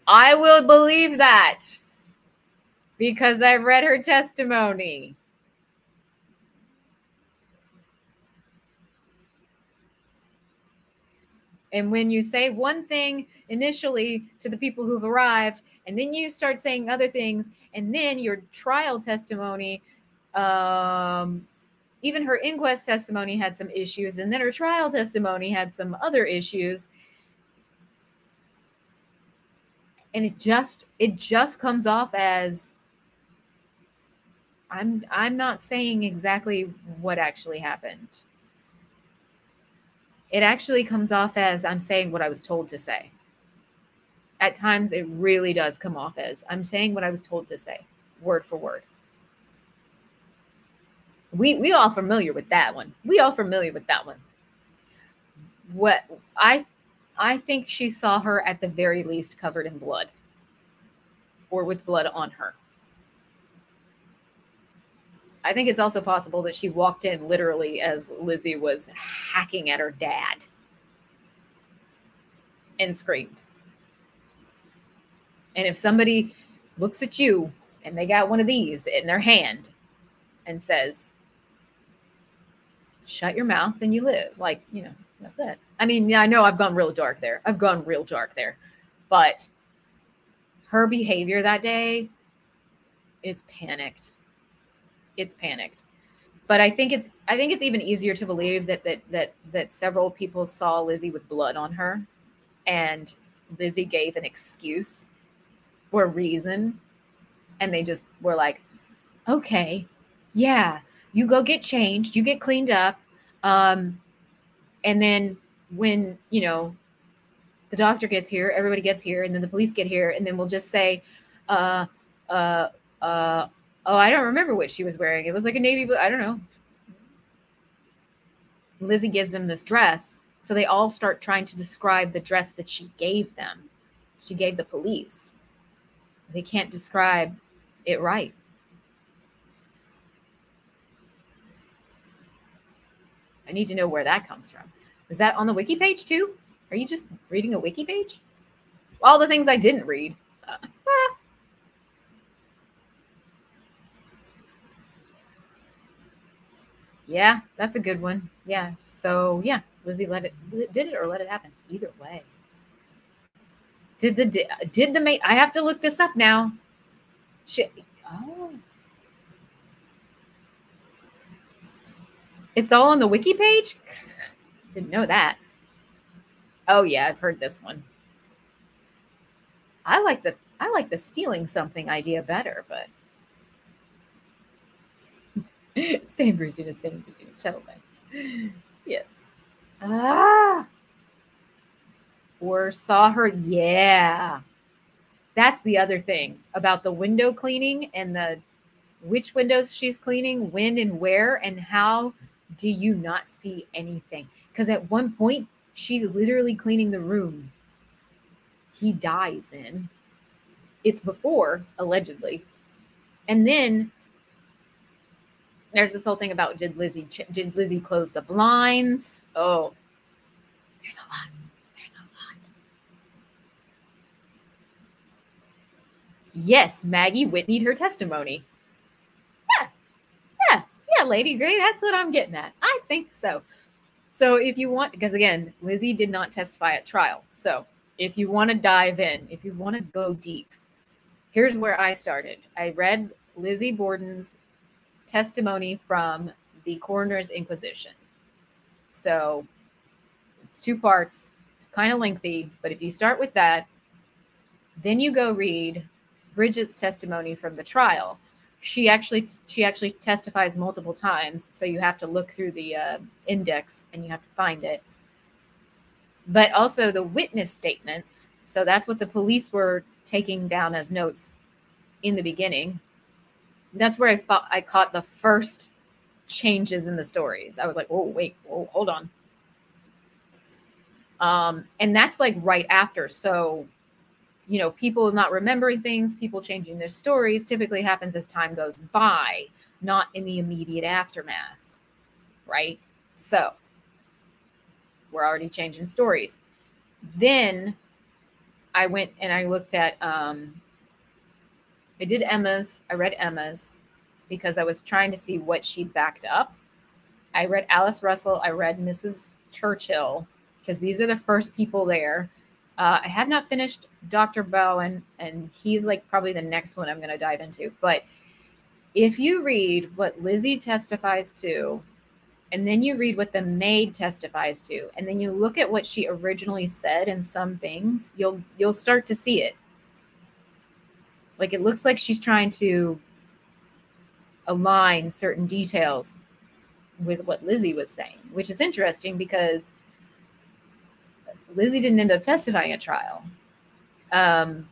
I will believe that because I've read her testimony. And when you say one thing initially to the people who've arrived, and then you start saying other things, and then your trial testimony, um, even her inquest testimony had some issues, and then her trial testimony had some other issues. And it just it just comes off as I'm I'm not saying exactly what actually happened it actually comes off as I'm saying what I was told to say. At times, it really does come off as I'm saying what I was told to say, word for word. We we all familiar with that one. We all familiar with that one. What I I think she saw her at the very least covered in blood or with blood on her. I think it's also possible that she walked in literally as Lizzie was hacking at her dad and screamed. And if somebody looks at you and they got one of these in their hand and says, shut your mouth and you live, like, you know, that's it. I mean, yeah, I know I've gone real dark there. I've gone real dark there. But her behavior that day is panicked it's panicked. But I think it's I think it's even easier to believe that that that that several people saw Lizzie with blood on her and Lizzie gave an excuse or reason and they just were like, "Okay, yeah, you go get changed, you get cleaned up, um, and then when you know the doctor gets here, everybody gets here, and then the police get here, and then we'll just say, uh, uh, uh, Oh, I don't remember what she was wearing. It was like a navy blue. I don't know. Lizzie gives them this dress. So they all start trying to describe the dress that she gave them. She gave the police. They can't describe it right. I need to know where that comes from. Is that on the wiki page too? Are you just reading a wiki page? All the things I didn't read. <laughs> Ah. Yeah, that's a good one. Yeah. So yeah, Lizzie let it did it or let it happen. Either way. Did the did the mate? I have to look this up now. Shit. Oh. It's all on the wiki page? <laughs> Didn't know that. Oh yeah, I've heard this one. I like the I like the stealing something idea better, but <laughs> same Christina, same Christina. Channel Banks. <laughs> Yes. Ah. Or saw her. Yeah. That's the other thing about the window cleaning and the which windows she's cleaning, when and where, and how do you not see anything? Because at one point, she's literally cleaning the room he dies in. It's before, allegedly. And then there's this whole thing about did Lizzie did Lizzie close the blinds? Oh, there's a lot. There's a lot. Yes, Maggie Whitneyed her testimony. Yeah, yeah, yeah, Lady Gray. That's what I'm getting at. I think so. So if you want, because again, Lizzie did not testify at trial. So if you want to dive in, if you want to go deep, here's where I started. I read Lizzie Borden's testimony from the coroner's inquisition. So it's two parts. It's kind of lengthy, but if you start with that, then you go read Bridget's testimony from the trial. She actually she actually testifies multiple times, so you have to look through the uh, index and you have to find it. But also the witness statements. So that's what the police were taking down as notes in the beginning that's where I thought I caught the first changes in the stories. I was like, oh wait, oh hold on. Um, and that's like right after. So you know, people not remembering things, people changing their stories typically happens as time goes by, not in the immediate aftermath. Right? So we're already changing stories. Then I went and I looked at um I did Emma's, I read Emma's because I was trying to see what she backed up. I read Alice Russell, I read Mrs. Churchill because these are the first people there. Uh, I have not finished Dr. Bowen, and he's like probably the next one I'm going to dive into. But if you read what Lizzie testifies to, and then you read what the maid testifies to, and then you look at what she originally said in some things, you'll you'll start to see it. Like it looks like she's trying to align certain details with what Lizzie was saying, which is interesting because Lizzie didn't end up testifying at trial. Um,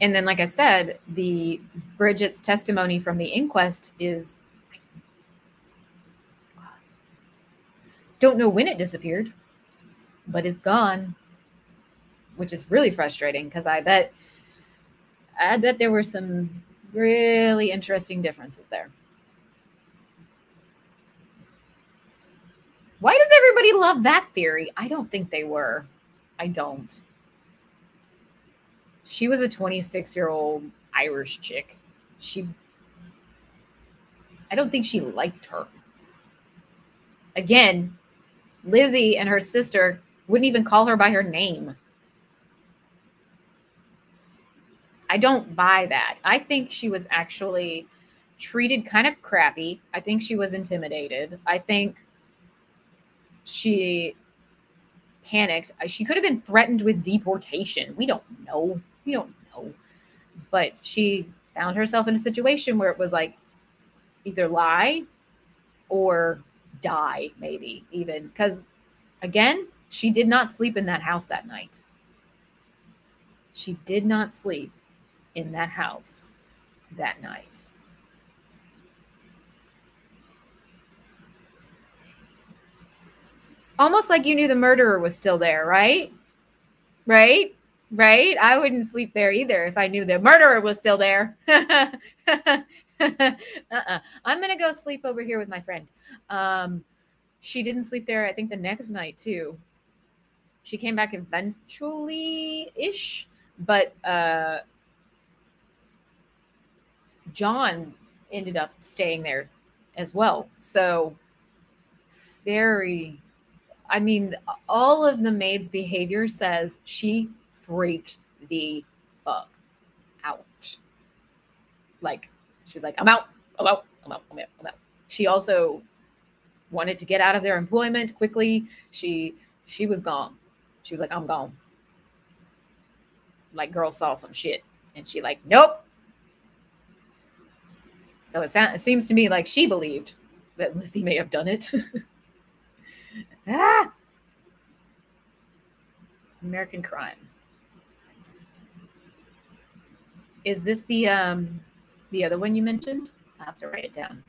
and then, like I said, the Bridget's testimony from the inquest is don't know when it disappeared, but it's gone, which is really frustrating because I bet I bet there were some really interesting differences there. Why does everybody love that theory? I don't think they were. I don't. She was a 26 year old Irish chick. She, I don't think she liked her. Again, Lizzie and her sister wouldn't even call her by her name. I don't buy that. I think she was actually treated kind of crappy. I think she was intimidated. I think she panicked. Uh, she could have been threatened with deportation. We don't know. We don't know. But she found herself in a situation where it was like either lie or die, maybe even. Because again, she did not sleep in that house that night. She did not sleep in that house that night. almost like you knew the murderer was still there, right? Right? Right? I wouldn't sleep there either if I knew the murderer was still there. <laughs> uh-uh. I'm going to go sleep over here with my friend. Um, she didn't sleep there, I think, the next night, too. She came back eventually ish, but uh, John ended up staying there as well. So, very I mean, all of the maid's behavior says she freaked the fuck out. Like, she was like, I'm out, I'm out, I'm out, I'm out, I'm out. She also wanted to get out of their employment quickly. She she was gone. She was like, I'm gone. Like, girl saw some shit. And she like, nope. So it, sounds, it seems to me like she believed that Lizzie may have done it. <laughs> Ah! American Crime. Is this the um the other one you mentioned? I have to write it down.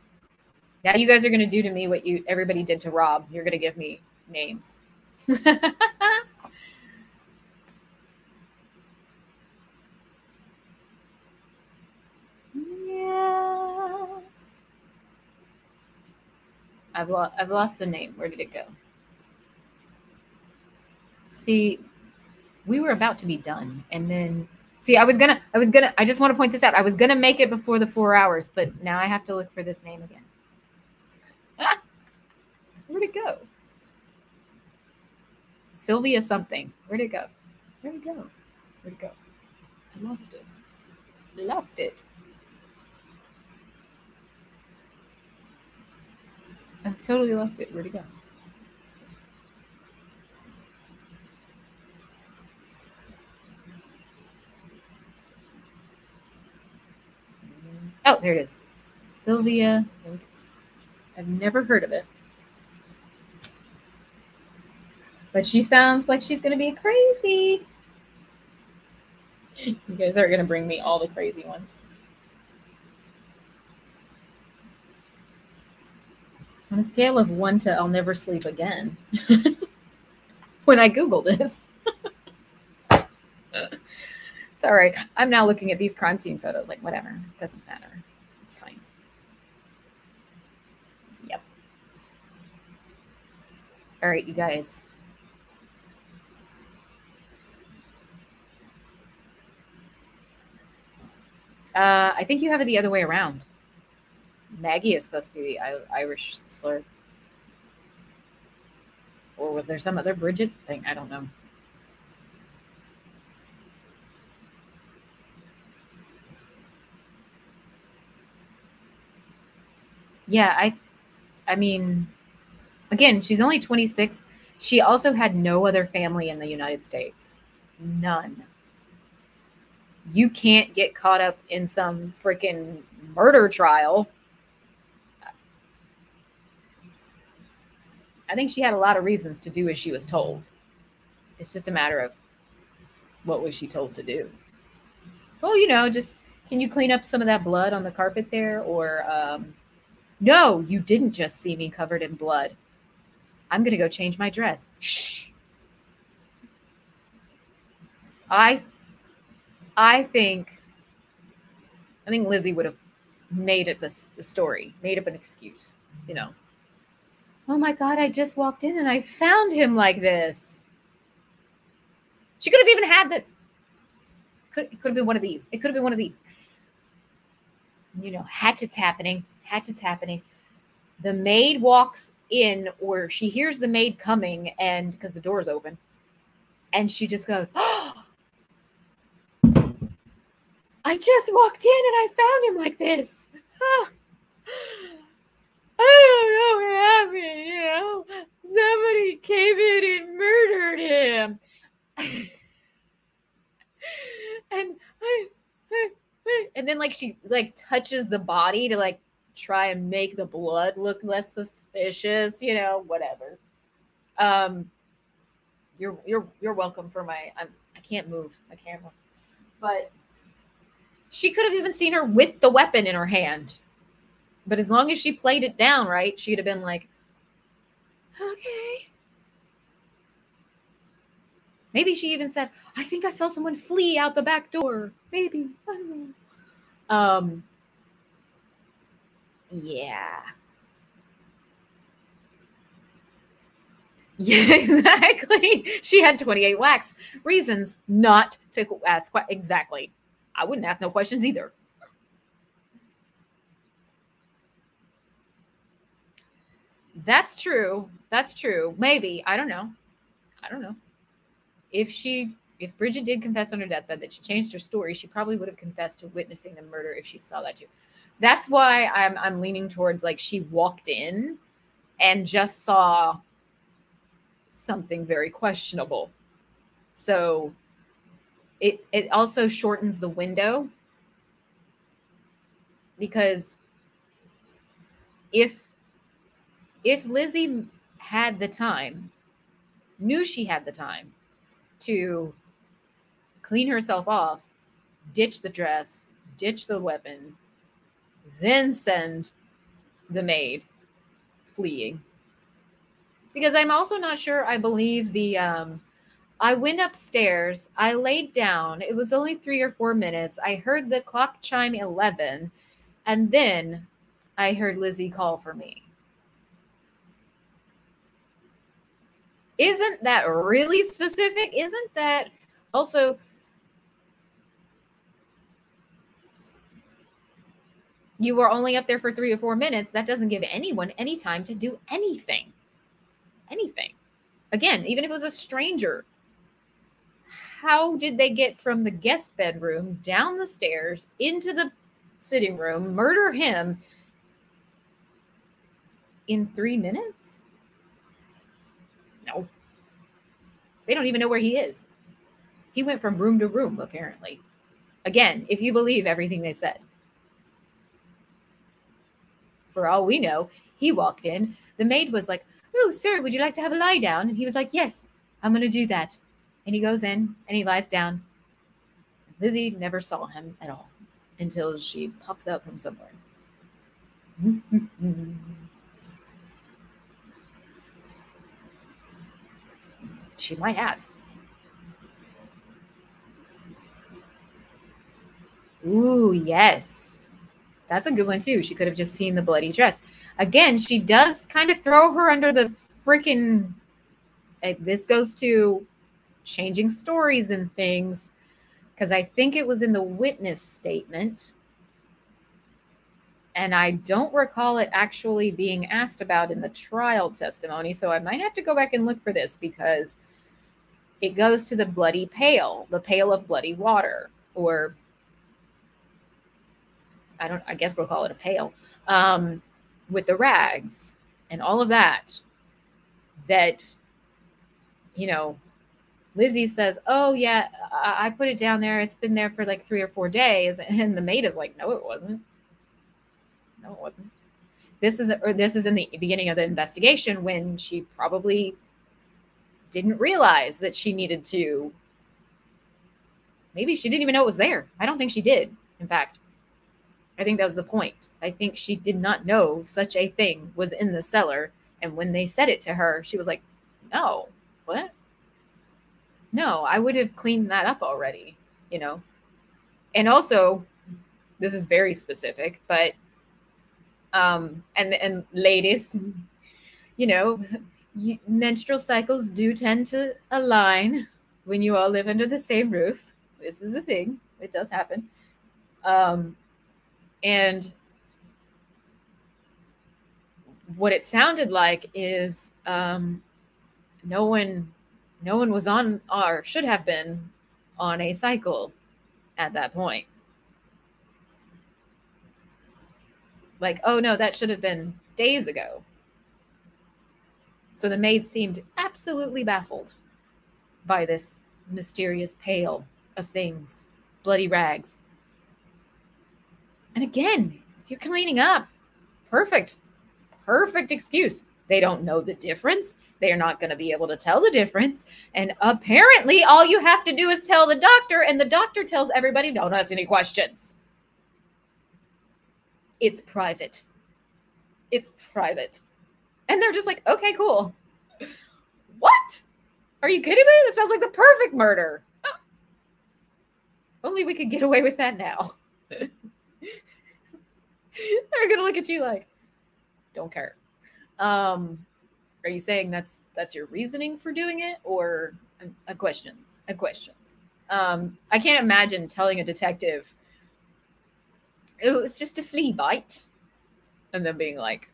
Now you guys are gonna do to me what you everybody did to Rob. You're gonna give me names. <laughs> yeah. I've, lo- I've lost the name. Where did it go? See, we were about to be done. And then, see, I was going to, I was going to, I just want to point this out. I was going to make it before the four hours, but now I have to look for this name again. <laughs> Where'd it go? Sylvia something. Where'd it go? Where'd it go? Where'd it go? I lost it. Lost it. I've totally lost it. Where'd it go? Oh, there it is. Sylvia. I've never heard of it. But she sounds like she's going to be crazy. You guys are going to bring me all the crazy ones. On a scale of one to I'll never sleep again, <laughs> when I Google this. it's all right. I'm now looking at these crime scene photos, like, whatever. It doesn't matter. It's fine. Yep. All right, you guys. Uh, I think you have it the other way around. Maggie is supposed to be the Irish slur. Or was there some other Bridget thing? I don't know. Yeah, I I mean again, she's only 26. She also had no other family in the United States. None you can't get caught up in some freaking murder trial. I think she had a lot of reasons to do as she was told. It's just a matter of what was she told to do. Well, you know, just can you clean up some of that blood on the carpet there? Or, um, no, you didn't just see me covered in blood. I'm going to go change my dress. Shh. I I think I think Lizzie would have made it this the story, made up an excuse, you know. Oh my god, I just walked in and I found him like this. She could have even had that. Could could have been one of these. It could have been one of these. You know, hatchets happening. Hatchets happening. The maid walks in, or she hears the maid coming, and because the door is open, and she just goes, "Oh, <gasps> I just walked in and I found him like this. Huh. <laughs> I don't know what happened, you know. Somebody came in and murdered him. <laughs> and I, I, I, and then like she like touches the body to like try and make the blood look less suspicious, you know, whatever. Um you're you're you're welcome for my I'm I can't move my camera. But she could have even seen her with the weapon in her hand. But as long as she played it down right, she'd have been like, okay. Maybe she even said, I think I saw someone flee out the back door. Maybe. I don't know. Um, yeah. <laughs> Yeah, exactly. She had 28 wax reasons not to ask. Exactly. I wouldn't ask no questions either. That's true. That's true. Maybe. I don't know. I don't know. If she if Bridget did confess on her deathbed that she changed her story, she probably would have confessed to witnessing the murder if she saw that too. That's why I'm I'm leaning towards like she walked in and just saw something very questionable. So it it also shortens the window because if if Lizzie had the time, knew she had the time to clean herself off, ditch the dress, ditch the weapon, then send the maid fleeing. Because I'm also not sure I believe the um, I went upstairs. I laid down. It was only three or four minutes. I heard the clock chime 11, and then I heard Lizzie call for me. Isn't that really specific? Isn't that also. You were only up there for three or four minutes. That doesn't give anyone any time to do anything. Anything. Again, even if it was a stranger, how did they get from the guest bedroom down the stairs into the sitting room, murder him in three minutes? No. They don't even know where he is. He went from room to room, apparently. Again, if you believe everything they said. For all we know, he walked in. The maid was like, Oh, sir, would you like to have a lie down? And he was like, Yes, I'm going to do that. And he goes in and he lies down. Lizzie never saw him at all until she pops out from somewhere. She might have. Ooh, yes. That's a good one too. She could have just seen the bloody dress. Again, she does kind of throw her under the freaking. Eh, this goes to changing stories and things because I think it was in the witness statement. And I don't recall it actually being asked about in the trial testimony. So I might have to go back and look for this because it goes to the bloody pail, the pail of bloody water, or I don't, I guess we'll call it a pail, um, with the rags and all of that. That, you know, Lizzie says, "Oh yeah, I, I put it down there. It's been there for like three or four days," <laughs> and the maid is like, "No, it wasn't. No, it wasn't." This is or this is in the beginning of the investigation when she probably didn't realize that she needed to. Maybe she didn't even know it was there. I don't think she did. In fact, I think that was the point. I think she did not know such a thing was in the cellar. And when they said it to her, she was like, No, what? No, I would have cleaned that up already, you know? And also, this is very specific, but um and and ladies, <laughs> you know, menstrual cycles do tend to align when you all live under the same roof. This is a thing. It does happen. Um and what it sounded like is um no one no one was on or should have been on a cycle at that point. Like, oh no, that should have been days ago. So the maid seemed absolutely baffled by this mysterious pail of things, bloody rags. And again, if you're cleaning up, perfect, perfect excuse. They don't know the difference. They're not going to be able to tell the difference. And apparently, all you have to do is tell the doctor, and the doctor tells everybody, don't ask any questions. It's private. It's private. And they're just like, okay, cool. What? Are you kidding me? That sounds like the perfect murder. Oh. Only we could get away with that now. <laughs> they're to look at you like, don't care. Um, are you saying that's that's your reasoning for doing it, or I have questions? I have questions. Um, I can't imagine telling a detective it was just a flea bite, and then being like,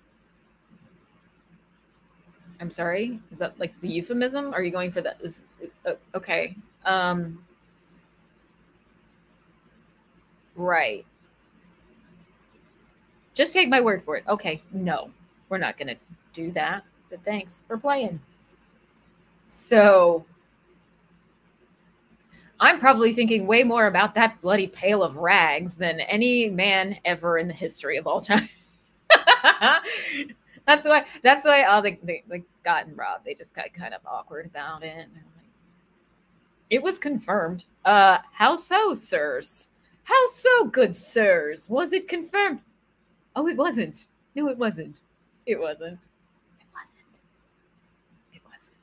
"I'm sorry." Is that like the euphemism? Are you going for that? Is, uh, okay. Um, right. Just take my word for it. Okay. No, we're not going to do that, but thanks for playing. So I'm probably thinking way more about that bloody pail of rags than any man ever in the history of all time. <laughs> that's why that's why all the, like Scott and Rob they just got kind of awkward about it. it was confirmed. Uh how so, sirs? How so, good sirs? Was it confirmed? Oh, it wasn't. No, it wasn't. It wasn't. It wasn't. It wasn't.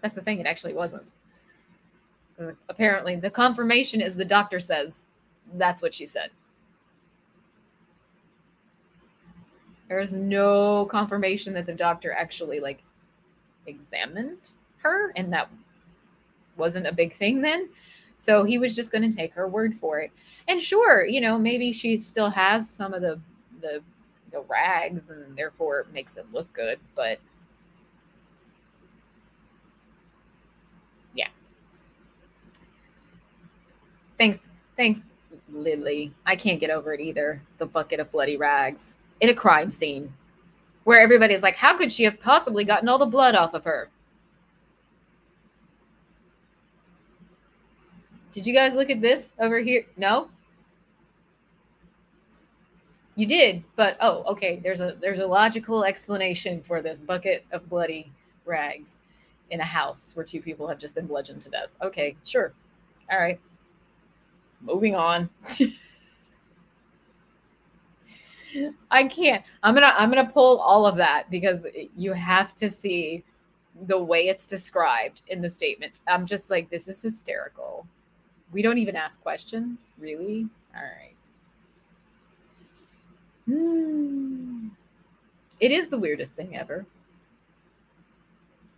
That's the thing. It actually wasn't. Apparently, the confirmation is the doctor says that's what she said. There's no confirmation that the doctor actually like examined her, and that wasn't a big thing then. So he was just going to take her word for it. And sure, you know, maybe she still has some of the the the rags and therefore it makes it look good but yeah thanks thanks lily i can't get over it either the bucket of bloody rags in a crime scene where everybody's like how could she have possibly gotten all the blood off of her did you guys look at this over here no you did, but oh, okay. There's a there's a logical explanation for this bucket of bloody rags in a house where two people have just been bludgeoned to death. Okay, sure. All right. Moving on. <laughs> I can't. I'm gonna I'm gonna pull all of that because you have to see the way it's described in the statements. I'm just like, this is hysterical. We don't even ask questions, really? All right. Hmm. It is the weirdest thing ever.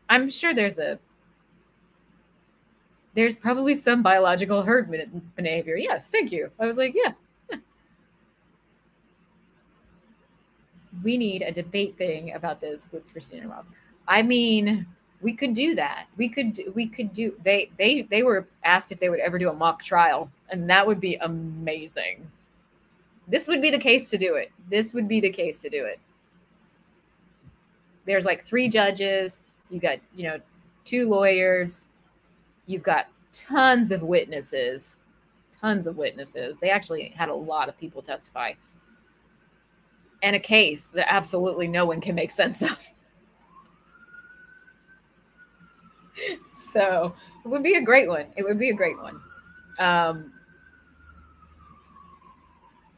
I'm sure there's a there's probably some biological herd behavior. Yes, thank you. I was like, yeah. We need a debate thing about this with Christina Rob. I mean, we could do that. We could we could do they they they were asked if they would ever do a mock trial, and that would be amazing. This would be the case to do it. This would be the case to do it. There's like three judges, you got, you know, two lawyers, you've got tons of witnesses, tons of witnesses. They actually had a lot of people testify. And a case that absolutely no one can make sense of. <laughs> so it would be a great one. It would be a great one. Um,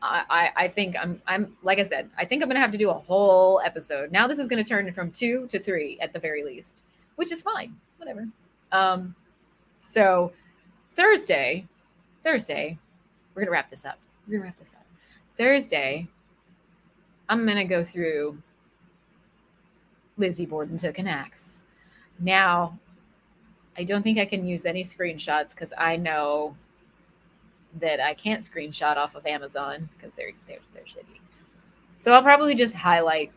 I, I think I'm I'm like I said, I think I'm gonna have to do a whole episode. Now this is gonna turn from two to three at the very least, which is fine. Whatever. Um so Thursday, Thursday, we're gonna wrap this up. We're gonna wrap this up. Thursday, I'm gonna go through Lizzie Borden took an axe. Now, I don't think I can use any screenshots because I know that I can't screenshot off of Amazon because they're, they're they're shitty. So I'll probably just highlight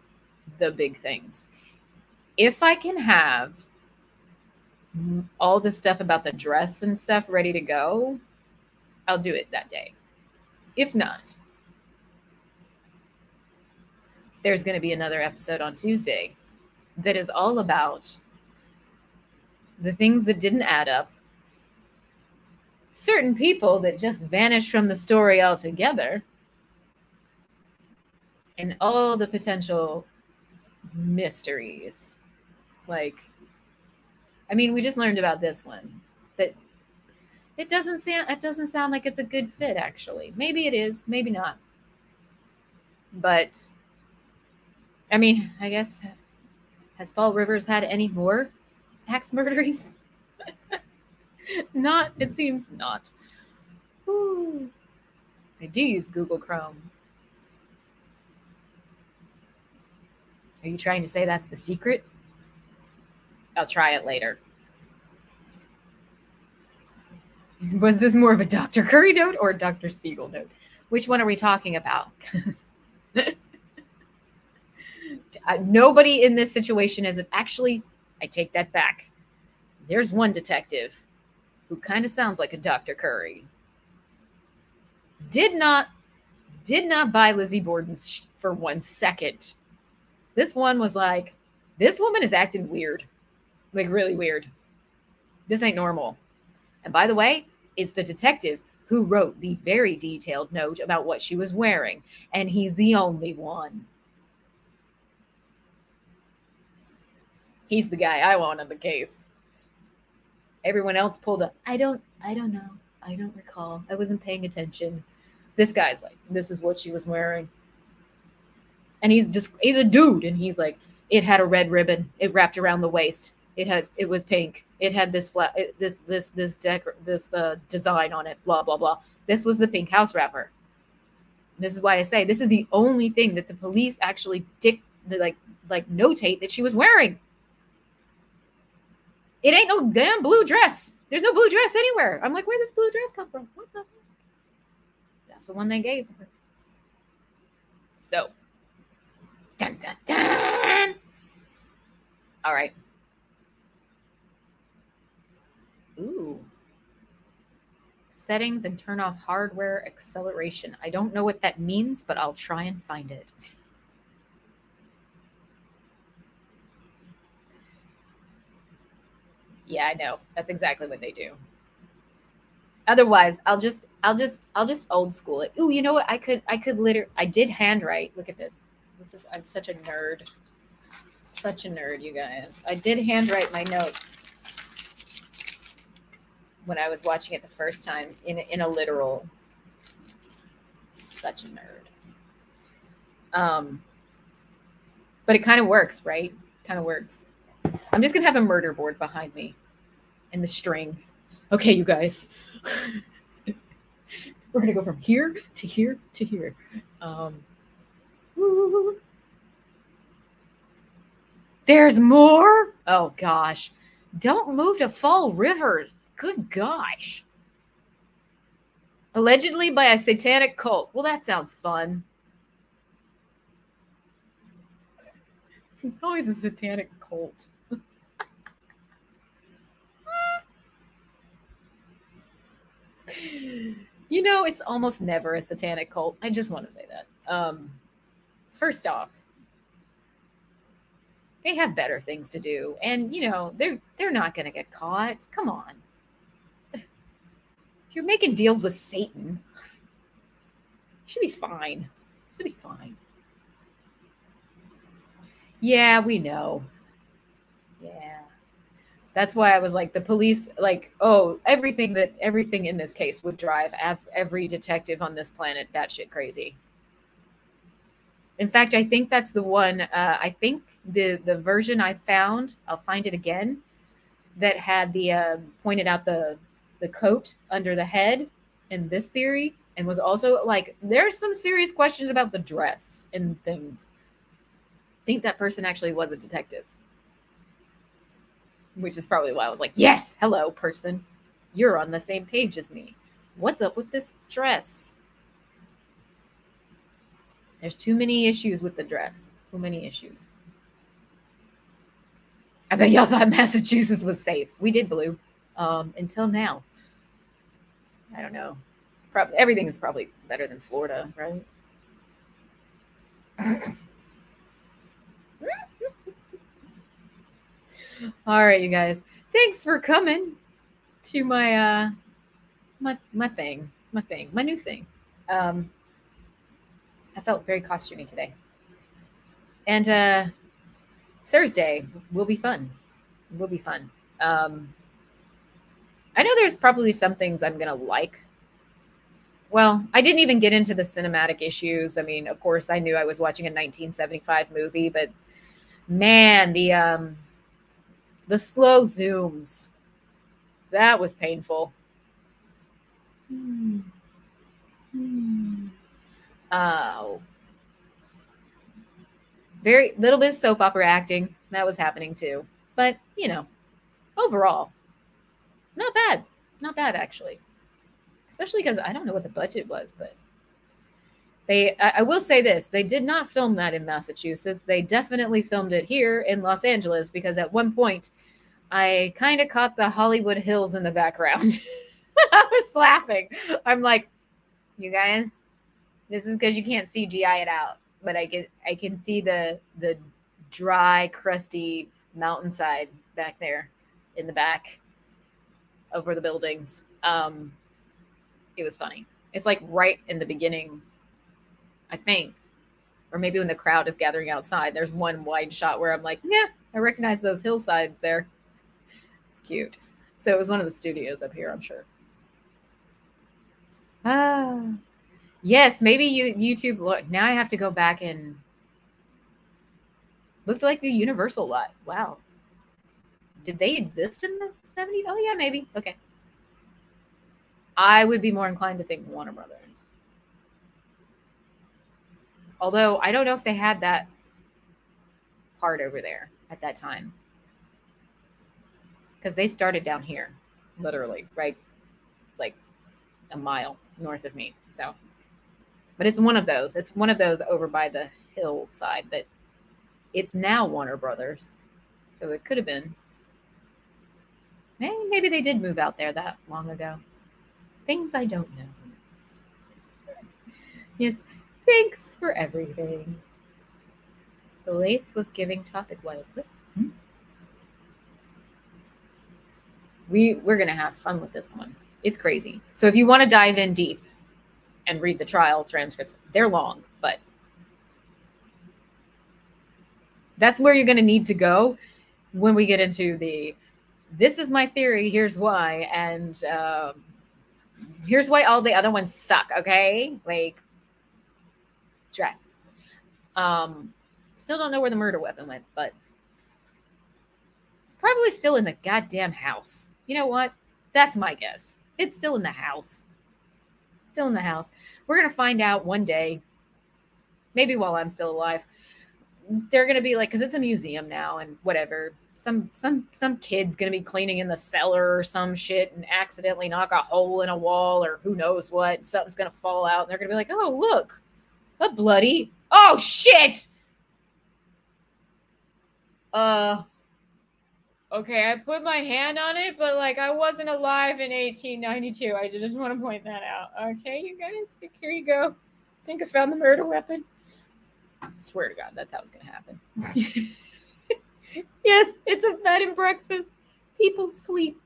the big things. If I can have all the stuff about the dress and stuff ready to go, I'll do it that day. If not, there's going to be another episode on Tuesday that is all about the things that didn't add up. Certain people that just vanished from the story altogether. And all the potential mysteries. Like i mean we just learned about this one but it doesn't sound it doesn't sound like it's a good fit actually. Maybe it is maybe not. But i mean i guess has Fall Rivers had any more axe <laughs> murderings not, it seems not. Ooh. I do use Google Chrome. Are you trying to say that's the secret? I'll try it later. <laughs> Was this more of a Dr. Curry note or a Dr. Spiegel note? Which one are we talking about? <laughs> Nobody in this situation is actually, I take that back. There's one detective who kind of sounds like a Dr. Curry, did not did not buy Lizzie Borden's for one second. This one was like, this woman is acting weird, like really weird. This ain't normal. And by the way, it's the detective who wrote the very detailed note about what she was wearing, and he's the only one. He's the guy I want on the case everyone else pulled up. I don't, I don't know. I don't recall. I wasn't paying attention. This guy's like, this is what she was wearing. And he's just, he's a dude. And he's like, it had a red ribbon. It wrapped around the waist. It has, it was pink. It had this flat, this, this, this deck, this uh, design on it, blah, blah, blah. This was the pink house wrapper. This is why I say this is the only thing that the police actually dick, like, like notate that she was wearing. It ain't no damn blue dress. There's no blue dress anywhere. I'm like, where does this blue dress come from? What the? That's the one they gave her. So, dun dun dun. All right. Ooh. Settings and turn off hardware acceleration. I don't know what that means, but I'll try and find it. Yeah, I know. That's exactly what they do. Otherwise, I'll just I'll just I'll just old school it. Ooh, you know what? I could I could literally I did handwrite. Look at this. This is I'm such a nerd. Such a nerd, you guys. I did handwrite my notes when I was watching it the first time in in a literal. Such a nerd. Um, but it kind of works, right? Kind of works. I'm just gonna have a murder board behind me and the string. Okay, you guys. <laughs> We're gonna go from here to here to here. Um, There's more? Oh gosh. Don't move to Fall River. Good gosh. Allegedly by a satanic cult. Well, that sounds fun. It's always a satanic cult. You know, it's almost never a satanic cult. I just want to say that. Um, first off, they have better things to do, and you know they're they're not going to get caught. Come on, if you're making deals with Satan, should be fine. Should be fine. Yeah, we know. Yeah. That's why I was like, the police, like, oh, everything that everything in this case would drive every detective on this planet batshit crazy. In fact, I think that's the one. Uh, I think the the version I found, I'll find it again, that had the uh, pointed out the the coat under the head in this theory, and was also like, there's some serious questions about the dress and things. I think that person actually was a detective, which is probably why I was like, yes, hello, person, you're on the same page as me. What's up with this dress? There's too many issues with the dress. Too many issues. I bet y'all thought <laughs> Massachusetts was safe. We did blue um, until now. I don't know. It's probably everything is probably better than Florida, right? <clears throat> All right, you guys. Thanks for coming to my uh my my thing, my thing, my new thing. Um I felt very costumey today. And uh, Thursday will be fun. Will be fun. Um, I know there's probably some things I'm gonna like. Well, I didn't even get into the cinematic issues. I mean, of course, I knew I was watching a 1975 movie, but man, the um, the slow zooms that was painful. Oh. Very little bit of soap opera acting. That was happening too. But, you know, overall, not bad. Not bad, actually. Especially because I don't know what the budget was, but they, I, I will say this they did not film that in Massachusetts. They definitely filmed it here in Los Angeles because at one point I kind of caught the Hollywood Hills in the background. <laughs> I was laughing. I'm like, you guys, this is because you can't CGI it out, but I can I can see the the dry, crusty mountainside back there in the back over the buildings. Um, it was funny. It's like right in the beginning, I think, or maybe when the crowd is gathering outside. There's one wide shot where I'm like, yeah, I recognize those hillsides there. Cute. So it was one of the studios up here, I'm sure. Ah, Yes, maybe you YouTube look. Now I have to go back and looked like the Universal lot. Wow. Did they exist in the 70s? Oh yeah, maybe. Okay. I would be more inclined to think Warner Brothers. Although I don't know if they had that part over there at that time. Because they started down here, literally, right? Like a mile north of me. So but it's one of those. It's one of those over by the hillside that it's now Warner Brothers. So it could have been. Maybe, maybe they did move out there that long ago. Things I don't know. Yes, thanks for everything. The lace was giving topic wise. Hmm? We we're gonna have fun with this one. It's crazy. So if you want to dive in deep, and read the trial transcripts. They're long, but that's where you're going to need to go when we get into the this is my theory, here's why, and um, here's why all the other ones suck, okay? Like, dress. Um, still don't know where the murder weapon went, but it's probably still in the goddamn house. You know what? That's my guess. It's still in the house Still in the house. We're going to find out one day, maybe while I'm still alive. They're going to be like, because it's a museum now and whatever. Some some some kid's going to be cleaning in the cellar or some shit and accidentally knock a hole in a wall or who knows what. Something's going to fall out and they're going to be like, oh look, a bloody. Oh shit. Uh, Okay, I put my hand on it, but like I wasn't alive in 1892. I just want to point that out. Okay, you guys, here you go. Think I found the murder weapon. I swear to God, that's how it's gonna happen. <laughs> yes, it's a bed and breakfast. People sleep.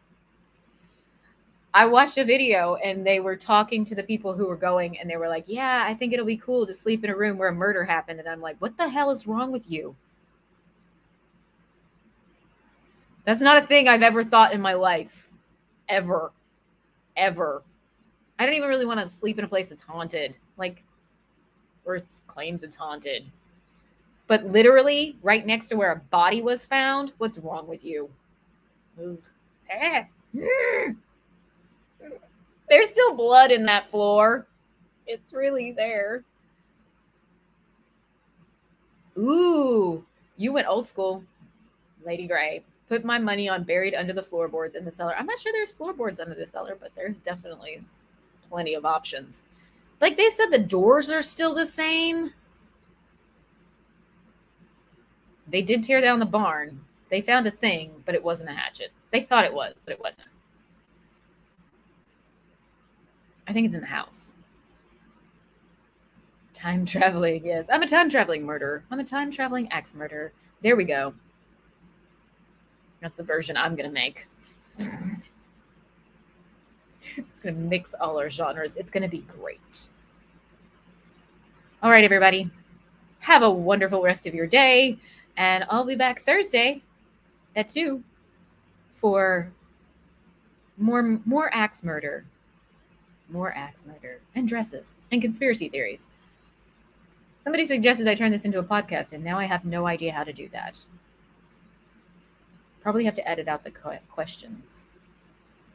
I watched a video and they were talking to the people who were going, and they were like, "Yeah, I think it'll be cool to sleep in a room where a murder happened." And I'm like, "What the hell is wrong with you?" That's not a thing I've ever thought in my life. Ever. Ever. I don't even really want to sleep in a place that's haunted. Like, Earth claims it's haunted. But literally, right next to where a body was found, what's wrong with you? Eh. <laughs> There's still blood in that floor. It's really there. Ooh, you went old school, Lady Gray put my money on buried under the floorboards in the cellar. I'm not sure there's floorboards under the cellar, but there's definitely plenty of options. Like they said, the doors are still the same. They did tear down the barn. They found a thing, but it wasn't a hatchet. They thought it was, but it wasn't. I think it's in the house. Time traveling, yes. I'm a time traveling murderer. I'm a time traveling axe murderer. There we go. That's the version I'm going to make. Just going to mix all our genres. It's going to be great. All right, everybody. Have a wonderful rest of your day. And I'll be back Thursday at 2 for more more axe murder. More axe murder and dresses and conspiracy theories. Somebody suggested I turn this into a podcast, and now I have no idea how to do that. Probably have to edit out the questions,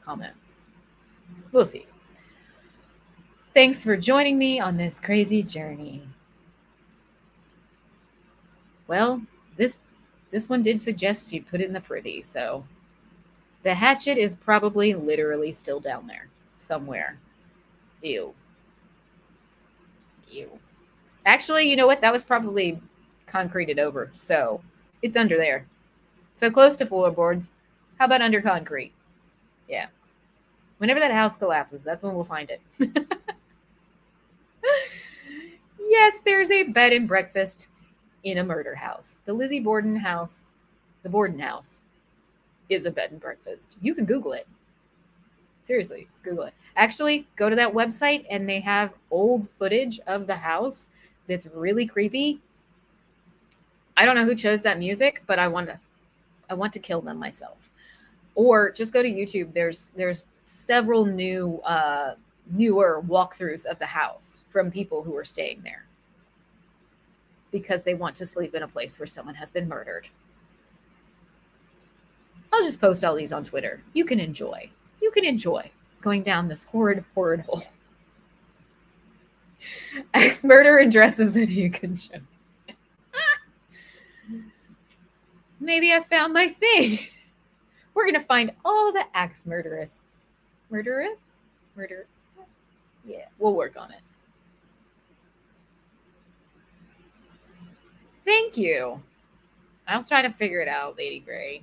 comments. We'll see. Thanks for joining me on this crazy journey. Well, this this one did suggest you put it in the privy, so the hatchet is probably literally still down there somewhere. Ew. Ew. Actually, you know what? That was probably concreted over, so it's under there. So close to floorboards. How about under concrete? Yeah. Whenever that house collapses, that's when we'll find it. <laughs> yes, there's a bed and breakfast in a murder house. The Lizzie Borden house, the Borden house, is a bed and breakfast. You can Google it. Seriously, Google it. Actually, go to that website and they have old footage of the house that's really creepy. I don't know who chose that music, but I want to I want to kill them myself. Or just go to YouTube. There's there's several new uh, newer walkthroughs of the house from people who are staying there because they want to sleep in a place where someone has been murdered. I'll just post all these on Twitter. You can enjoy. You can enjoy going down this horrid, horrid hole. <laughs> Axe murder and dresses that you can show maybe I found my thing. <laughs> We're going to find all the axe murderists. Murderers? Murder? Yeah, we'll work on it. Thank you. I was trying to figure it out, Lady Gray.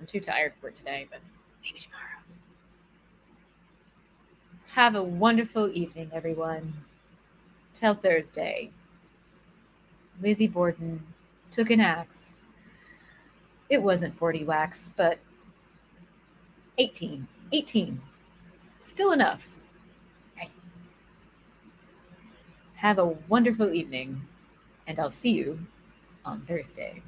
I'm too tired for it today, but maybe tomorrow. Have a wonderful evening, everyone. Till Thursday. Lizzie Borden took an axe. It wasn't 40 whacks, but 18. 18. Still enough. Nice. Have a wonderful evening, and I'll see you on Thursday.